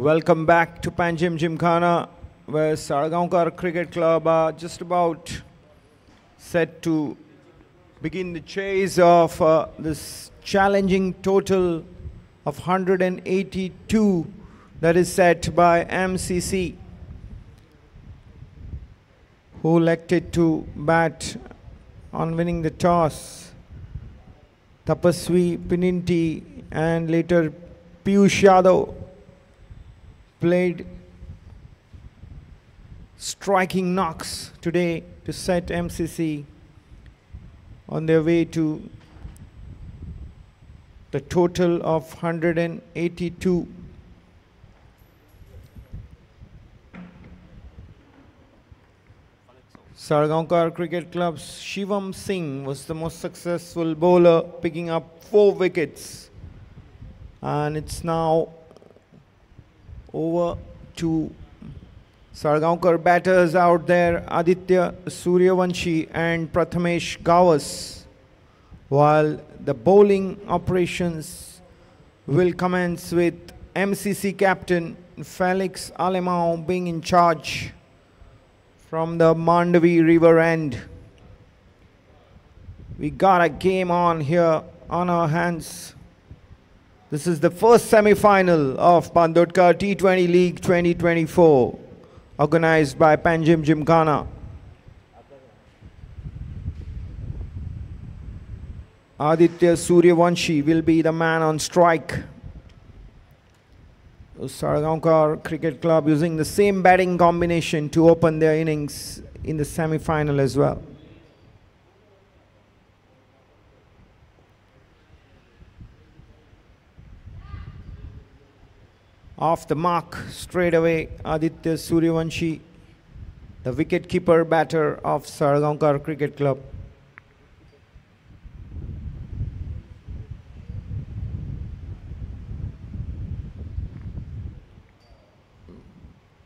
[SPEAKER 1] Welcome back to Panjim Gymkhana, where Salgaonkar Cricket Club are just about set to begin the chase of uh, this challenging total of 182 that is set by MCC, who elected to bat on winning the toss. Tapaswi Pininti and later Piyush Yadav played striking knocks today to set MCC on their way to the total of 182. Salgaonkar Cricket Club's Shivam Singh was the most successful bowler, picking up four wickets. And it's now over to Salgaonkar batters out there, Aditya Suryavanshi and Prathamesh Gawas, while the bowling operations will commence with MCC captain Felix Alemao being in charge from the Mandovi River end. We got a game on here on our hands. This is the first semi-final of Bandodkar T20 League 2024 organized by Panjim Gymkhana. Aditya Suryavanshi will be the man on strike. Salgaonkar Cricket Club using the same batting combination to open their innings in the semi-final as well. Off the mark straight away Aditya Suryavanshi, the wicket-keeper batter of Salgaonkar Cricket Club.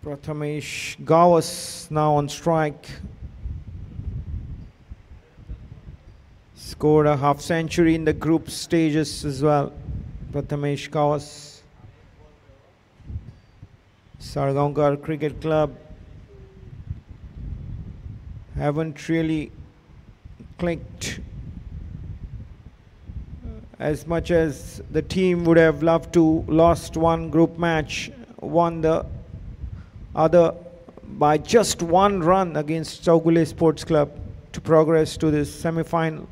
[SPEAKER 1] Prathamesh Gawas now on strike. Scored a half century in the group stages as well. Prathamesh Gawas. Salgaonkar Cricket Club haven't really clicked as much as the team would have loved to lost one group match won the other by just one run against Chaugule Sports Club to progress to this semi-final.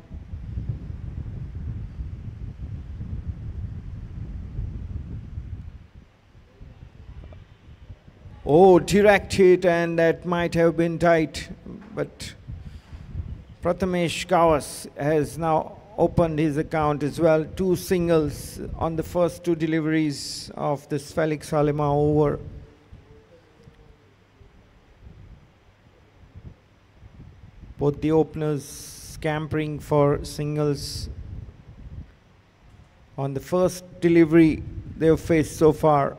[SPEAKER 1] Oh, direct hit and that might have been tight, but Prathamesh Gawas has now opened his account as well. Two singles on the first two deliveries of this Felix Alemao over. both the openers scampering for singles on the first delivery they've faced so far.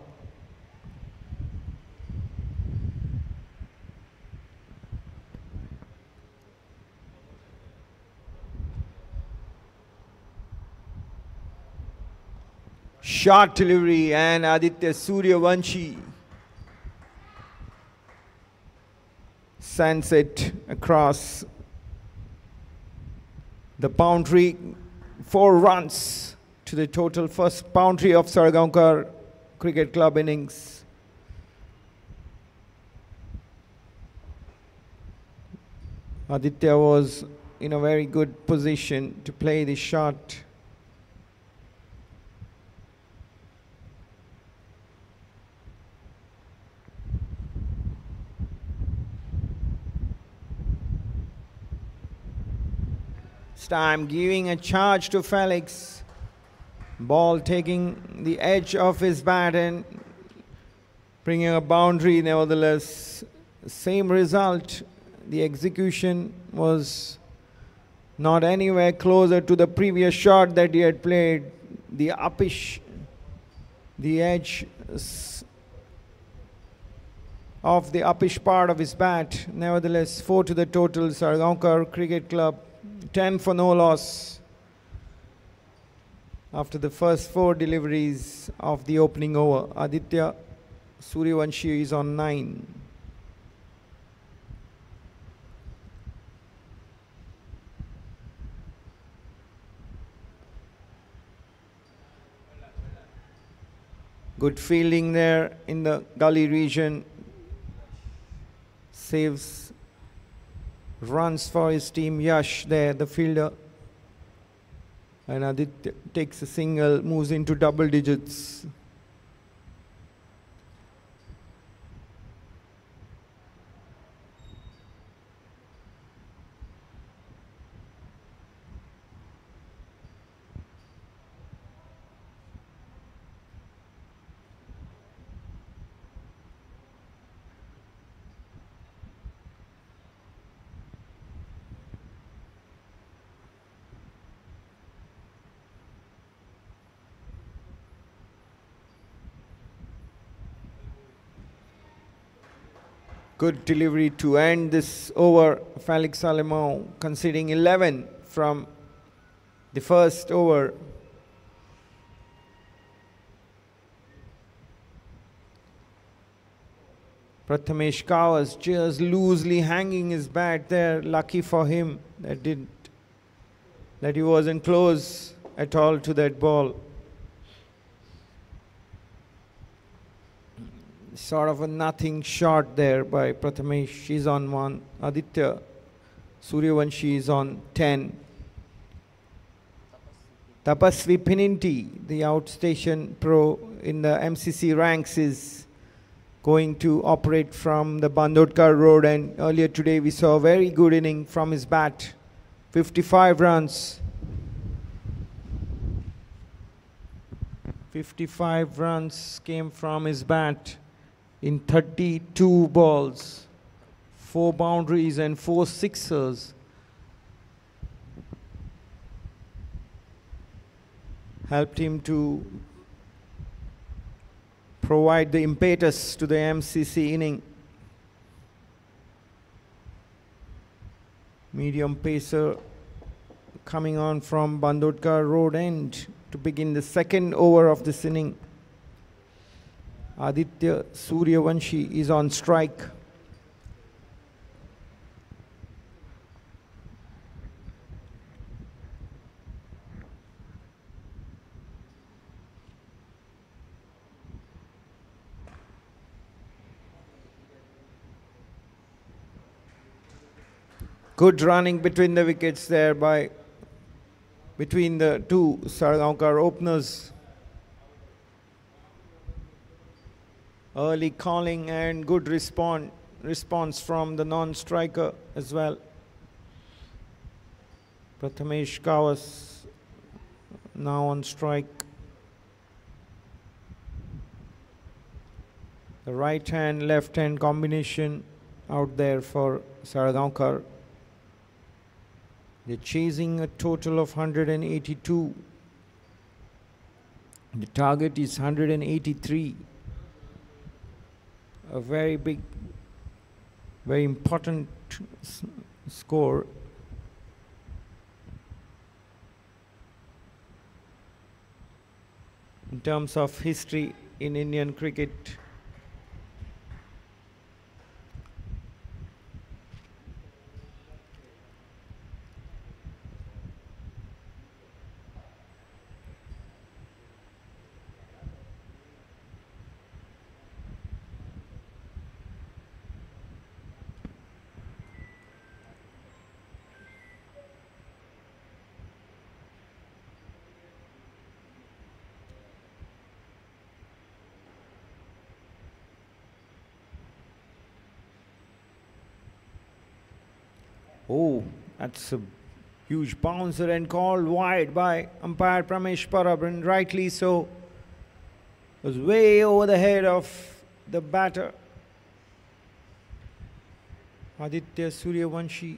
[SPEAKER 1] Short delivery and Aditya Suryavanshi sends it across the boundary, four runs to the total first boundary of Salgaonkar Cricket Club innings. Aditya was in a very good position to play the shot. This time giving a charge to Felix. Ball taking the edge of his bat and bringing a boundary nevertheless. Same result. The execution was not anywhere closer to the previous shot that he had played. The uppish, the edge of the uppish part of his bat. Nevertheless, 4 to the total. Salgaonkar Cricket Club 10 for no loss after the first four deliveries of the opening over. Aditya Suryavanshi is on 9. Good fielding there in the gully region. Saves runs for his team. Yash there, the fielder. And Aditya takes a single, moves into double digits. Good delivery to end this over. Felix Alemao conceding 11 from the first over. Prathamesh Gawas just loosely hanging his bat there. Lucky for him that didn't that he wasn't close at all to that ball. Sort of a nothing shot there by Prathamesh. She's on one. Aditya Suryavanshi is on 10. Tapasvi Pininti, the outstation pro in the MCC ranks, is going to operate from the Bandodkar Road. And earlier today, we saw a very good inning from his bat 55 runs. 55 runs came from his bat in 32 balls, four boundaries, and four sixers. Helped him to provide the impetus to the MCC inning. Medium pacer coming on from Bandodkar Road end to begin the second over of this inning. Aditya Suryavanshi is on strike. Good running between the wickets there by between the two Salgaonkar openers. Early calling and good response response from the non-striker as well. Prathamesh Gawas now on strike. The right hand, left hand combination out there for Salgaonkar. They're chasing a total of 182. The target is 183. A very big, very important score. In terms of history in Indian cricket, Oh, that's a huge bouncer and called wide by umpire Pramesh Parab, rightly so. It was way over the head of the batter. Aditya Suryavanshi.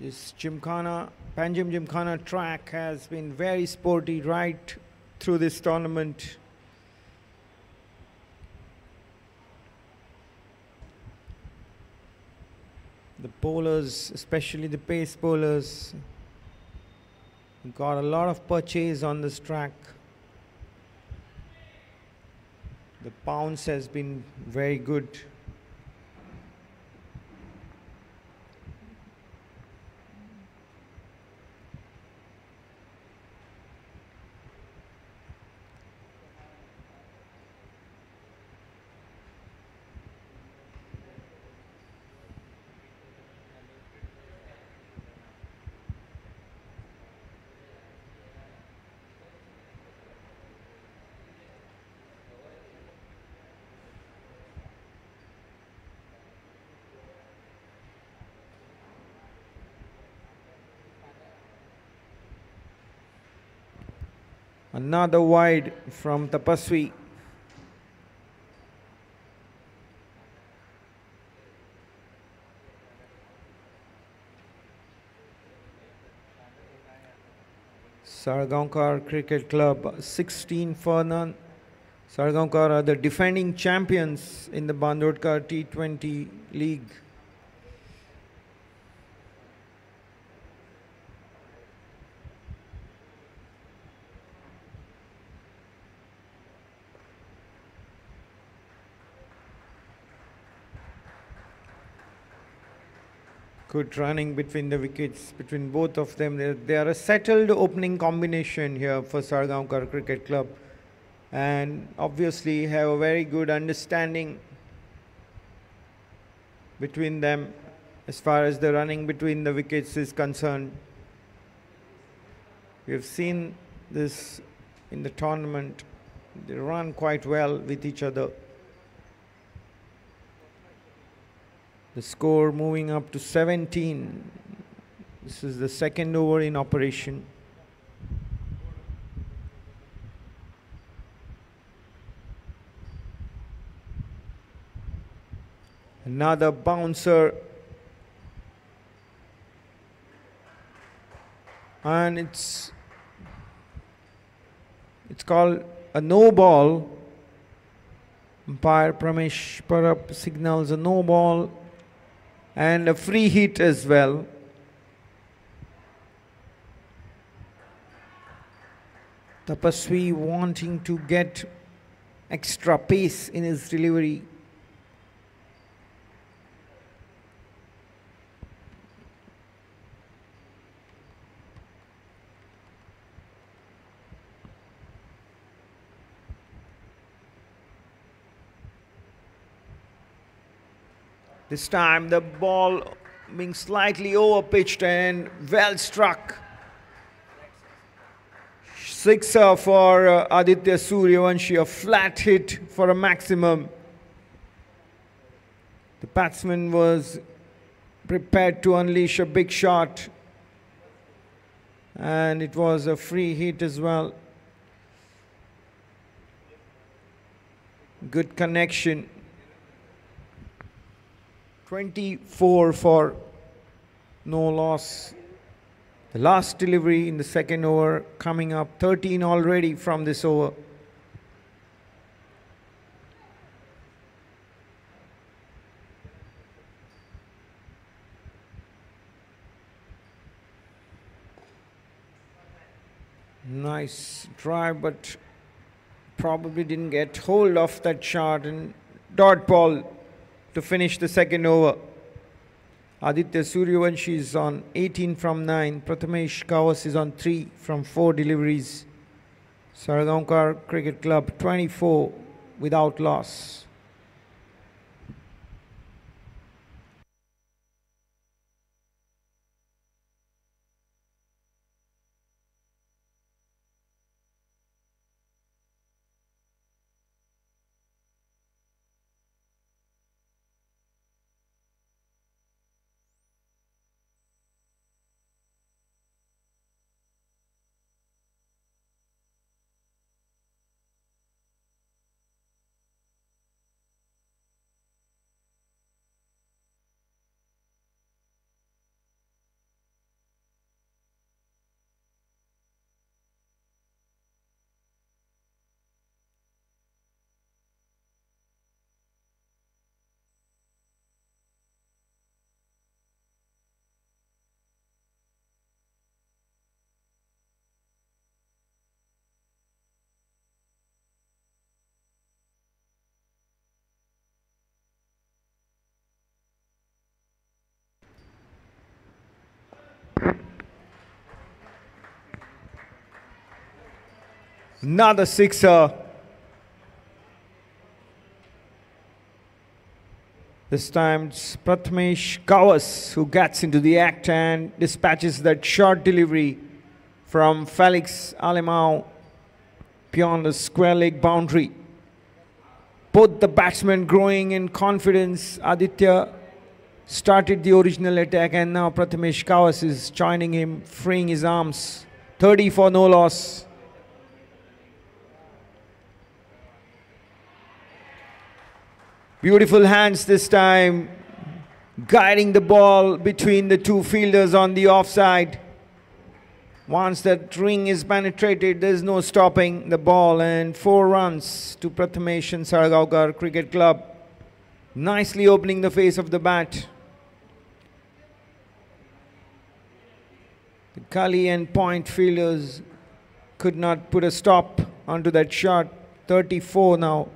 [SPEAKER 1] This Gymkhana, Panjim Gymkhana track has been very sporty right through this tournament. Bowlers, especially the pace bowlers, Got a lot of purchase on this track. The bounce has been very good. Another wide from Tapaswi. Salgaonkar Cricket Club 16 for none. Are the defending champions in the Bandodkar T20 League. Good running between the wickets, between both of them. They, they are a settled opening combination here for Salgaonkar Cricket Club and obviously have a very good understanding between them as far as the running between the wickets is concerned. We have seen this in the tournament. They run quite well with each other. The score moving up to 17. This is the second over in operation. Another bouncer. And it's it's called a no ball. Umpire Pramesh Parab signals a no ball and a free hit as well. Tapaswi wanting to get extra pace in his delivery. This time the ball being slightly overpitched and well struck. Sixer for uh, Aditya Suryavanshi, a flat hit for a maximum. The batsman was prepared to unleash a big shot and it was a free hit as well. Good connection. 24 for no loss. The last delivery in the second over coming up 13 already from this over. Nice drive, but probably didn't get hold of that shot and dot ball to finish the second over. Aditya Suryavanshi is on 18 from 9. Prathamesh Gawas is on 3 from 4 deliveries. Salgaonkar Cricket Club 24 without loss. Another sixer. This time it's Prathamesh Gawas who gets into the act and dispatches that short delivery from Felix Alemao beyond the square leg boundary. Both the batsmen growing in confidence. Aditya started the original attack and now Prathamesh Gawas is joining him, freeing his arms. 30 for no loss. Beautiful hands this time, guiding the ball between the two fielders on the offside. Once that ring is penetrated, there's no stopping the ball and four runs to Prathamesh and Salgaonkar Cricket Club. Nicely opening the face of the bat. The Gully and Point fielders could not put a stop onto that shot. 34 now.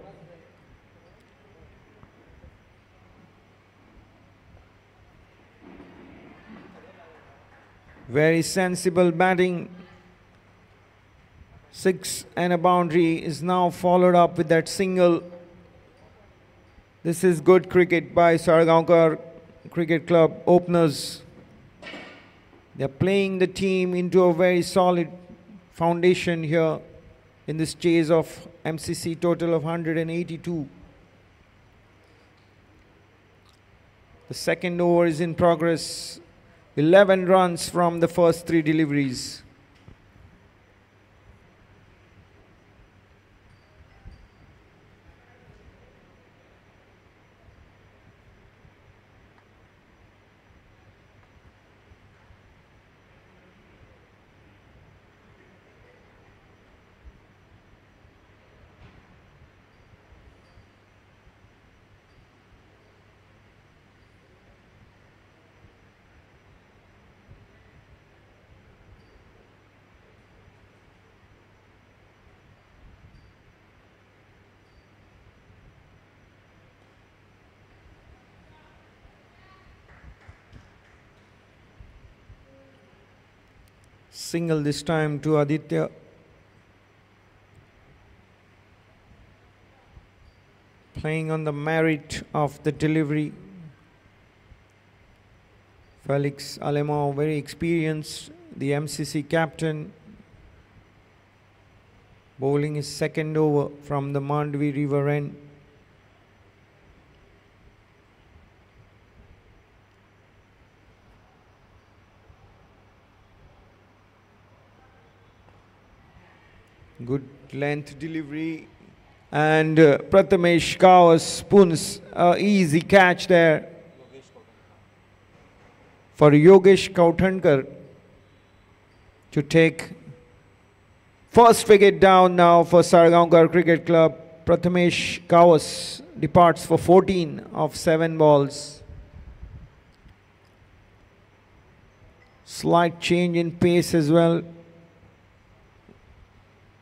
[SPEAKER 1] Very sensible batting. Six and a boundary is now followed up with that single. This is good cricket by Salgaonkar Cricket Club openers. They're playing the team into a very solid foundation here in this chase of MCC total of 182. The second over is in progress. 11 runs from the first three deliveries. Single this time to Aditya. Playing on the merit of the delivery. Felix Alemao, very experienced, the MCC captain. Bowling his second over from the Mandovi River end. Good length delivery. And uh, Prathamesh Gawas spoons uh, easy catch there for Yogesh Kautankar to take first wicket down now for Salgaonkar Cricket Club. Prathamesh Gawas departs for 14 of 7 balls. Slight change in pace as well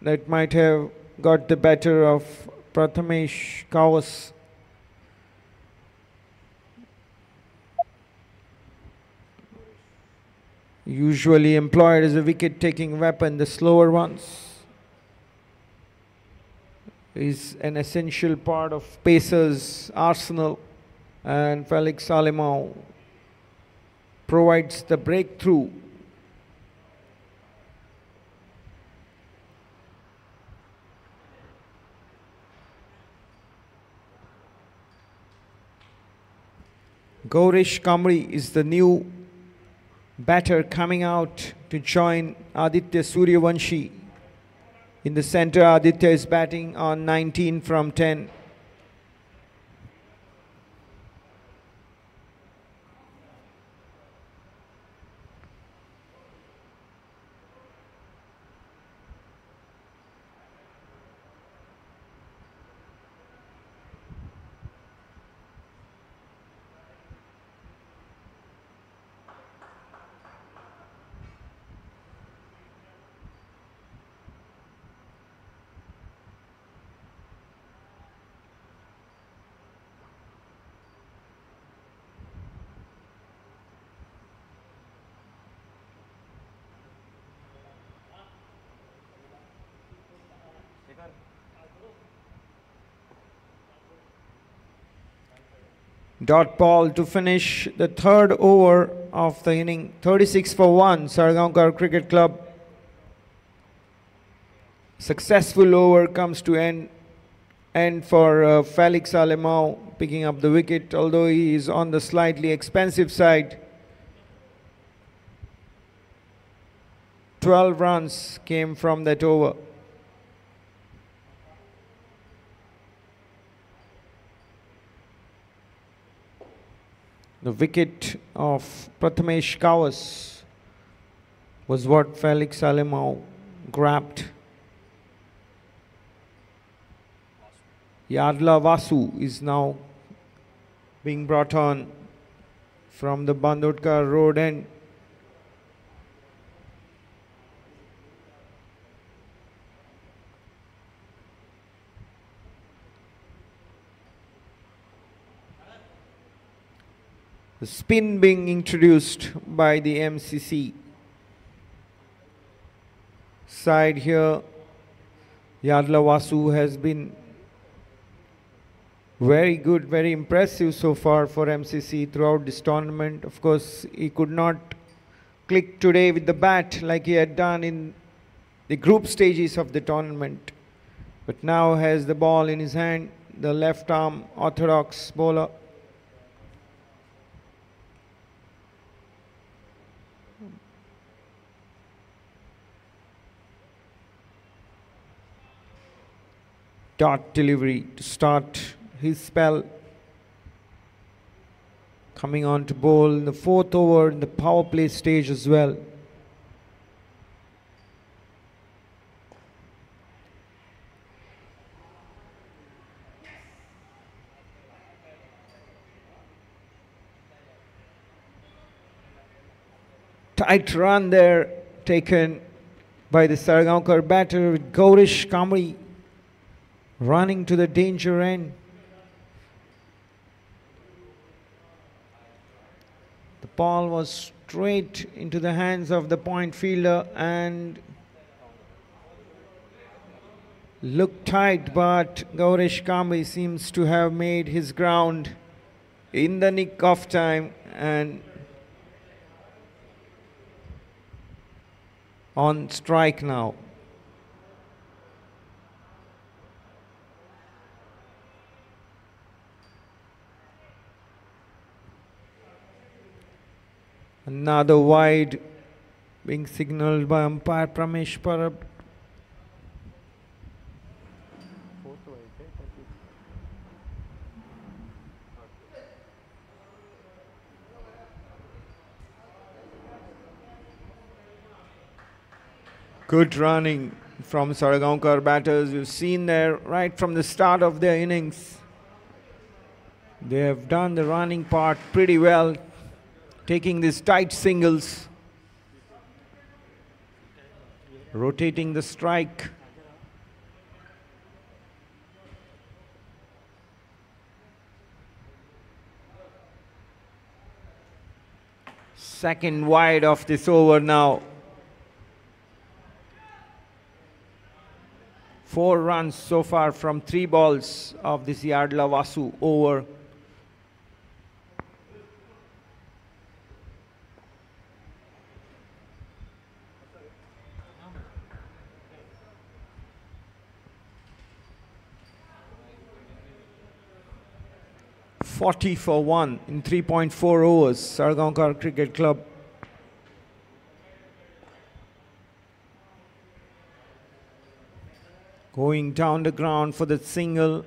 [SPEAKER 1] that might have got the better of Prathamesh Gawas. Usually employed as a wicket taking weapon, the slower ones is an essential part of Pacers' arsenal, and Felix Alemao provides the breakthrough Gaurish Kamri is the new batter coming out to join Aditya Suryavanshi. In the center, Aditya is batting on 19 from 10. Dot ball to finish the third over of the inning. 36 for 1, Salgaonkar Cricket Club. Successful over comes to end, end for uh, Felix Alemao picking up the wicket, although he is on the slightly expensive side. 12 runs came from that over. The wicket of Prathamesh Gawas was what Felix Alemao grabbed. Yadla Vasu is now being brought on from the Bandodkar road end. Spin being introduced by the MCC side here. Yadla Vasu has been very good, very impressive so far for MCC throughout this tournament. Of course, he could not click today with the bat like he had done in the group stages of the tournament. But now has the ball in his hand, the left arm orthodox bowler. Dot delivery to start his spell. Coming on to bowl in the fourth over in the power play stage as well. Tight run there taken by the Salgaonkar batter with Gaurish Kamri running to the danger end. The ball was straight into the hands of the point fielder and looked tight, but Gaurish Kamri seems to have made his ground in the nick of time and on strike now. Another wide being signaled by umpire Pramesh Parab. Good running from Salgaonkar batters. You've seen there right from the start of their innings. They have done the running part pretty well, taking these tight singles, rotating the strike. Second wide of this over now. Four runs so far from three balls of this Yadla Vasu over. Forty for one in 3.4 overs, Salgaonkar Cricket Club. Going down the ground for the single.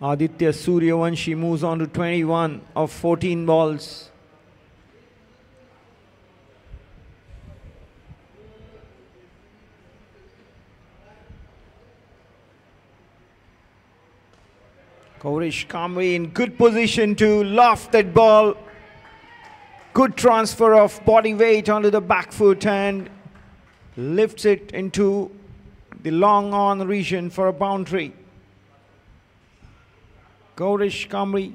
[SPEAKER 1] Aditya Suryavanshi moves on to 21 of 14 balls. Gaurish Kamri in good position to loft that ball. Good transfer of body weight onto the back foot and lifts it into the long on region for a boundary. Gaurish Kamri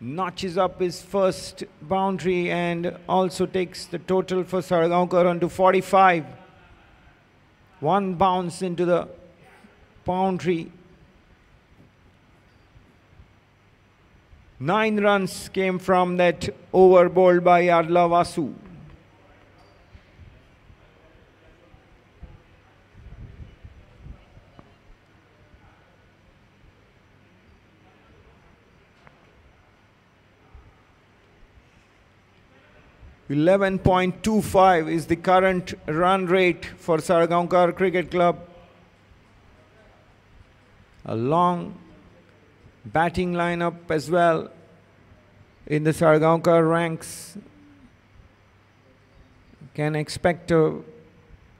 [SPEAKER 1] notches up his first boundary and also takes the total for Salgaonkar onto 45. One bounce into the boundary Nine runs came from that over bowled by Yadla Vasu. Eleven point two five is the current run rate for Salgaonkar Cricket Club. A long batting lineup as well in the Salgaonkar ranks. Can expect a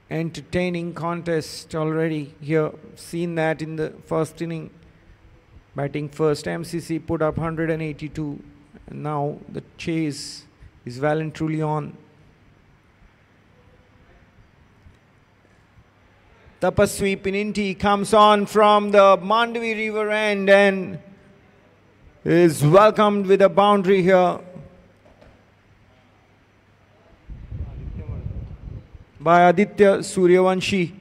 [SPEAKER 1] entertaining contest already here. Seen that in the first inning. Batting first, MCC put up 182. And now the chase is well and truly on. Tapaswi Pininti comes on from the Mandovi River end and is welcomed with a boundary here by Aditya Suryavanshi.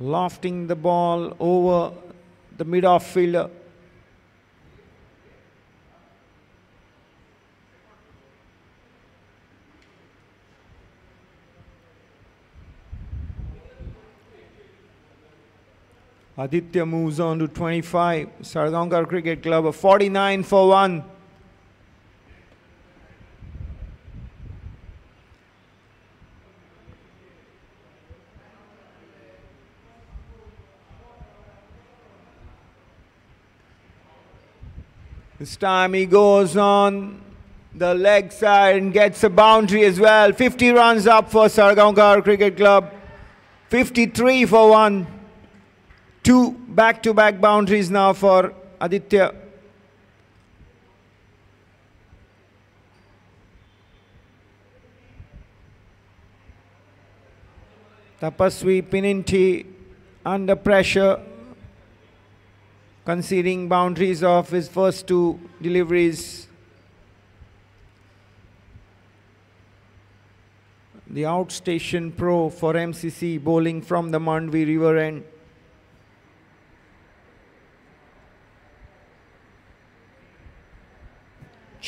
[SPEAKER 1] Lofting the ball over the mid off fielder. Aditya moves on to 25. Salgaonkar Cricket Club, a 49 for 1. This time he goes on the leg side and gets a boundary as well. 50 runs up for Salgaonkar Cricket Club. 53 for 1. Two back-to-back boundaries now for Aditya. Tapaswi Pininti under pressure, conceding boundaries of his first two deliveries. The outstation pro for MCC bowling from the Mandovi River end.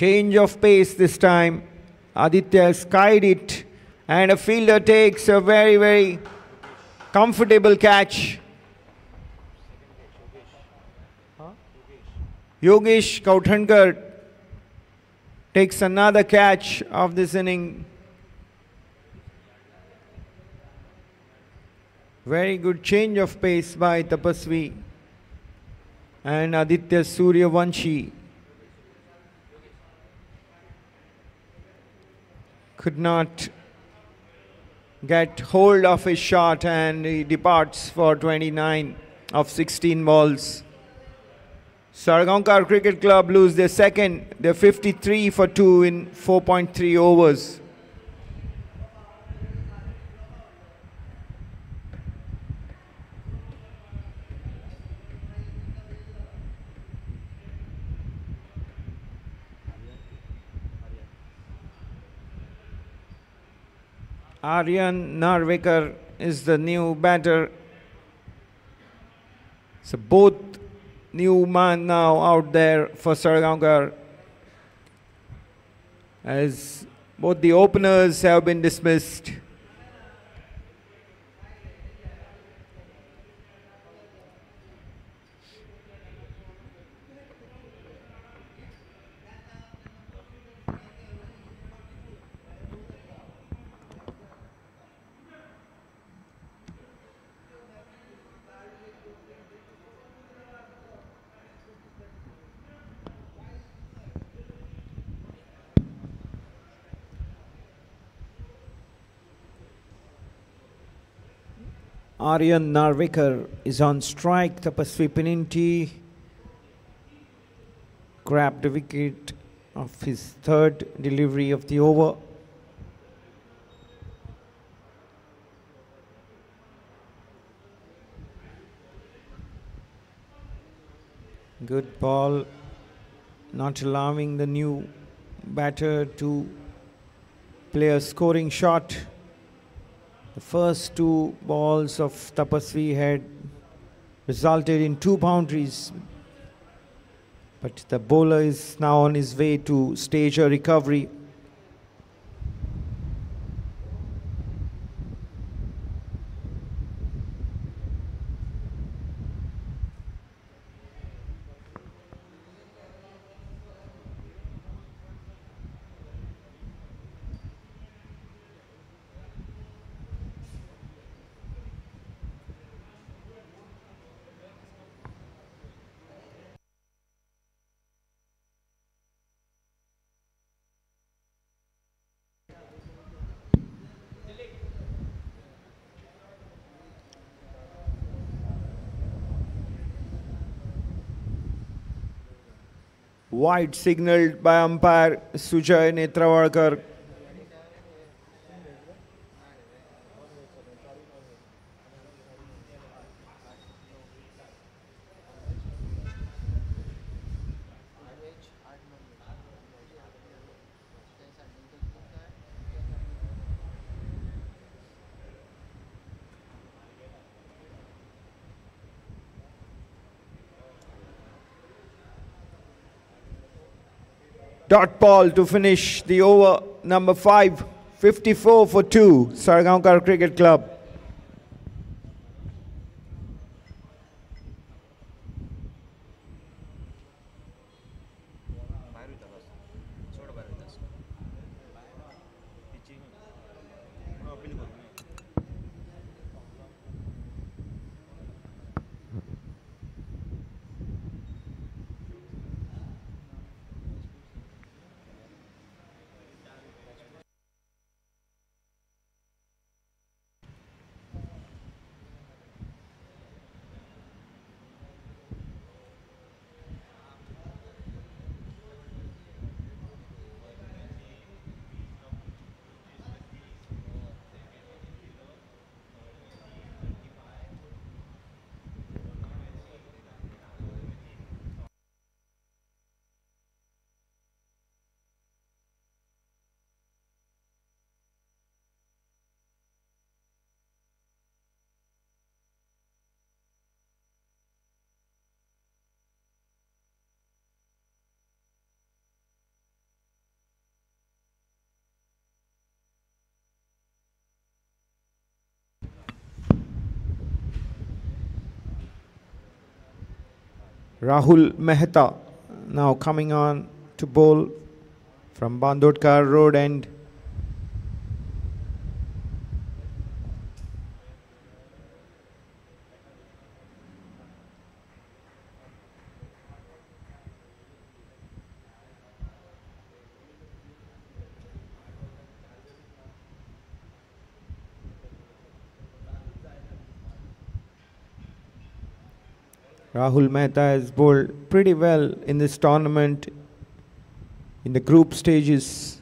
[SPEAKER 1] Change of pace this time. Aditya skied it and a fielder takes a very, very comfortable catch. Yogesh Kauthankar takes another catch of this inning. Very good change of pace by Tapasvi and Aditya Suryavanshi. Could not get hold of his shot and he departs for 29 of 16 balls. Salgaonkar Cricket Club lose their second, they're 53 for 2 in 4.3 overs. Aryan Narvekar is the new batter. So both new man now out there for Salgaonkar as both the openers have been dismissed. Aryan Narvekar is on strike. Tapaswi Pininti grabbed the wicket of his third delivery of the over. Good ball, not allowing the new batter to play a scoring shot. The first two balls of Tapasvi had resulted in two boundaries. But the bowler is now on his way to stage a recovery. Wide signaled by umpire Sujay Netrawalkar. Dot ball to finish the over number five, 54 for two, Salgaonkar Cricket Club. Rahul Mehta now coming on to bowl from Bandodkar Road End. Rahul Mehta has bowled pretty well in this tournament in the group stages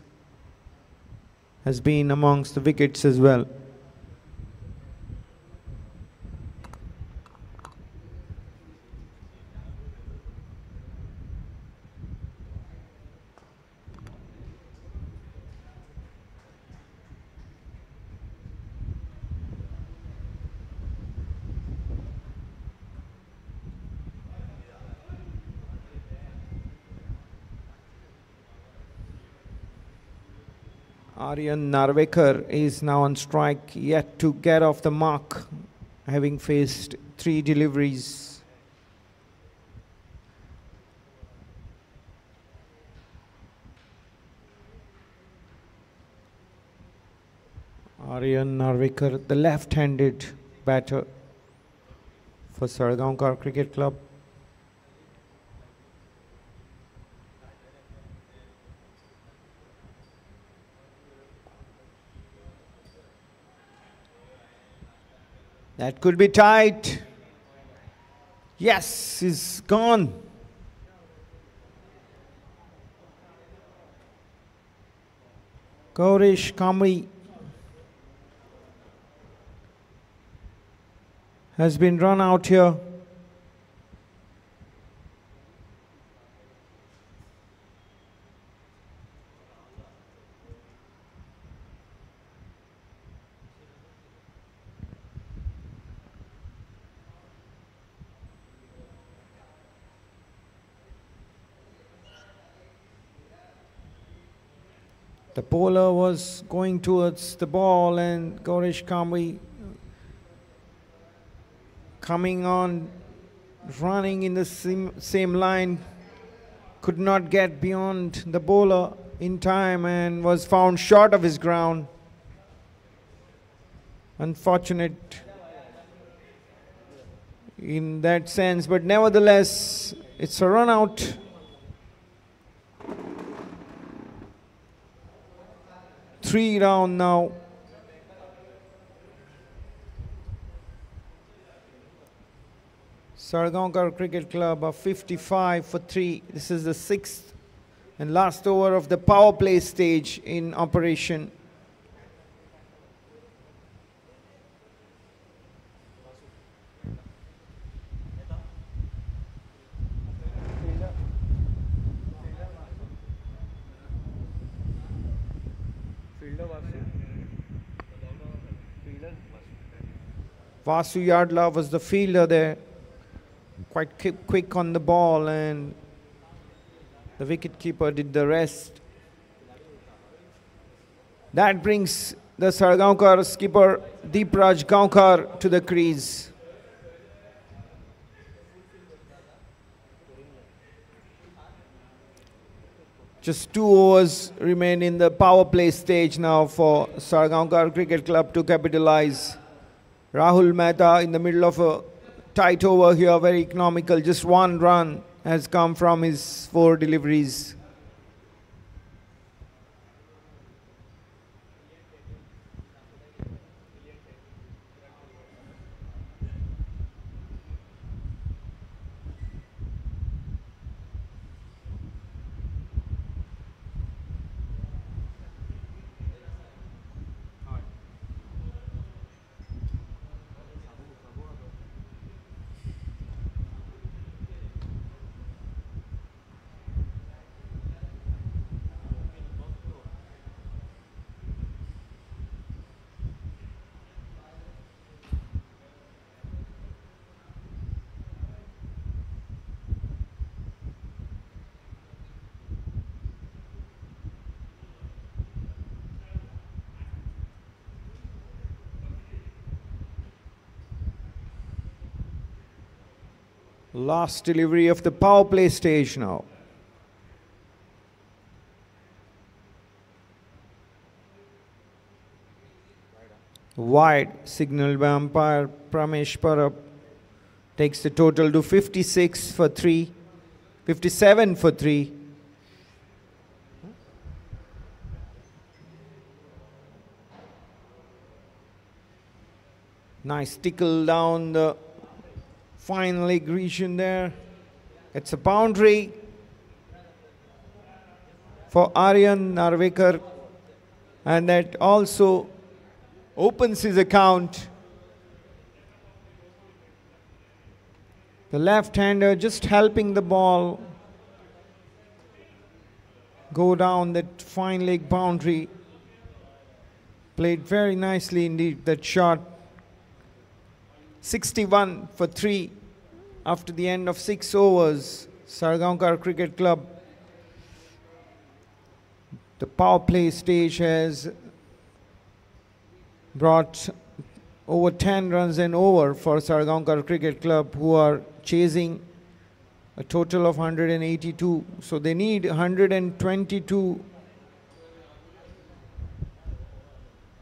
[SPEAKER 1] has been amongst the wickets as well. Aryan Narvekar is now on strike, yet to get off the mark, having faced three deliveries. Aryan Narvekar, the left-handed batter for Salgaonkar Cricket Club. That could be tight. Yes, he's gone. Gaurish Kamri has been run out here. The bowler was going towards the ball, and Gaurish Kambi coming on, running in the same, same line, could not get beyond the bowler in time and was found short of his ground. Unfortunate in that sense, but nevertheless, it's a run out. Three round now. Salgaonkar Cricket Club are 55 for 3. This is the sixth and last over of the power play stage in operation. Vasu Yadla was the fielder there, quite qui- quick on the ball, and the wicketkeeper did the rest. That brings the Salgaonkar skipper Deepraj Gaonkar to the crease. Just two overs remain in the power play stage now for Salgaonkar Cricket Club to capitalize. Rahul Mehta in the middle of a tight over here, very economical. Just one run has come from his four deliveries. Last delivery of the power play stage now. Wide signal by umpire Pramesh Parab takes the total to 56 for 3, 57 for 3. Nice tickle down the fine leg region there. It's a boundary for Aryan Narvekar and that also opens his account. The left-hander just helping the ball go down that fine leg boundary. Played very nicely indeed that shot. 61 for 3 after the end of 6 overs. Salgaonkar Cricket Club. The power play stage has brought over 10 runs and over for Salgaonkar Cricket Club who are chasing a total of 182. So they need 122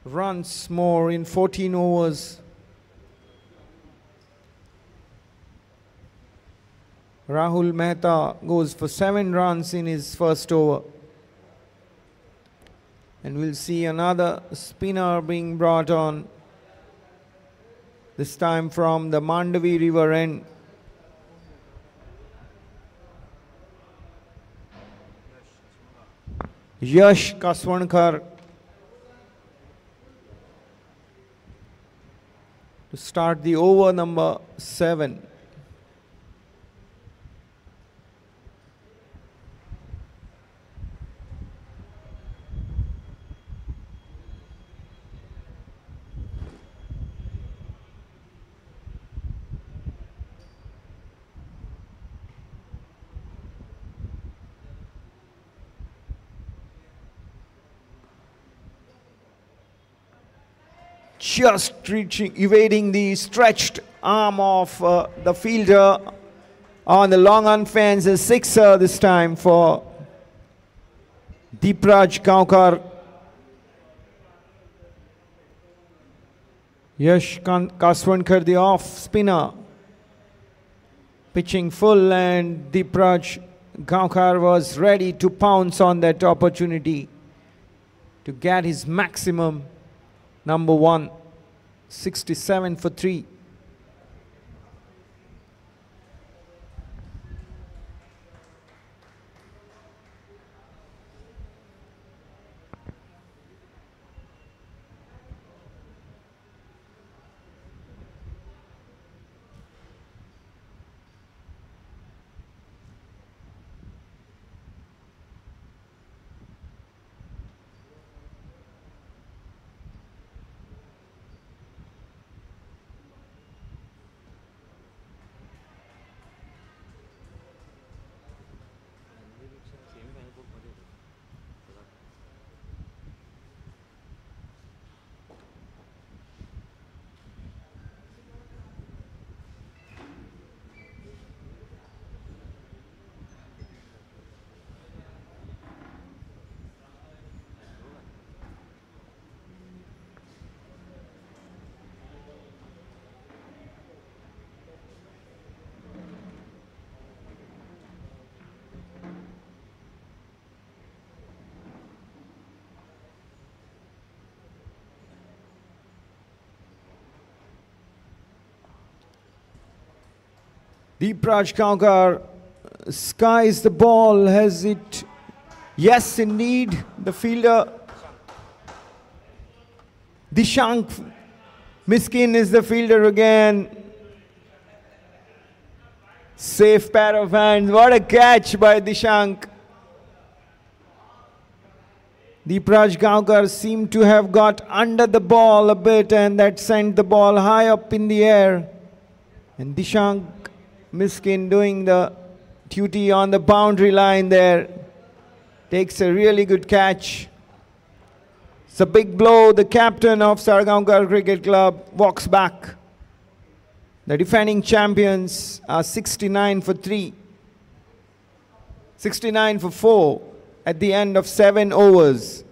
[SPEAKER 1] runs more in 14 overs. Rahul Mehta goes for seven runs in his first over. And we'll see another spinner being brought on, this time from the Mandovi River end. Yash Kaswankar to start the over number seven. Just reaching, evading the stretched arm of uh, the fielder on the long on fence. A sixer this time for Deepraj Gaonkar. Yash Kaswankar, the off spinner, pitching full, and Deepraj Gaonkar was ready to pounce on that opportunity to get his maximum number one, 67 for three. Deepraj Gaonkar skies the ball. Has it? Yes, indeed. The fielder. Dishank Miskin is the fielder again. Safe pair of hands. What a catch by Dishank. Deepraj Gaonkar seemed to have got under the ball a bit and that sent the ball high up in the air. And Dishank Miskin doing the duty on the boundary line there. Takes a really good catch. It's a big blow. The captain of Salgaonkar Cricket Club walks back. The defending champions are 69 for 3. 69 for 4 at the end of 7 overs.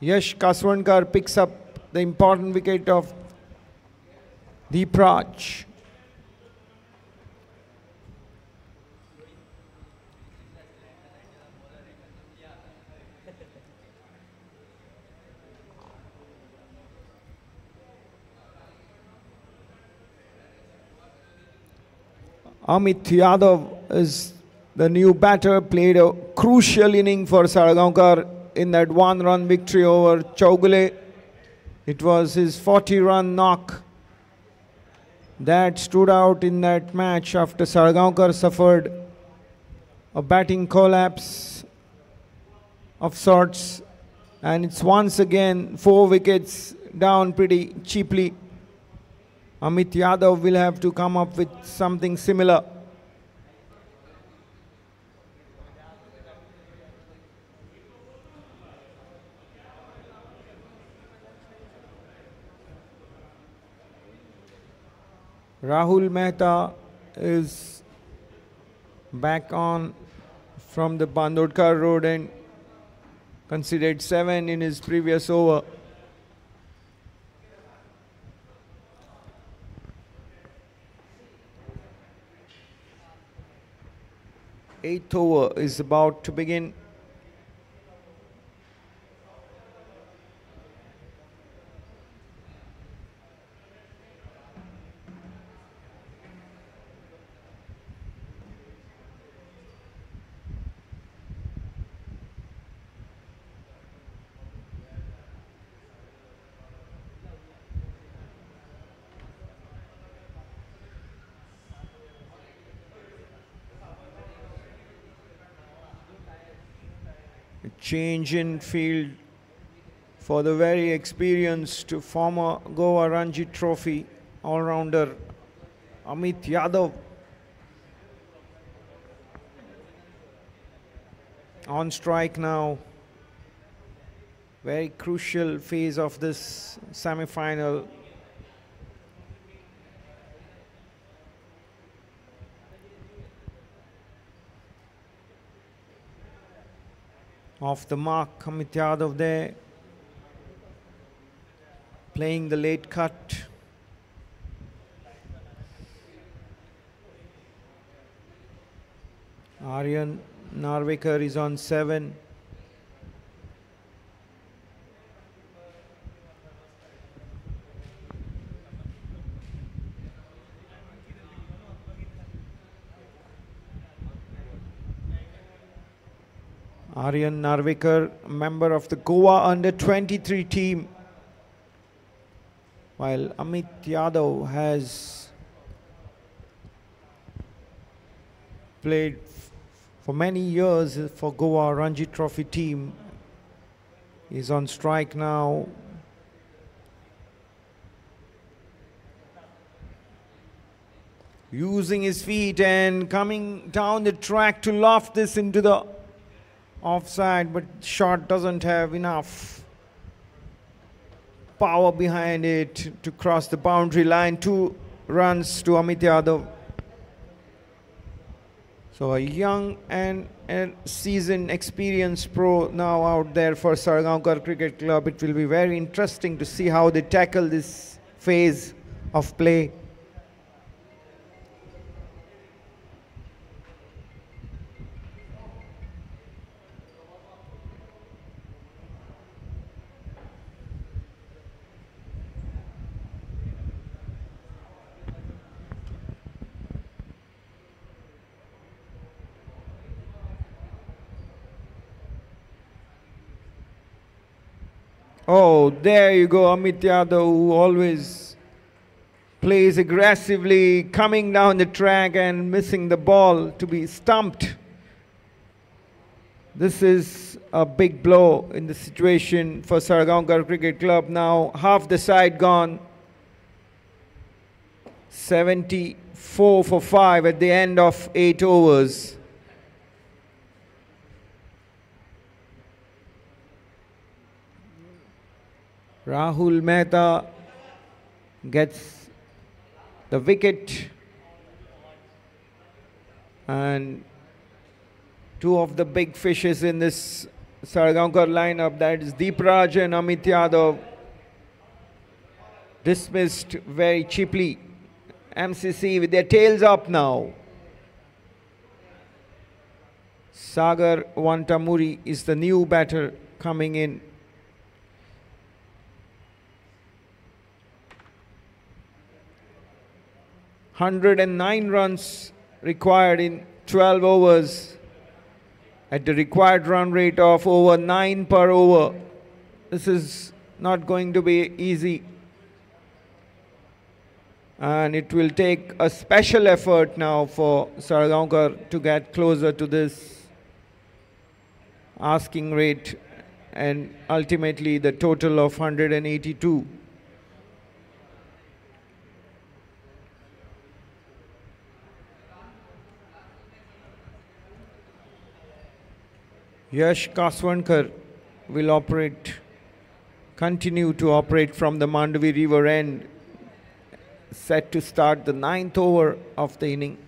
[SPEAKER 1] Yash Kaswankar picks up the important wicket of Deepraj. Amit Yadav is the new batter, played a crucial inning for Salgaonkar in that one run victory over Chaugule. It was his 40 run knock that stood out in that match after Salgaonkar suffered a batting collapse of sorts. And it's once again four wickets down pretty cheaply. Amit Yadav will have to come up with something similar. Rahul Mehta is back on from the Bandodkar road and considered seven in his previous over. Eighth over is about to begin. Change in field for the very experienced to former Goa Ranji Trophy all-rounder Amit Yadav. On strike now. Very crucial phase of this semi-final. Off the mark, Amit Yadav there. Playing the late cut. Aryan Narvekar is on seven. Aryan Narvekar, member of the Goa under 23 team. While Amit Yadav has played for many years for Goa Ranji Trophy team. He's on strike now. Using his feet and coming down the track to loft this into the offside, but shot doesn't have enough power behind it to cross the boundary line. Two runs to Amit Yadav. So a young and seasoned, experienced pro now out there for Salgaonkar Cricket Club. It will be very interesting to see how they tackle this phase of play. Oh, there you go, Amit Yadav, who always plays aggressively, coming down the track and missing the ball to be stumped. This is a big blow in the situation for Salgaonkar Cricket Club. Now half the side gone. 74 for 5 at the end of 8 overs. Rahul Mehta gets the wicket and two of the big fishes in this Salgaonkar lineup that is Deepraj and Amit Yadav dismissed very cheaply. MCC with their tails up now. Sagar Wantamuri is the new batter coming in. Hundred and nine runs required in 12 overs at the required run rate of over 9 per over. This is not going to be easy. And it will take a special effort now for Salgaonkar to get closer to this asking rate and ultimately the total of 182. Yash Kaswankar will operate, continue to operate from the Mandovi River end, set to start the ninth over of the inning.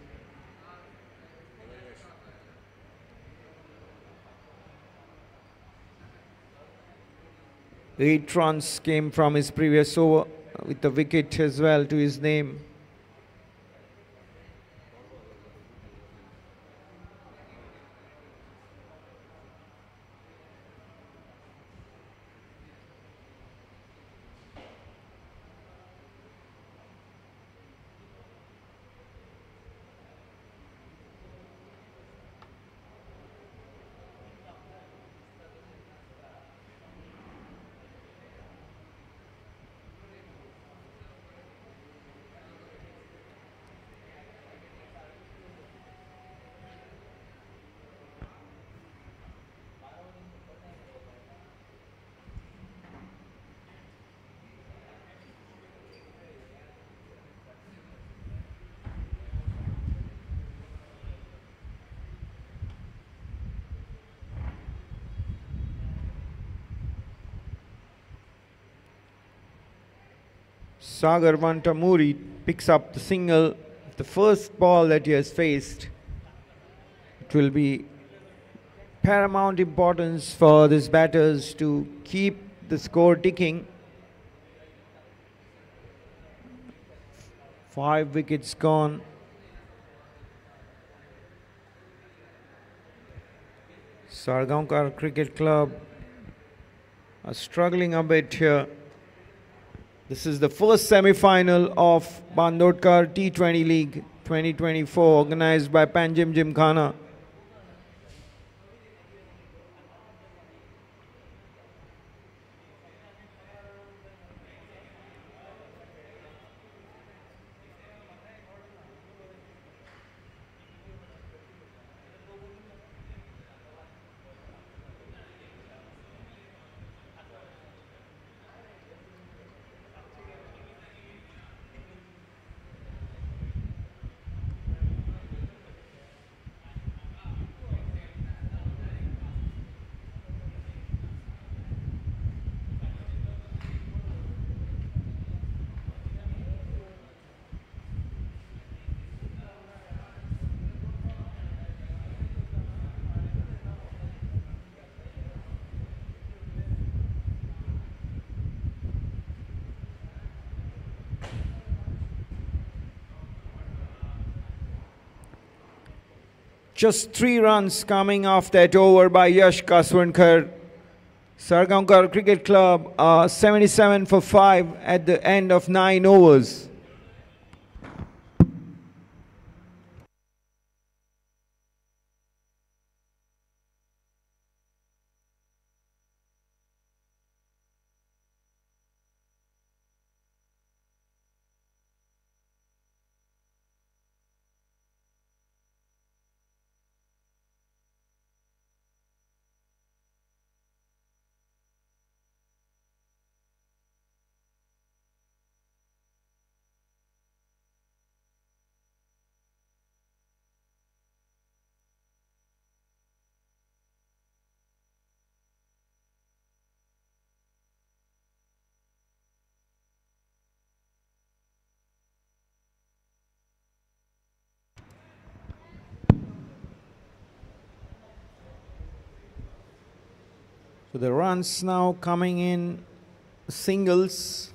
[SPEAKER 1] Eight runs came from his previous over with the wicket as well to his name. Sagar Vantamuri picks up the single. The first ball that he has faced. It will be paramount importance for these batters to keep the score ticking. Five wickets gone. Salgaonkar Cricket Club are struggling a bit here. This is the first semi-final of Bandodkar T20 League 2024 organized by Panjim Gymkhana. Just three runs coming off that over by Yash Kaswankar. Salgaonkar Cricket Club uh, 77 for 5 at the end of 9 overs. So the runs now coming in singles.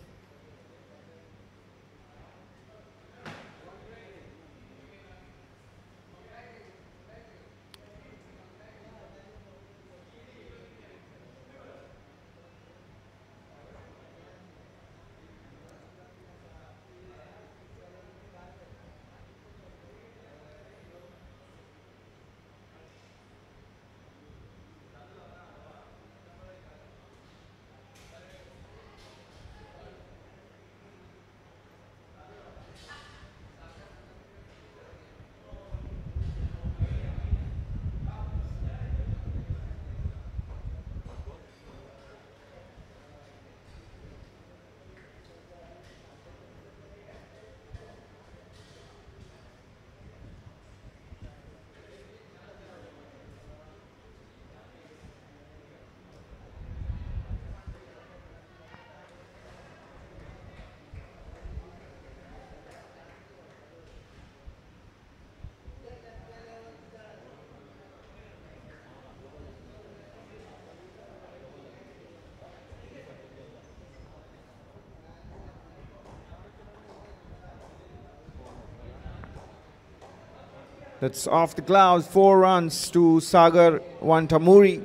[SPEAKER 1] That's off the gloves, four runs to Sagar Wantamuri.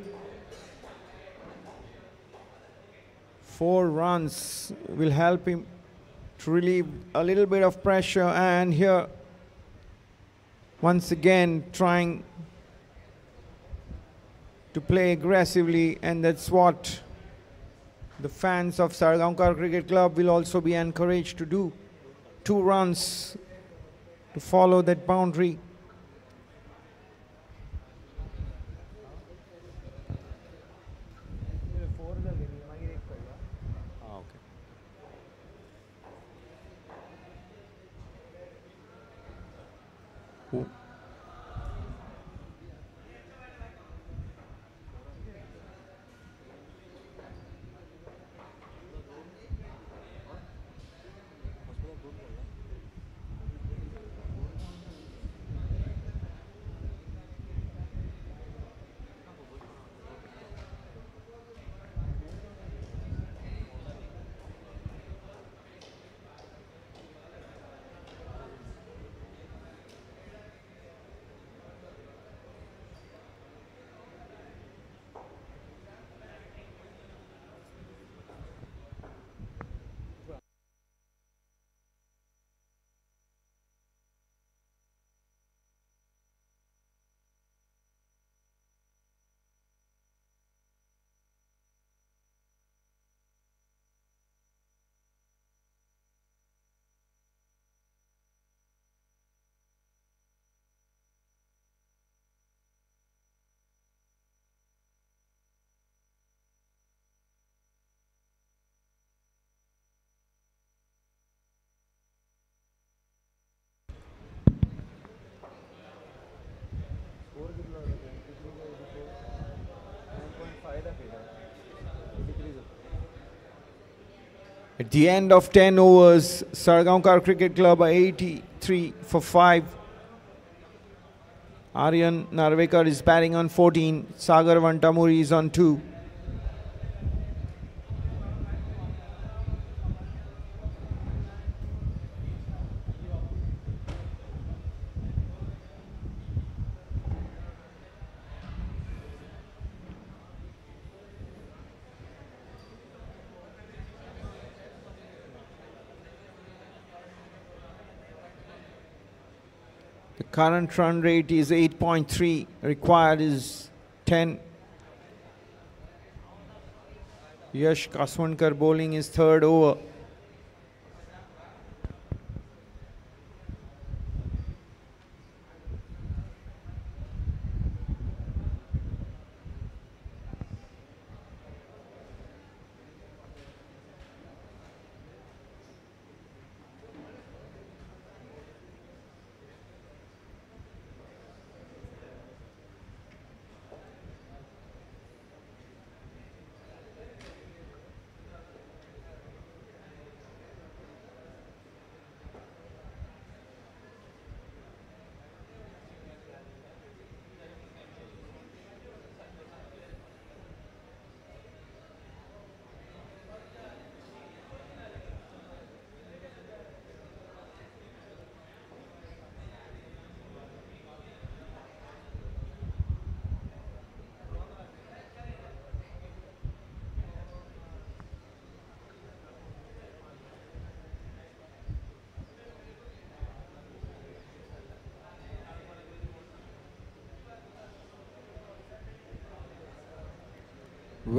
[SPEAKER 1] Four runs will help him to relieve a little bit of pressure and here once again trying to play aggressively and that's what the fans of Salgaonkar Cricket Club will also be encouraged to do. Two runs to follow that boundary. At the end of 10 overs, Salgaonkar Cricket Club are 83 for 5. Aryan Narvekar is batting on 14. Sagar Vantamuri is on 2. The current run rate is 8.3, required is 10. Yash Kaswankar bowling is third over.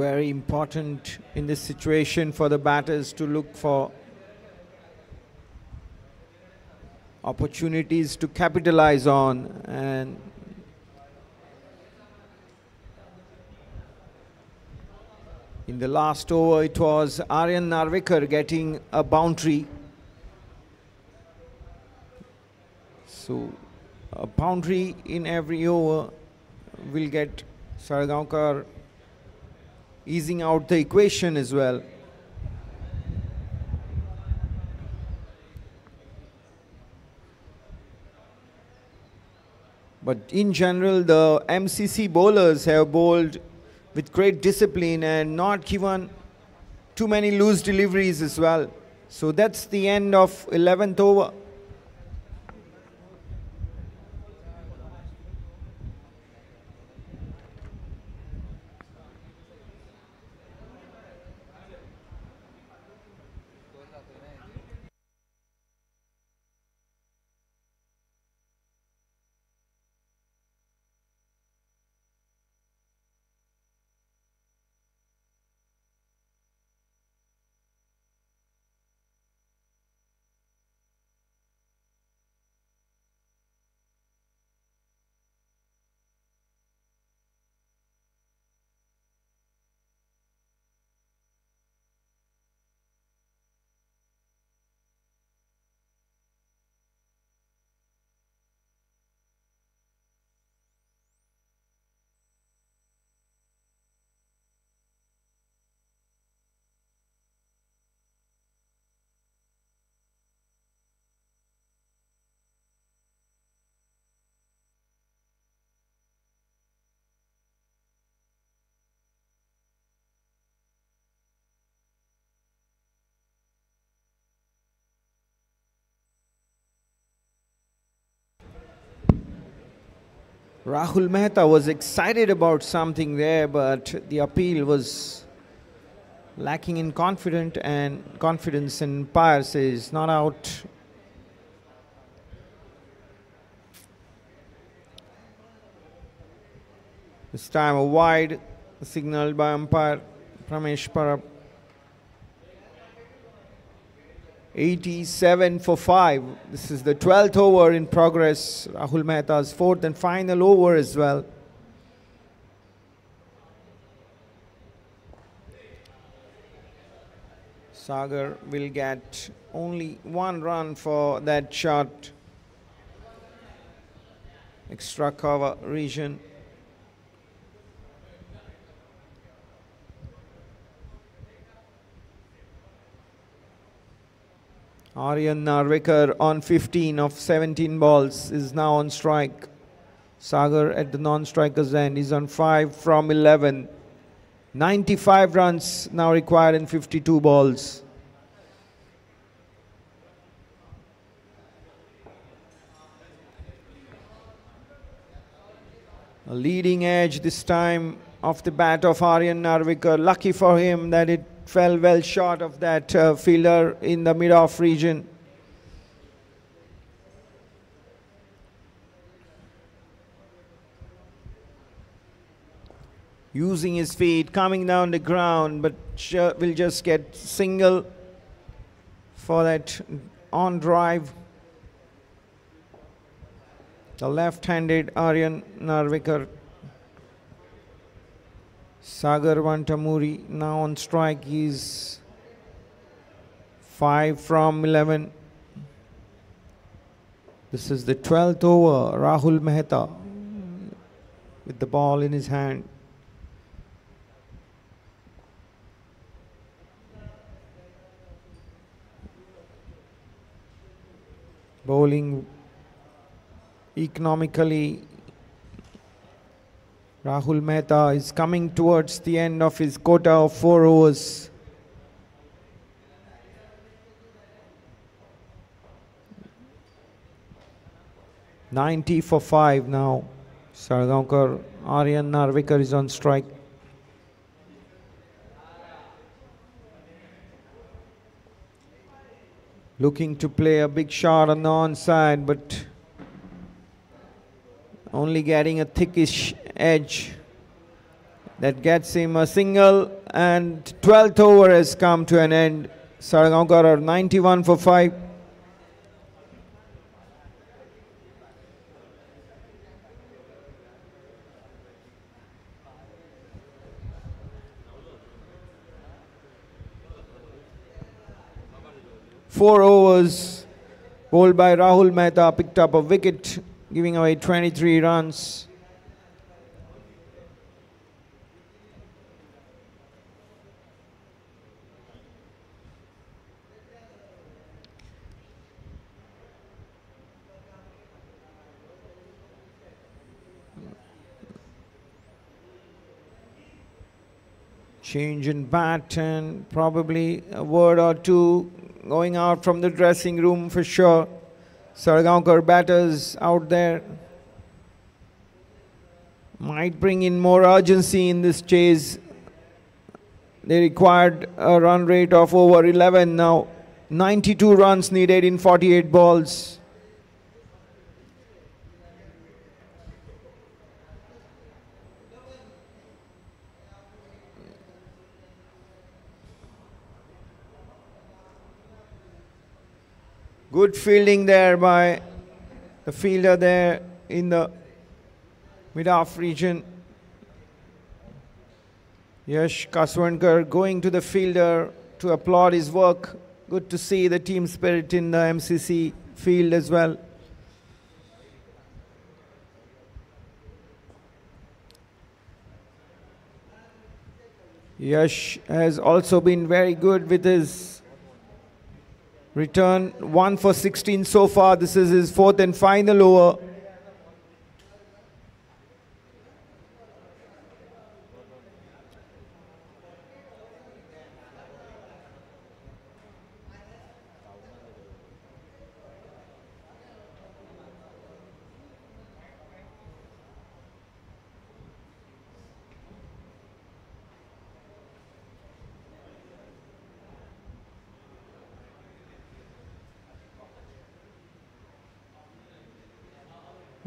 [SPEAKER 1] Very important in this situation for the batters to look for opportunities to capitalize on and in the last over it was Aryan Narvekar getting a boundary. So a boundary in every over will get Salgaonkar easing out the equation as well. But in general, the MCC bowlers have bowled with great discipline and not given too many loose deliveries as well. So that's the end of 11th over. Rahul Mehta was excited about something there, but the appeal was lacking in confidence and confidence and Pyre says not out. This time a wide signaled by umpire Pramesh Parab. 87 for 5. This is the 12th over in progress. Rahul Mehta's fourth and final over as well. Sagar will get only one run for that shot. Extra cover region. Aryan Narvekar on 15 of 17 balls is now on strike. Sagar at the non-striker's end is on 5 from 11. 95 runs now required in 52 balls. A leading edge this time off the bat of Aryan Narvekar. Lucky for him that it fell well short of that uh, fielder in the mid-off region. Using his feet, coming down the ground, but will just get single for that on drive. The left-handed Aryan Narvekar Sagar Vantamuri now on strike. He's 5 from 11. This is the 12th over. Rahul Mehta with the ball in his hand. Bowling economically Rahul Mehta is coming towards the end of his quota of four overs. Ninety for five now. Salgaonkar, Aryan Narvekar is on strike. Looking to play a big shot on the onside, but only getting a thickish edge that gets him a single and 12th over has come to an end. Salgaonkar are 91 for 5. Four overs bowled by Rahul Mehta picked up a wicket giving away 23 runs. change in bat and probably a word or two going out from the dressing room for sure. Salgaonkar batters out there might bring in more urgency in this chase. They required a run rate of over 11 now. 92 runs needed in 48 balls. Good fielding there by the fielder there in the mid-off region. Yash Kaswankar going to the fielder to applaud his work. Good to see the team spirit in the MCC field as well. Yash has also been very good with his Return 1 for 16 so far. This is his fourth and final over.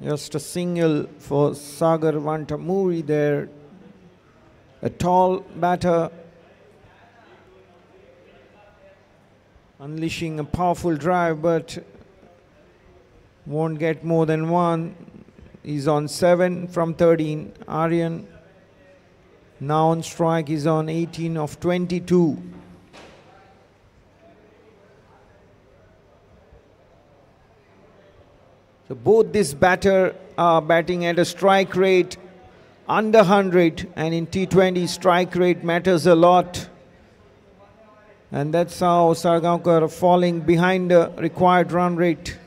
[SPEAKER 1] Just a single for Sagar Vantamuri there. A tall batter unleashing a powerful drive but won't get more than one. He's on 7 from 13. Aryan now on strike is on 18 of 22. Both this batter are batting at a strike rate under 100 and in T20 strike rate matters a lot. And that's how Salgaonkar falling behind the required run rate.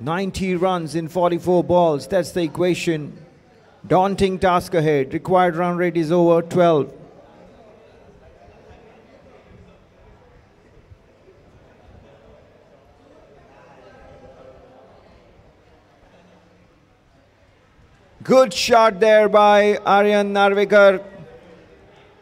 [SPEAKER 1] Ninety runs in 44 balls. That's the equation. Daunting task ahead. Required run rate is over 12. Good shot there by Aryan Narvekar.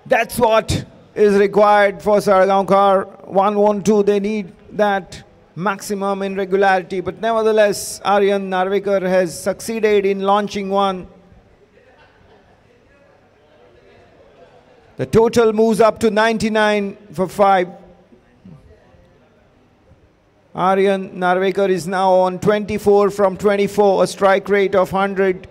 [SPEAKER 1] That's what is required for Salgaonkar. 1-1-2, they need that maximum in regularity. But nevertheless, Aryan Narvekar has succeeded in launching one. The total moves up to 99 for 5. Aryan Narvekar is now on 24 from 24, a strike rate of 100.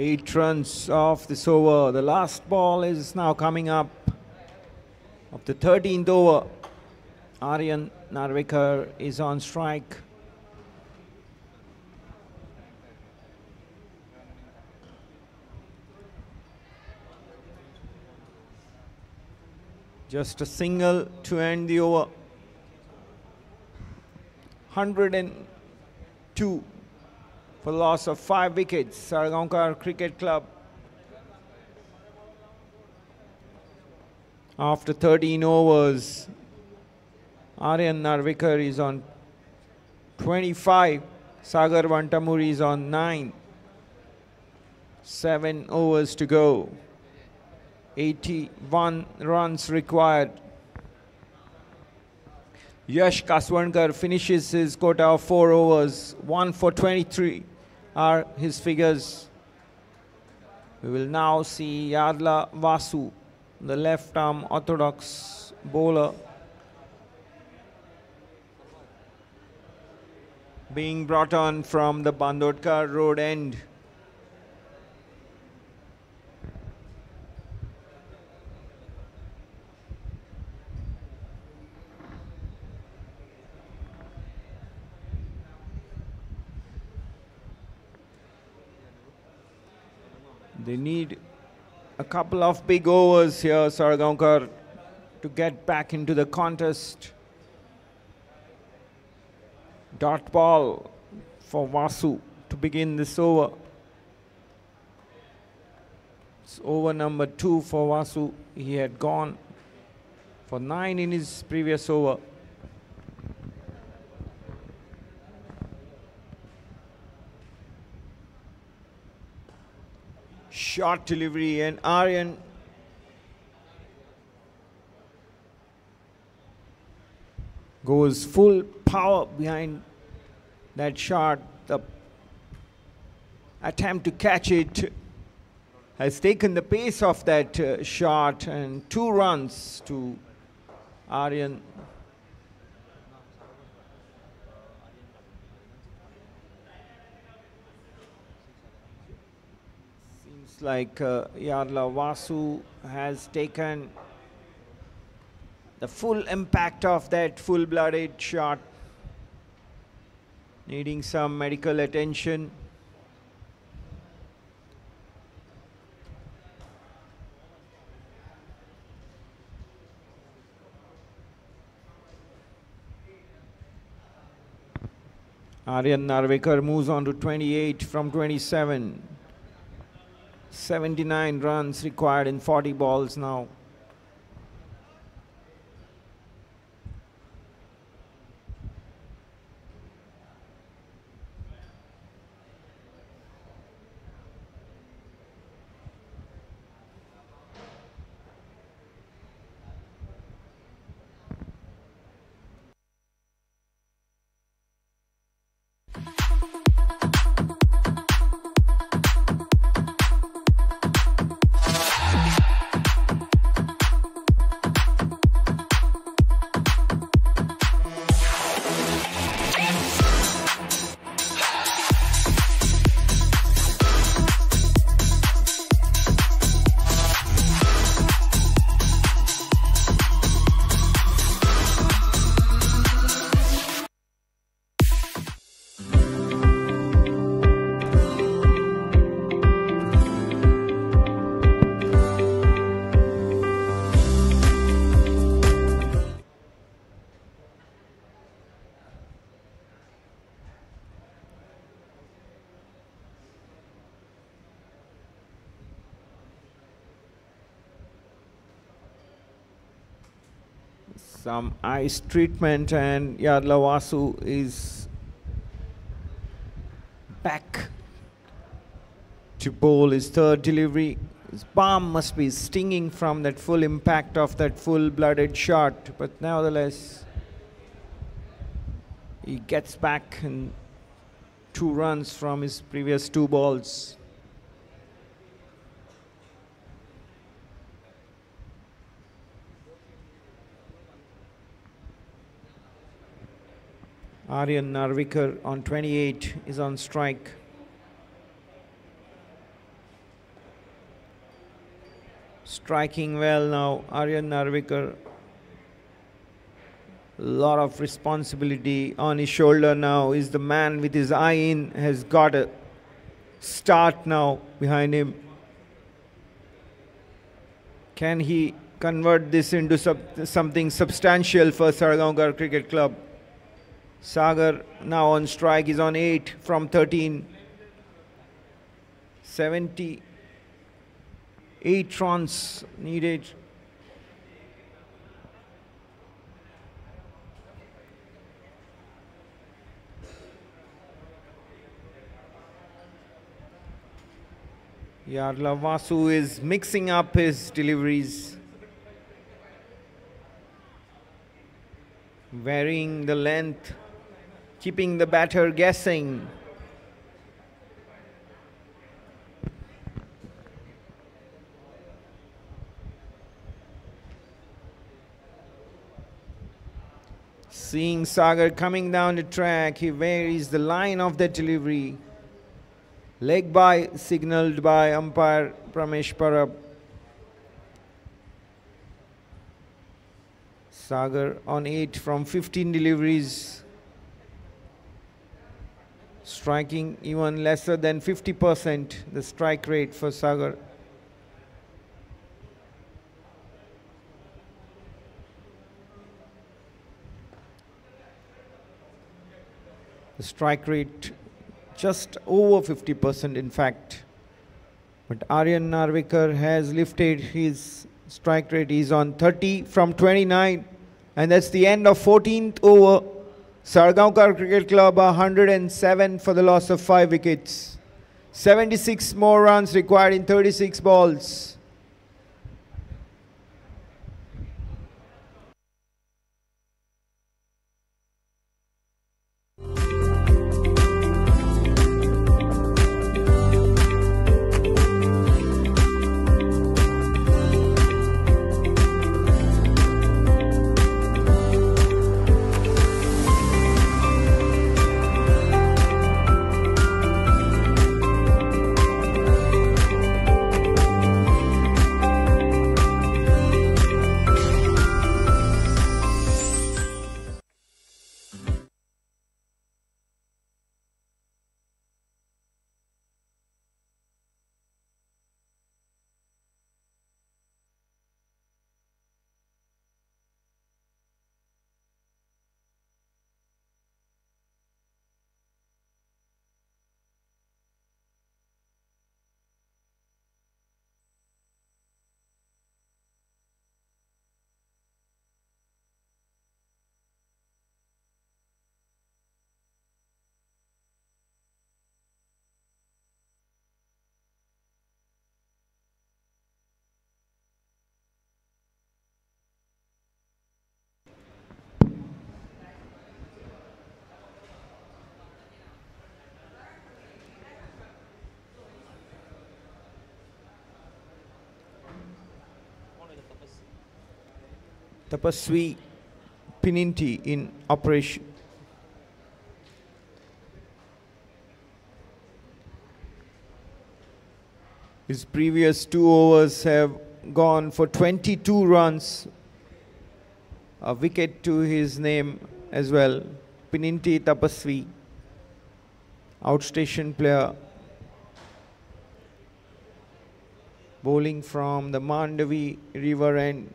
[SPEAKER 1] Eight runs off this over. The last ball is now coming up of the 13th over. Aryan Narvekar is on strike. Just a single to end the over. 102 for the loss of five wickets. Salgaonkar Cricket Club. After 13 overs, Aryan Narvekar is on 25. Sagar Vantamuri is on 9. 7 overs to go. 81 runs required. Yash Kaswankar finishes his quota of 4 overs. 1 for 23 are his figures. We will now see Yadla Vasu, the left arm orthodox bowler, being brought on from the Bandodkar road end. They need a couple of big overs here, Salgaonkar, to get back into the contest. Dot ball for Vasu to begin this over. It's over number two for Vasu. He had gone for nine in his previous over. Short delivery and Aryan goes full power behind that shot. The attempt to catch it has taken the pace of that uh, shot and two runs to Aryan. Like uh, Yadla Vasu has taken the full impact of that full-blooded shot, needing some medical attention. Aryan Narvekar moves on to 28 from 27. 79 runs required in 40 balls now. Some ice treatment and Yadla Vasu is back to bowl his third delivery. His palm must be stinging from that full impact of that full-blooded shot, but nevertheless, he gets back and two runs from his previous two balls. Aryan Narvekar on 28 is on strike. Striking well now, Aryan Narvekar. Lot of responsibility on his shoulder now. Is the man with his eye in, has got a start now behind him. Can he convert this into sub something substantial for Salgaonkar Cricket Club? Sagar now on strike is on 8 from 13. 78 runs needed. Yadla Vasu is mixing up his deliveries. Varying the length keeping the batter guessing. Seeing Sagar coming down the track, he varies the line of the delivery. Leg bye signaled by umpire Pramesh Parab. Sagar on 8 from 15 deliveries striking even lesser than 50% the strike rate for Sagar. The strike rate just over 50% in fact. But Aryan Narvekar has lifted his strike rate. He's on 30 from 29. And that's the end of 14th over. Salgaonkar Cricket Club 107 for the loss of 5 wickets. 76 more runs required in 36 balls. Tapaswi Pininti in operation. His previous two overs have gone for 22 runs. A wicket to his name as well. Pininti Tapaswi, outstation player. Bowling from the Mandovi River end.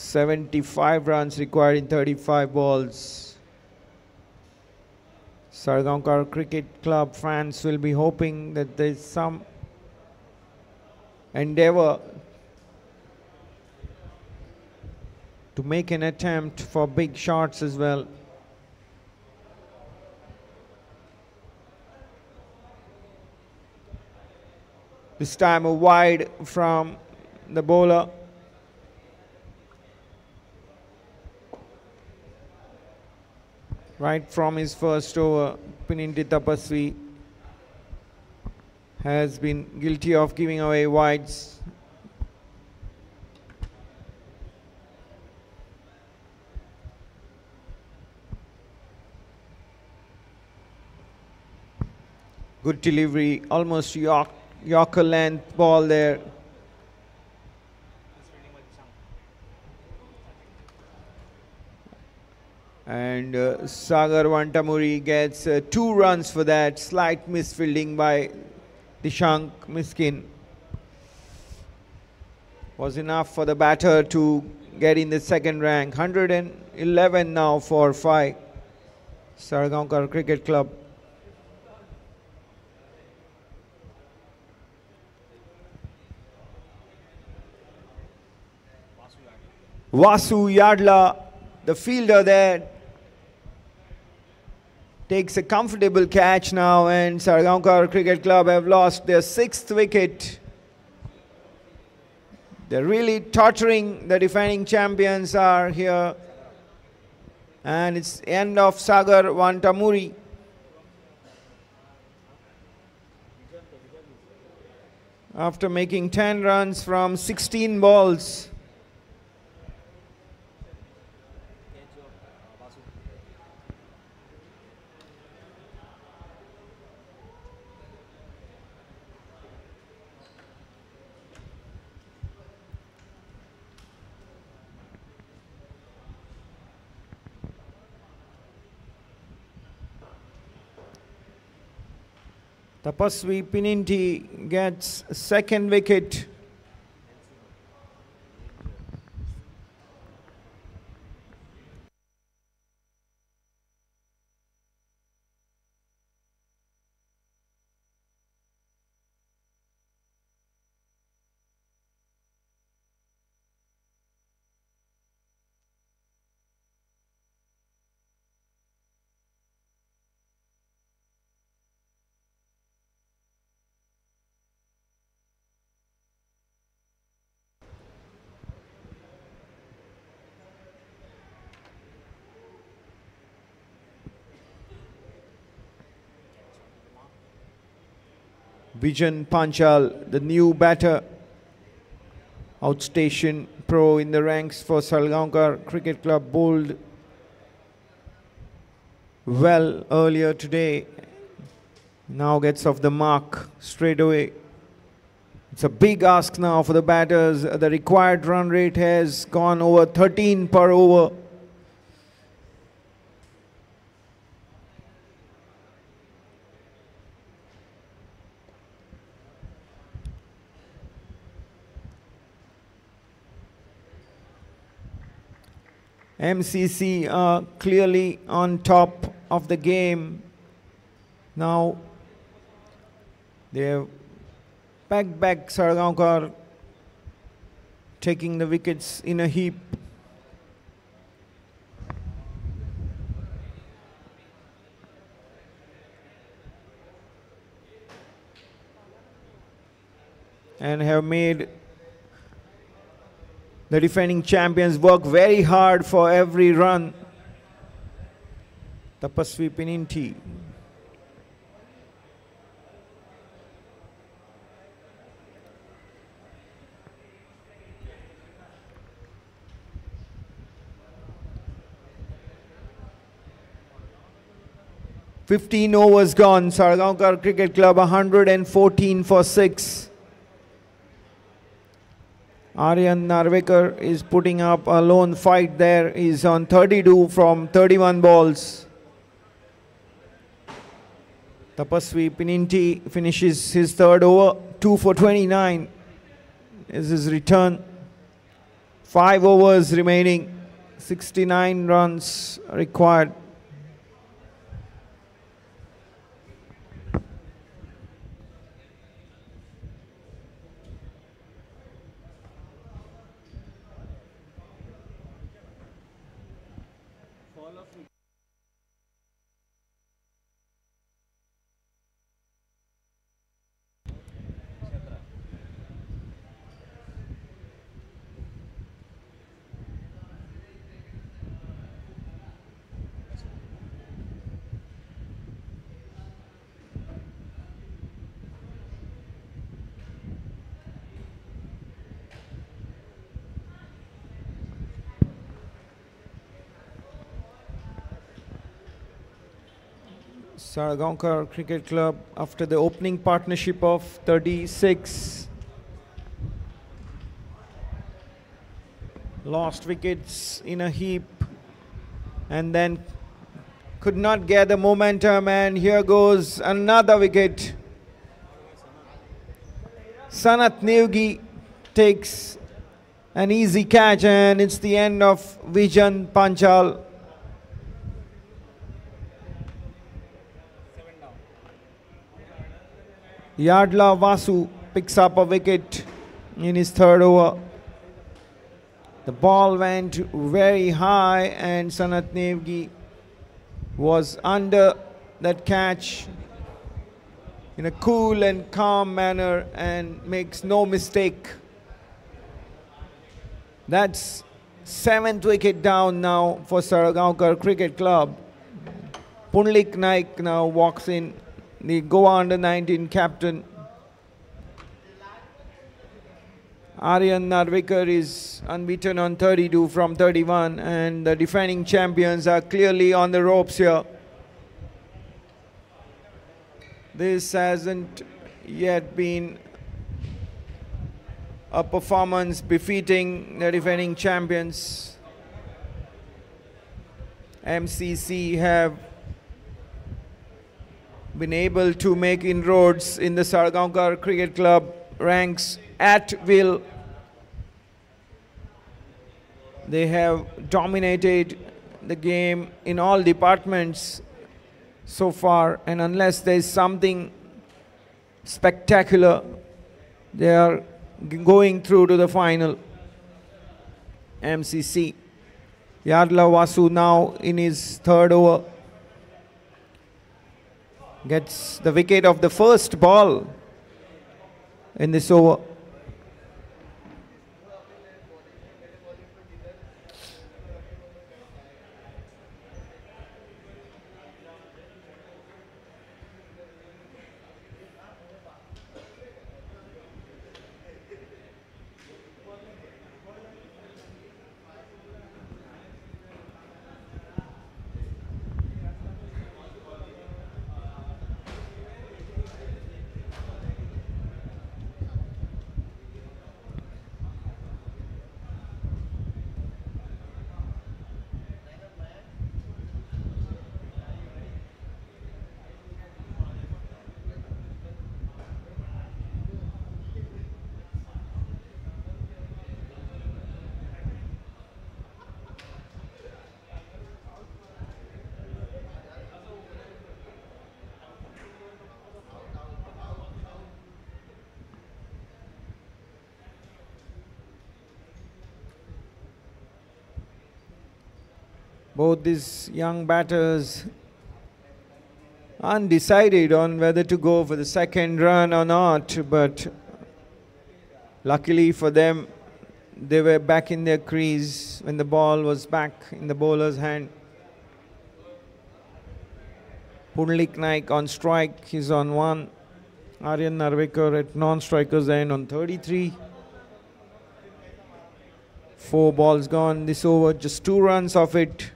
[SPEAKER 1] 75 runs required in 35 balls. Salgaonkar Cricket Club fans will be hoping that there is some endeavor to make an attempt for big shots as well. This time a wide from the bowler. Right from his first over, Pininti Tapaswi has been guilty of giving away wides. Good delivery, almost York, Yorker length ball there. And uh, Sagar Wantamuri gets uh, two runs for that. Slight misfielding by Dishank Miskin. Was enough for the batter to get in the second rank. 111 now for 5. Salgaonkar Cricket Club. Vasu Yadla, the fielder there, takes a comfortable catch now and Salgaonkar Cricket Club have lost their sixth wicket. They're really tottering. The defending champions are here. And it's end of Sagar Wantamuri. After making 10 runs from 16 balls. Tapaswi Pininti gets second wicket. Vijan Panchal, the new batter, outstation pro in the ranks for Salgaonkar Cricket Club, bowled well earlier today. Now gets off the mark straight away. It's a big ask now for the batters. The required run rate has gone over 13 per over. MCC are uh, clearly on top of the game. Now they have packed back Salgaonkar, taking the wickets in a heap. And have made the defending champions work very hard for every run. Tapaswi Pininti. Fifteen overs gone. Salgaonkar Cricket Club 114 for six. Aryan Narvekar is putting up a lone fight there. He's on 32 from 31 balls. Tapaswi Pininti finishes his third over, 2 for 29 is his return. Five overs remaining, 69 runs required. Salgaonkar Cricket Club after the opening partnership of 36 lost wickets in a heap and then could not get the momentum and here goes another wicket. Sanat Nevgi takes an easy catch and it's the end of Vijan Panchal Yadla Vasu picks up a wicket in his third over. The ball went very high and Sanat Nevgi was under that catch in a cool and calm manner and makes no mistake. That's seventh wicket down now for Salgaonkar Cricket Club. Pundlik Naik now walks in the Goa under 19 captain. Aryan Narvekar is unbeaten on 32 from 31 and the defending champions are clearly on the ropes here. This hasn't yet been a performance befitting the defending champions. MCC have been able to make inroads in the Salgaonkar Cricket Club ranks at will. They have dominated the game in all departments so far, and unless there is something spectacular, they are going through to the final. MCC. Yadla Vasu now in his third over gets the wicket of the first ball in this over. Both these young batters undecided on whether to go for the second run or not, but luckily for them, they were back in their crease when the ball was back in the bowler's hand. Pundlik Naik on strike, he's on one. Aryan Narvekar at non-striker's end on 33. Four balls gone this over, just two runs of it.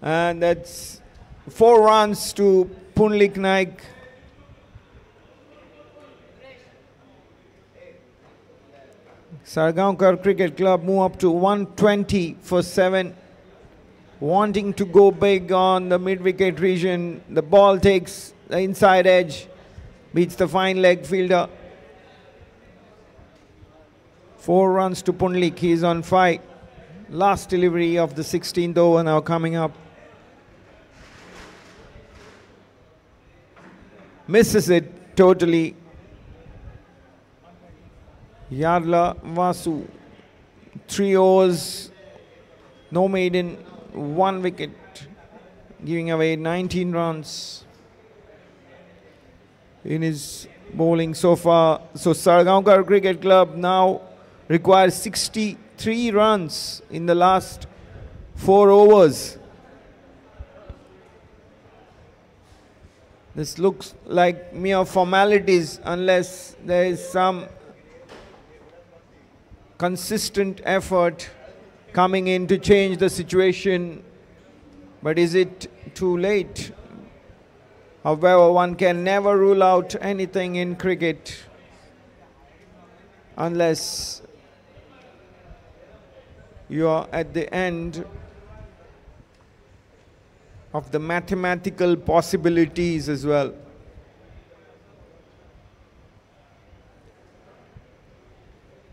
[SPEAKER 1] And that's four runs to Pundlik Naik. Salgaonkar Cricket Club move up to 120 for 7. Wanting to go big on the mid wicket region. The ball takes the inside edge, beats the fine leg fielder. Four runs to Punlik, he's on five. Last delivery of the 16th over now coming up. Misses it totally. Yadla Vasu. Three overs, no maiden, one wicket, giving away 19 runs in his bowling so far. So Salgaonkar Cricket Club now requires 63 runs in the last four overs. This looks like mere formalities unless there is some consistent effort coming in to change the situation. But is it too late? However, one can never rule out anything in cricket unless you are at the end of the mathematical possibilities as well.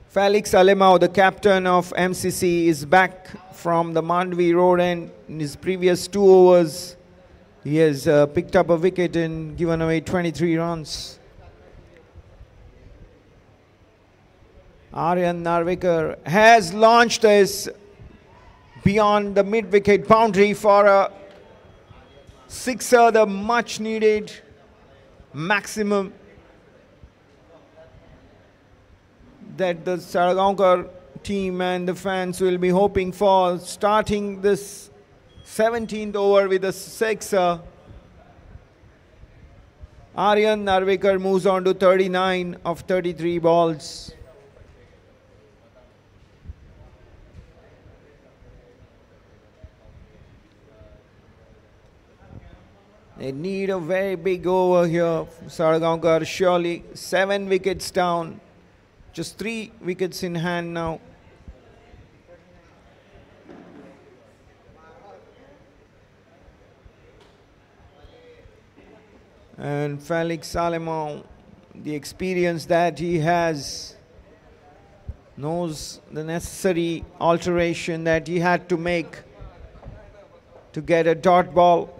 [SPEAKER 1] Felix Alemao, the captain of MCC, is back from the Mandovi road and in his previous two overs, he has uh, picked up a wicket and given away 23 runs. Aryan Narvekar has launched this beyond the mid-wicket boundary for a sixer, the much needed maximum that the Salgaonkar team and the fans will be hoping for starting this 17th over with a sixer. Aryan Narvekar moves on to 39 of 33 balls. They need a very big over here. Salgaonkar surely seven wickets down. Just three wickets in hand now. And Felix Alemao, the experience that he has, knows the necessary alteration that he had to make to get a dot ball.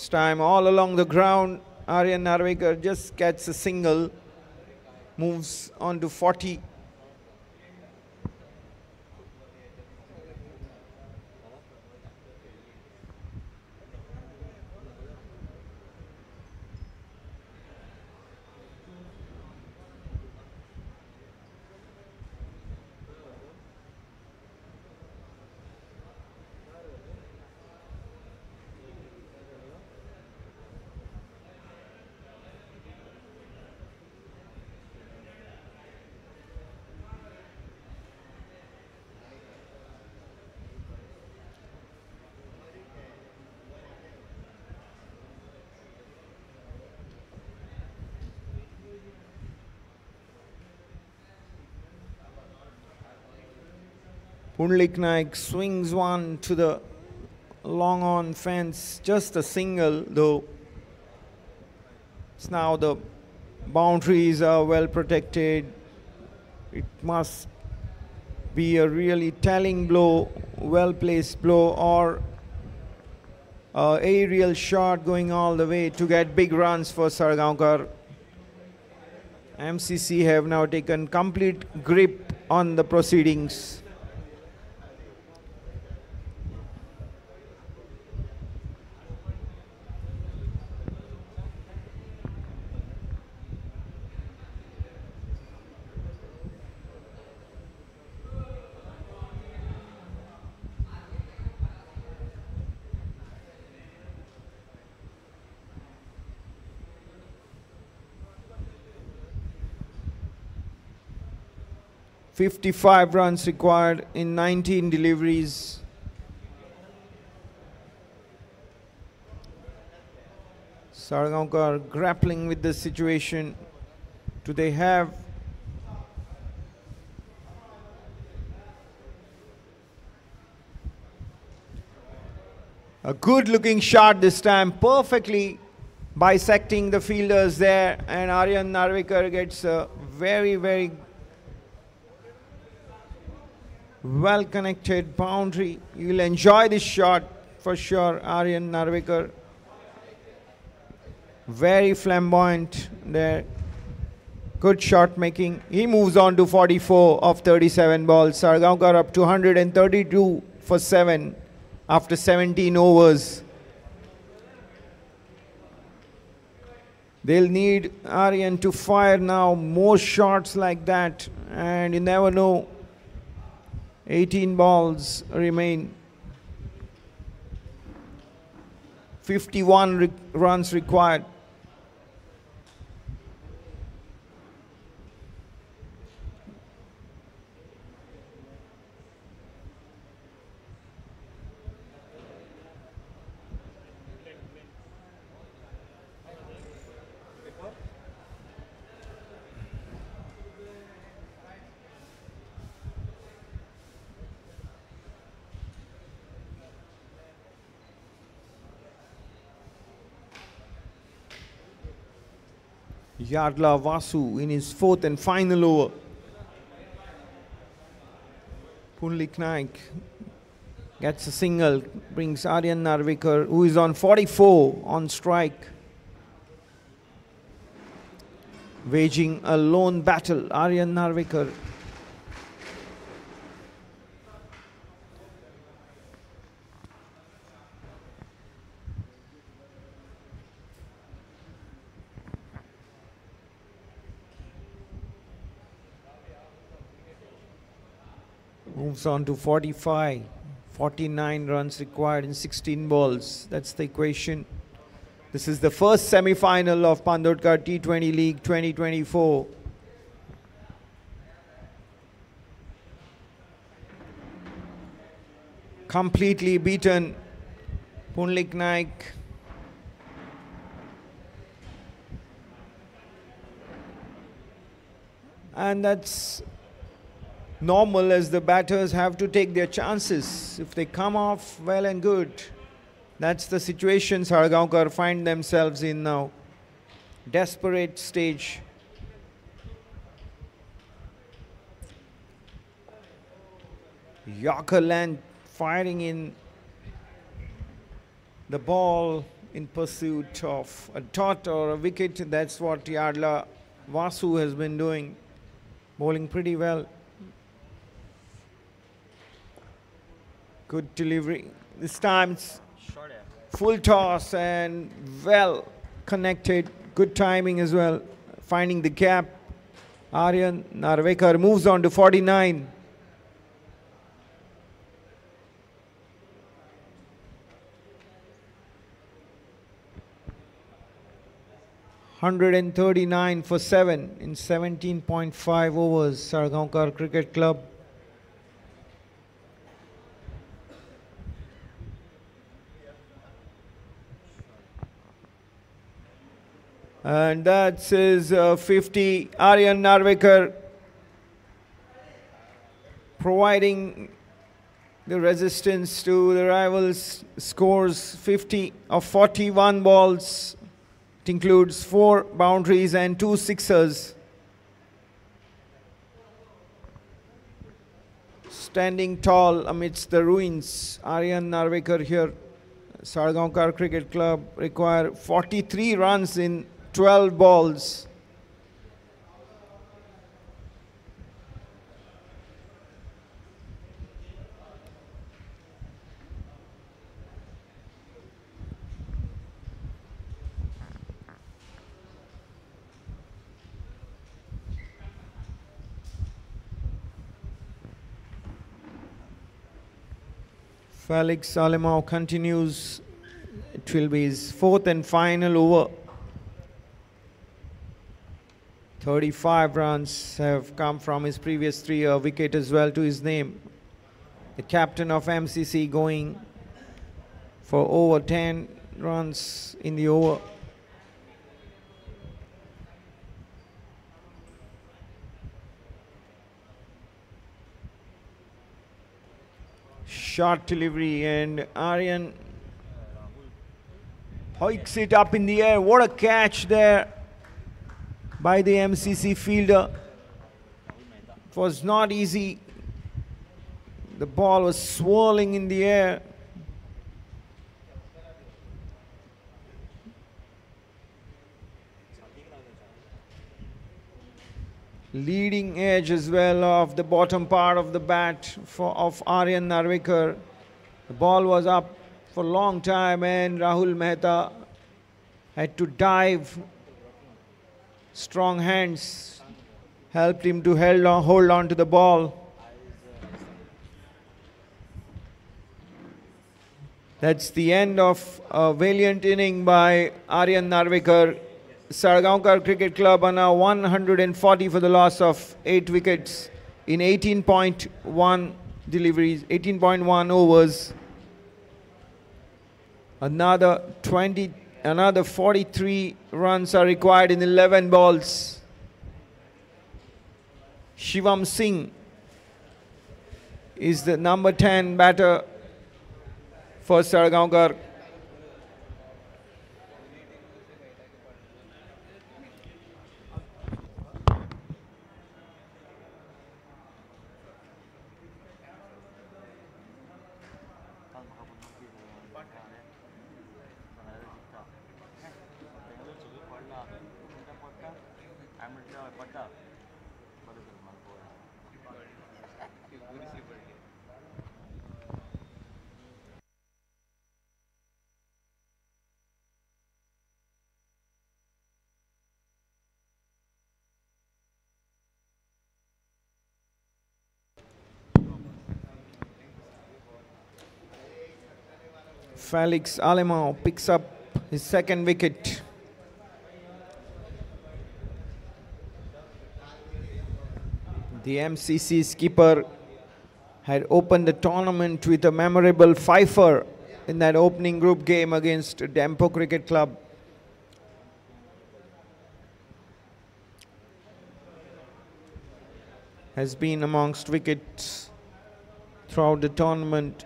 [SPEAKER 1] This time all along the ground, Aryan Narvekar just gets a single, moves on to 40. Pundlik Naik swings one to the long on fence, just a single though. It's now the boundaries are well protected. It must be a really telling blow, well placed blow, or a aerial shot going all the way to get big runs for Salgaonkar. MCC have now taken complete grip on the proceedings. Fifty-five runs required in nineteen deliveries. Salgaonkar grappling with the situation. Do they have a good looking shot this time, perfectly bisecting the fielders there, and Aryan Narvekar gets a very, very well connected boundary. You'll enjoy this shot for sure, Aryan Narvekar. Very flamboyant there. Good shot making. He moves on to 44 of 37 balls. Salgaonkar up to 132 for 7 after 17 overs. They'll need Aryan to fire now more shots like that, and you never know. 18 balls remain. 51 re runs required. Yadla Vasu in his fourth and final over. Pundlik Naik gets a single, brings Aryan Narvekar, who is on 44 on strike. Waging a lone battle, Aryan Narvekar. Moves on to 45 49 runs required in 16 balls. That's the equation. This is the first semi-final of Bandodkar T20 League 2024 completely beaten. Pundlik Naik. And that's normal as the batters have to take their chances. If they come off well and good, that's the situation Salgaonkar find themselves in now. Desperate stage. Yorker Land firing in the ball in pursuit of a dot or a wicket. That's what Yadla Vasu has been doing, bowling pretty well. Good delivery. This time it's full toss and well connected. Good timing as well. Finding the gap. Aryan Narvekar moves on to 49. 139 for 7 in 17.5 overs, Salgaonkar Cricket Club. And that says uh, 50, Aryan Narvekar providing the resistance to the rivals, scores 50 of 41 balls it includes four boundaries and two sixers. Standing tall amidst the ruins, Aryan Narvekar here, Salgaonkar Cricket Club require 43 runs in 12 balls. Felix Alemão continues. It will be his fourth and final over. 35 runs have come from his previous three, a wicket as well to his name. The captain of MCC going for over 10 runs in the over. Short delivery and Aryan hikes it up in the air. What a catch there by the MCC fielder. It was not easy. The ball was swirling in the air. leading edge as well of the bottom part of the bat for, of Aryan Narvekar. The ball was up for a long time and Rahul Mehta had to dive. Strong hands helped him to hold on, hold on to the ball. That's the end of a valiant inning by Aryan Narvekar. Salgaonkar Cricket Club are now 140 for the loss of 8 wickets in 18.1 deliveries, 18.1 overs. Another 20, another 43 runs are required in 11 balls. Shivam Singh is the number 10 batter for Salgaonkar Felix Alemão picks up his second wicket. The MCC skipper had opened the tournament with a memorable fifer in that opening group game against Dempo Cricket Club. Has been amongst wickets throughout the tournament.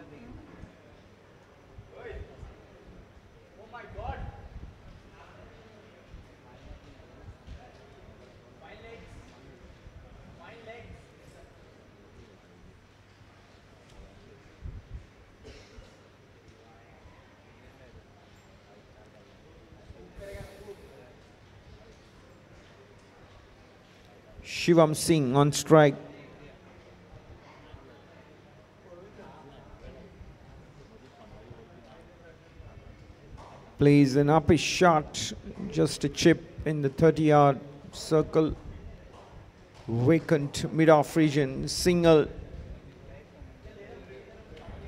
[SPEAKER 1] Shivam Singh on strike. Plays an uppish shot, just a chip in the 30 yard circle. Vacant mid off region, single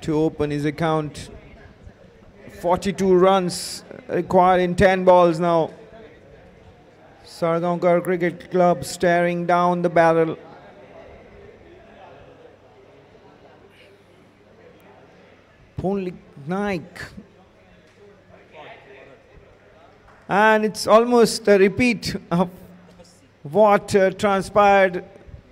[SPEAKER 1] to open his account. 42 runs required in 10 balls now. Salgaonkar Cricket Club staring down the barrel. Pundlik Naik. And it's almost a repeat of what uh, transpired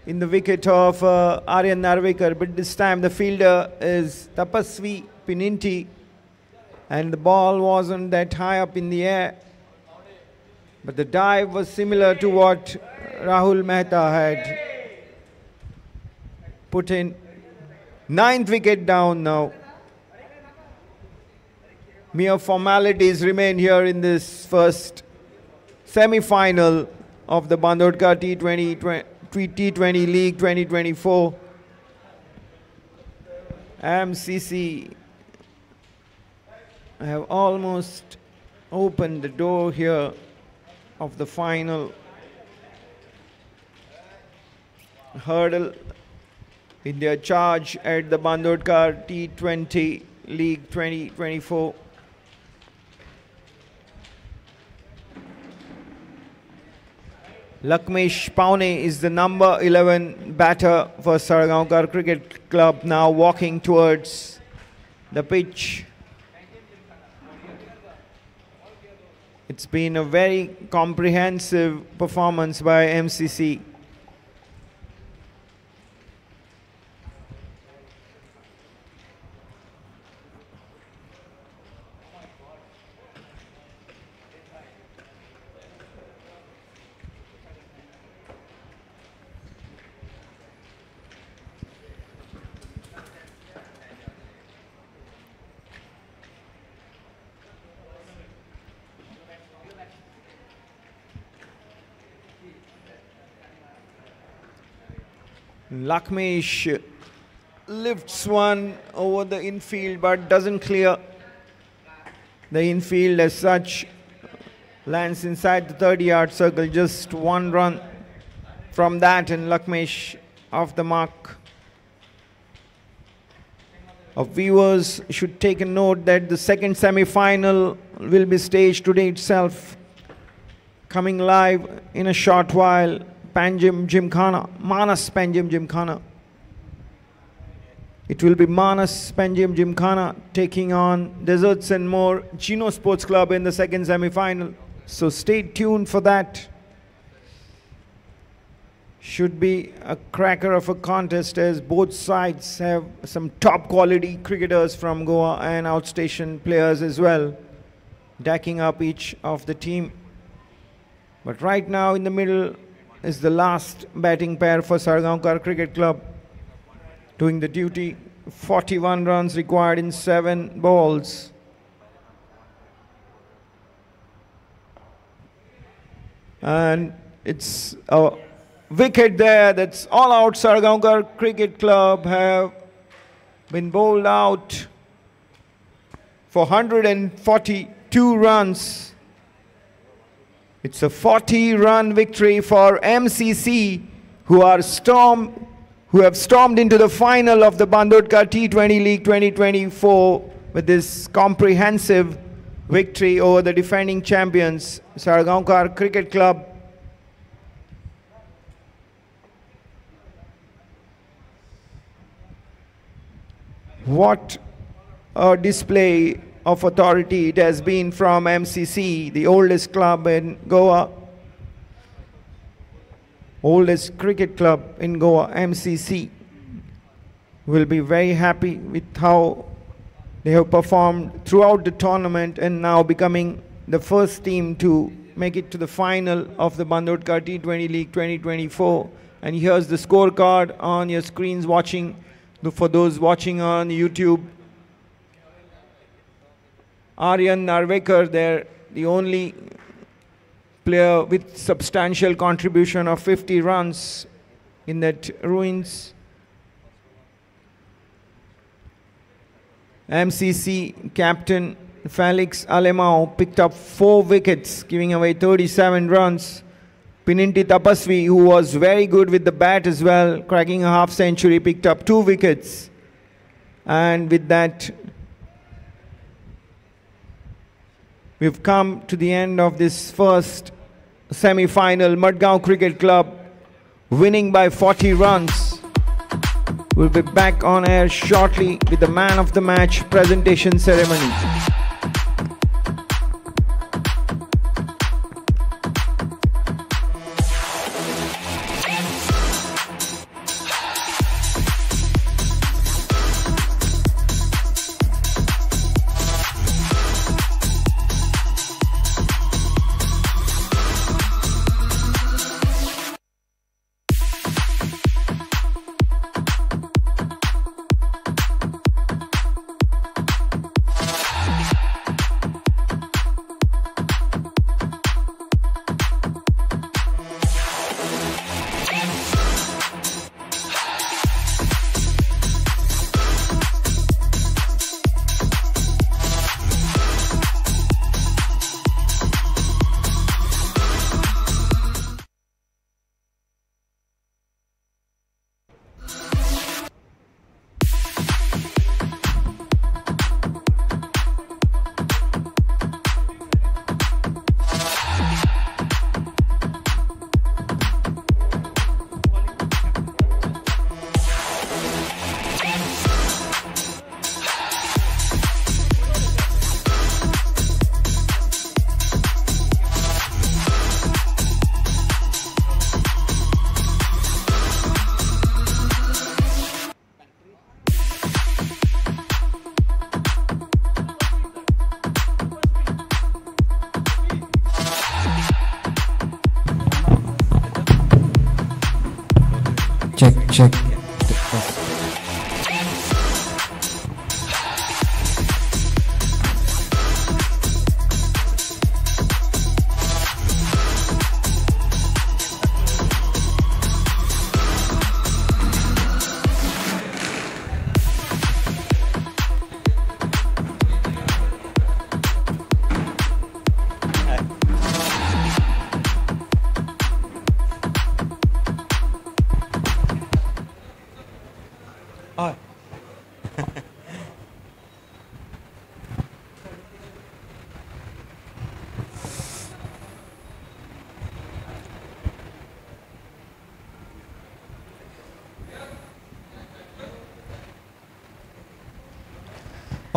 [SPEAKER 1] in the wicket of uh, Aryan Narvekar, but this time the fielder is Tapasvi Pininti, and the ball wasn't that high up in the air. But the dive was similar to what Rahul Mehta had put in. Ninth wicket down now. Mere formalities remain here in this first semi-final of the Bandodkar T20, T20 League 2024. MCC I have almost opened the door here of the final hurdle in their charge at the Bandodkar T20 League 2024. Lakmesh Paune is the number 11 batter for Salgaonkar Cricket Club now walking towards the pitch. It's been a very comprehensive performance by MCC. Lakmesh lifts one over the infield but doesn't clear the infield as such. Lands inside the 30 yard circle, just one run from that, and Lakmesh off the mark. Our viewers should take a note that the second semi final will be staged today itself, coming live in a short while. Panjim Gymkhana, Manas Panjim Gymkhana. It will be Manas Panjim Gymkhana taking on Deserts and More Chino Sports Club in the second semi-final. So stay tuned for that. Should be a cracker of a contest as both sides have some top quality cricketers from Goa and outstation players as well, backing up each of the team. But right now in the middle is the last batting pair for Salgaonkar Cricket Club. Doing the duty, 41 runs required in 7 balls. And it's a wicket there that's all out. Salgaonkar Cricket Club have been bowled out for 142 runs. It's a 40 run victory for MCC who are storm who have stormed into the final of the Bandodkar T20 League 2024 with this comprehensive victory over the defending champions Salgaonkar Cricket Club. What a display of authority, it has been from MCC, the oldest club in Goa. Oldest cricket club in Goa, MCC, will be very happy with how they have performed throughout the tournament and now becoming the first team to make it to the final of the Bandodkar T20 League 2024. And here's the scorecard on your screens watching, for those watching on YouTube. Aryan Narvekar there, the only player with substantial contribution of 50 runs in that ruins. MCC captain Felix Alemão picked up four wickets, giving away 37 runs. Pininti Tapasvi, who was very good with the bat as well, cracking a half century, picked up two wickets. And with that, we've come to the end of this first semi-final. Madgaon Cricket Club winning by 40 runs. We'll be back on air shortly with the man of the match presentation ceremony.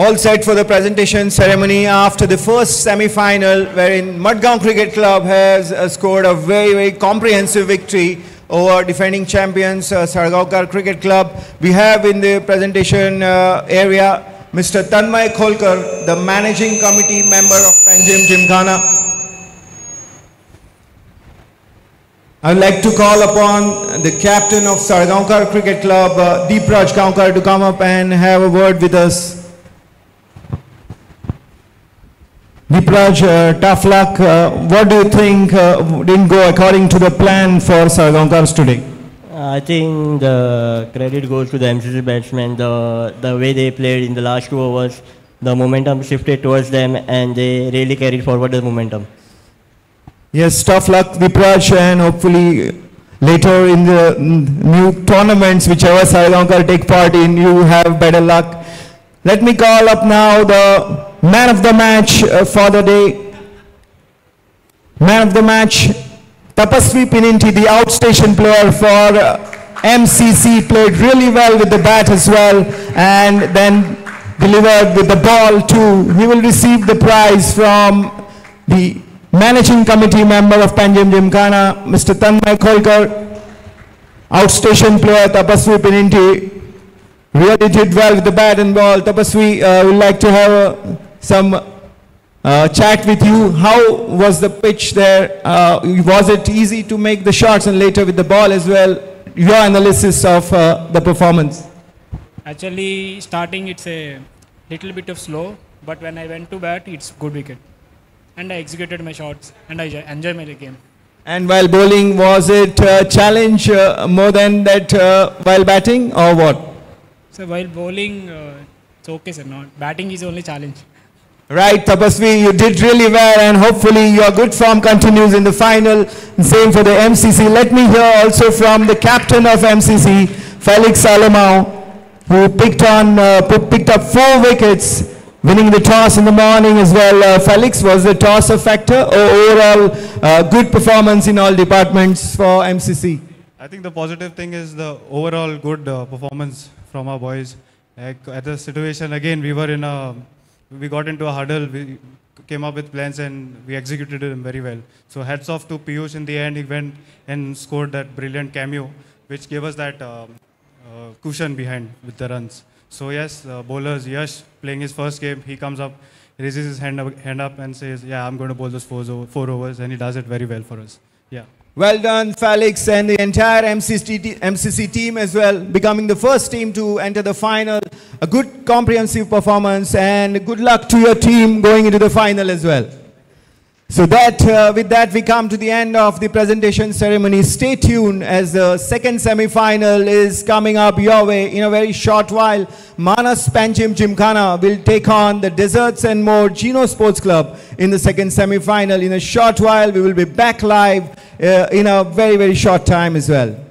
[SPEAKER 1] All set for the presentation ceremony after the first semi-final wherein Madgaon Cricket Club has uh, scored a very, very comprehensive victory over defending champions uh, Salgaonkar Cricket Club. We have in the presentation uh, area Mr. Tanmay Kholkar, the managing committee member of Panjim Gymkhana. I would like to call upon the captain of Salgaonkar Cricket Club, uh, Deepraj Gaonkar, to come up and have a word with us. Deepraj, uh, tough luck. Uh, what do you think uh, didn't go according to the plan for Salgaonkars today?
[SPEAKER 4] I think the credit goes to the MCC batsmen. The, the way they played in the last two overs, the momentum shifted towards them and they really carried forward the momentum.
[SPEAKER 1] Yes, tough luck, Deepraj, and hopefully later in the new tournaments, whichever Salgaonkar take part in, you have better luck. Let me call up now the man of the match uh, for the day. Man of the match, Tapasvi Pininti, the outstation player for uh, MCC, played really well with the bat as well. And then delivered with the ball too. he will receive the prize from the managing committee member of Panjim Gymkhana, Mr. Tanmay Kholkar. Outstation player Tapaswi Pininti really did well with the bat and ball. Tapaswi uh, would like to have uh, some uh, chat with you. How was the pitch there? Uh, was it easy to make the shots and later with the ball as well? Your analysis of uh, the performance.
[SPEAKER 8] Actually, starting it's a little bit of slow, but when I went to bat, it's good wicket. And I executed my shots and I jo- enjoy my game.
[SPEAKER 1] And while bowling, was it a challenge uh, more than that uh, while batting or what?
[SPEAKER 8] So while bowling, uh, it's okay, sir. Not batting is the only challenge.
[SPEAKER 1] Right, Tapasvi, you did really well and hopefully your good form continues in the final. Same for the MCC. Let me hear also from the captain of MCC, Felix Alemão, who picked on, uh, picked up four wickets, winning the toss in the morning as well. Uh, Felix, was the toss a factor or overall uh, good performance in all departments for MCC?
[SPEAKER 3] I think the positive thing is the overall good uh, performance from our boys. At the situation again, we were in a, we got into a huddle. We came up with plans and we executed them very well. So hats off to Piyush in the end. He went and scored that brilliant cameo, which gave us that um, uh, cushion behind with the runs. So yes, uh, bowlers Yash playing his first game, he comes up, raises his hand up, hand up and says, "Yeah, I'm going to bowl those four, four overs," and he does it very well for us. Yeah.
[SPEAKER 1] Well done, Felix, and the entire MCC, MCC team as well, becoming the first team to enter the final. A good comprehensive performance, and good luck to your team going into the final as well. So that, uh, with that, we come to the end of the presentation ceremony. Stay tuned as the second semi-final is coming up your way in a very short while. Manas Panjim Gymkhana will take on the Desserts and More Gino Sports Club in the second semi-final. In a short while, we will be back live uh, in a very, very short time as well.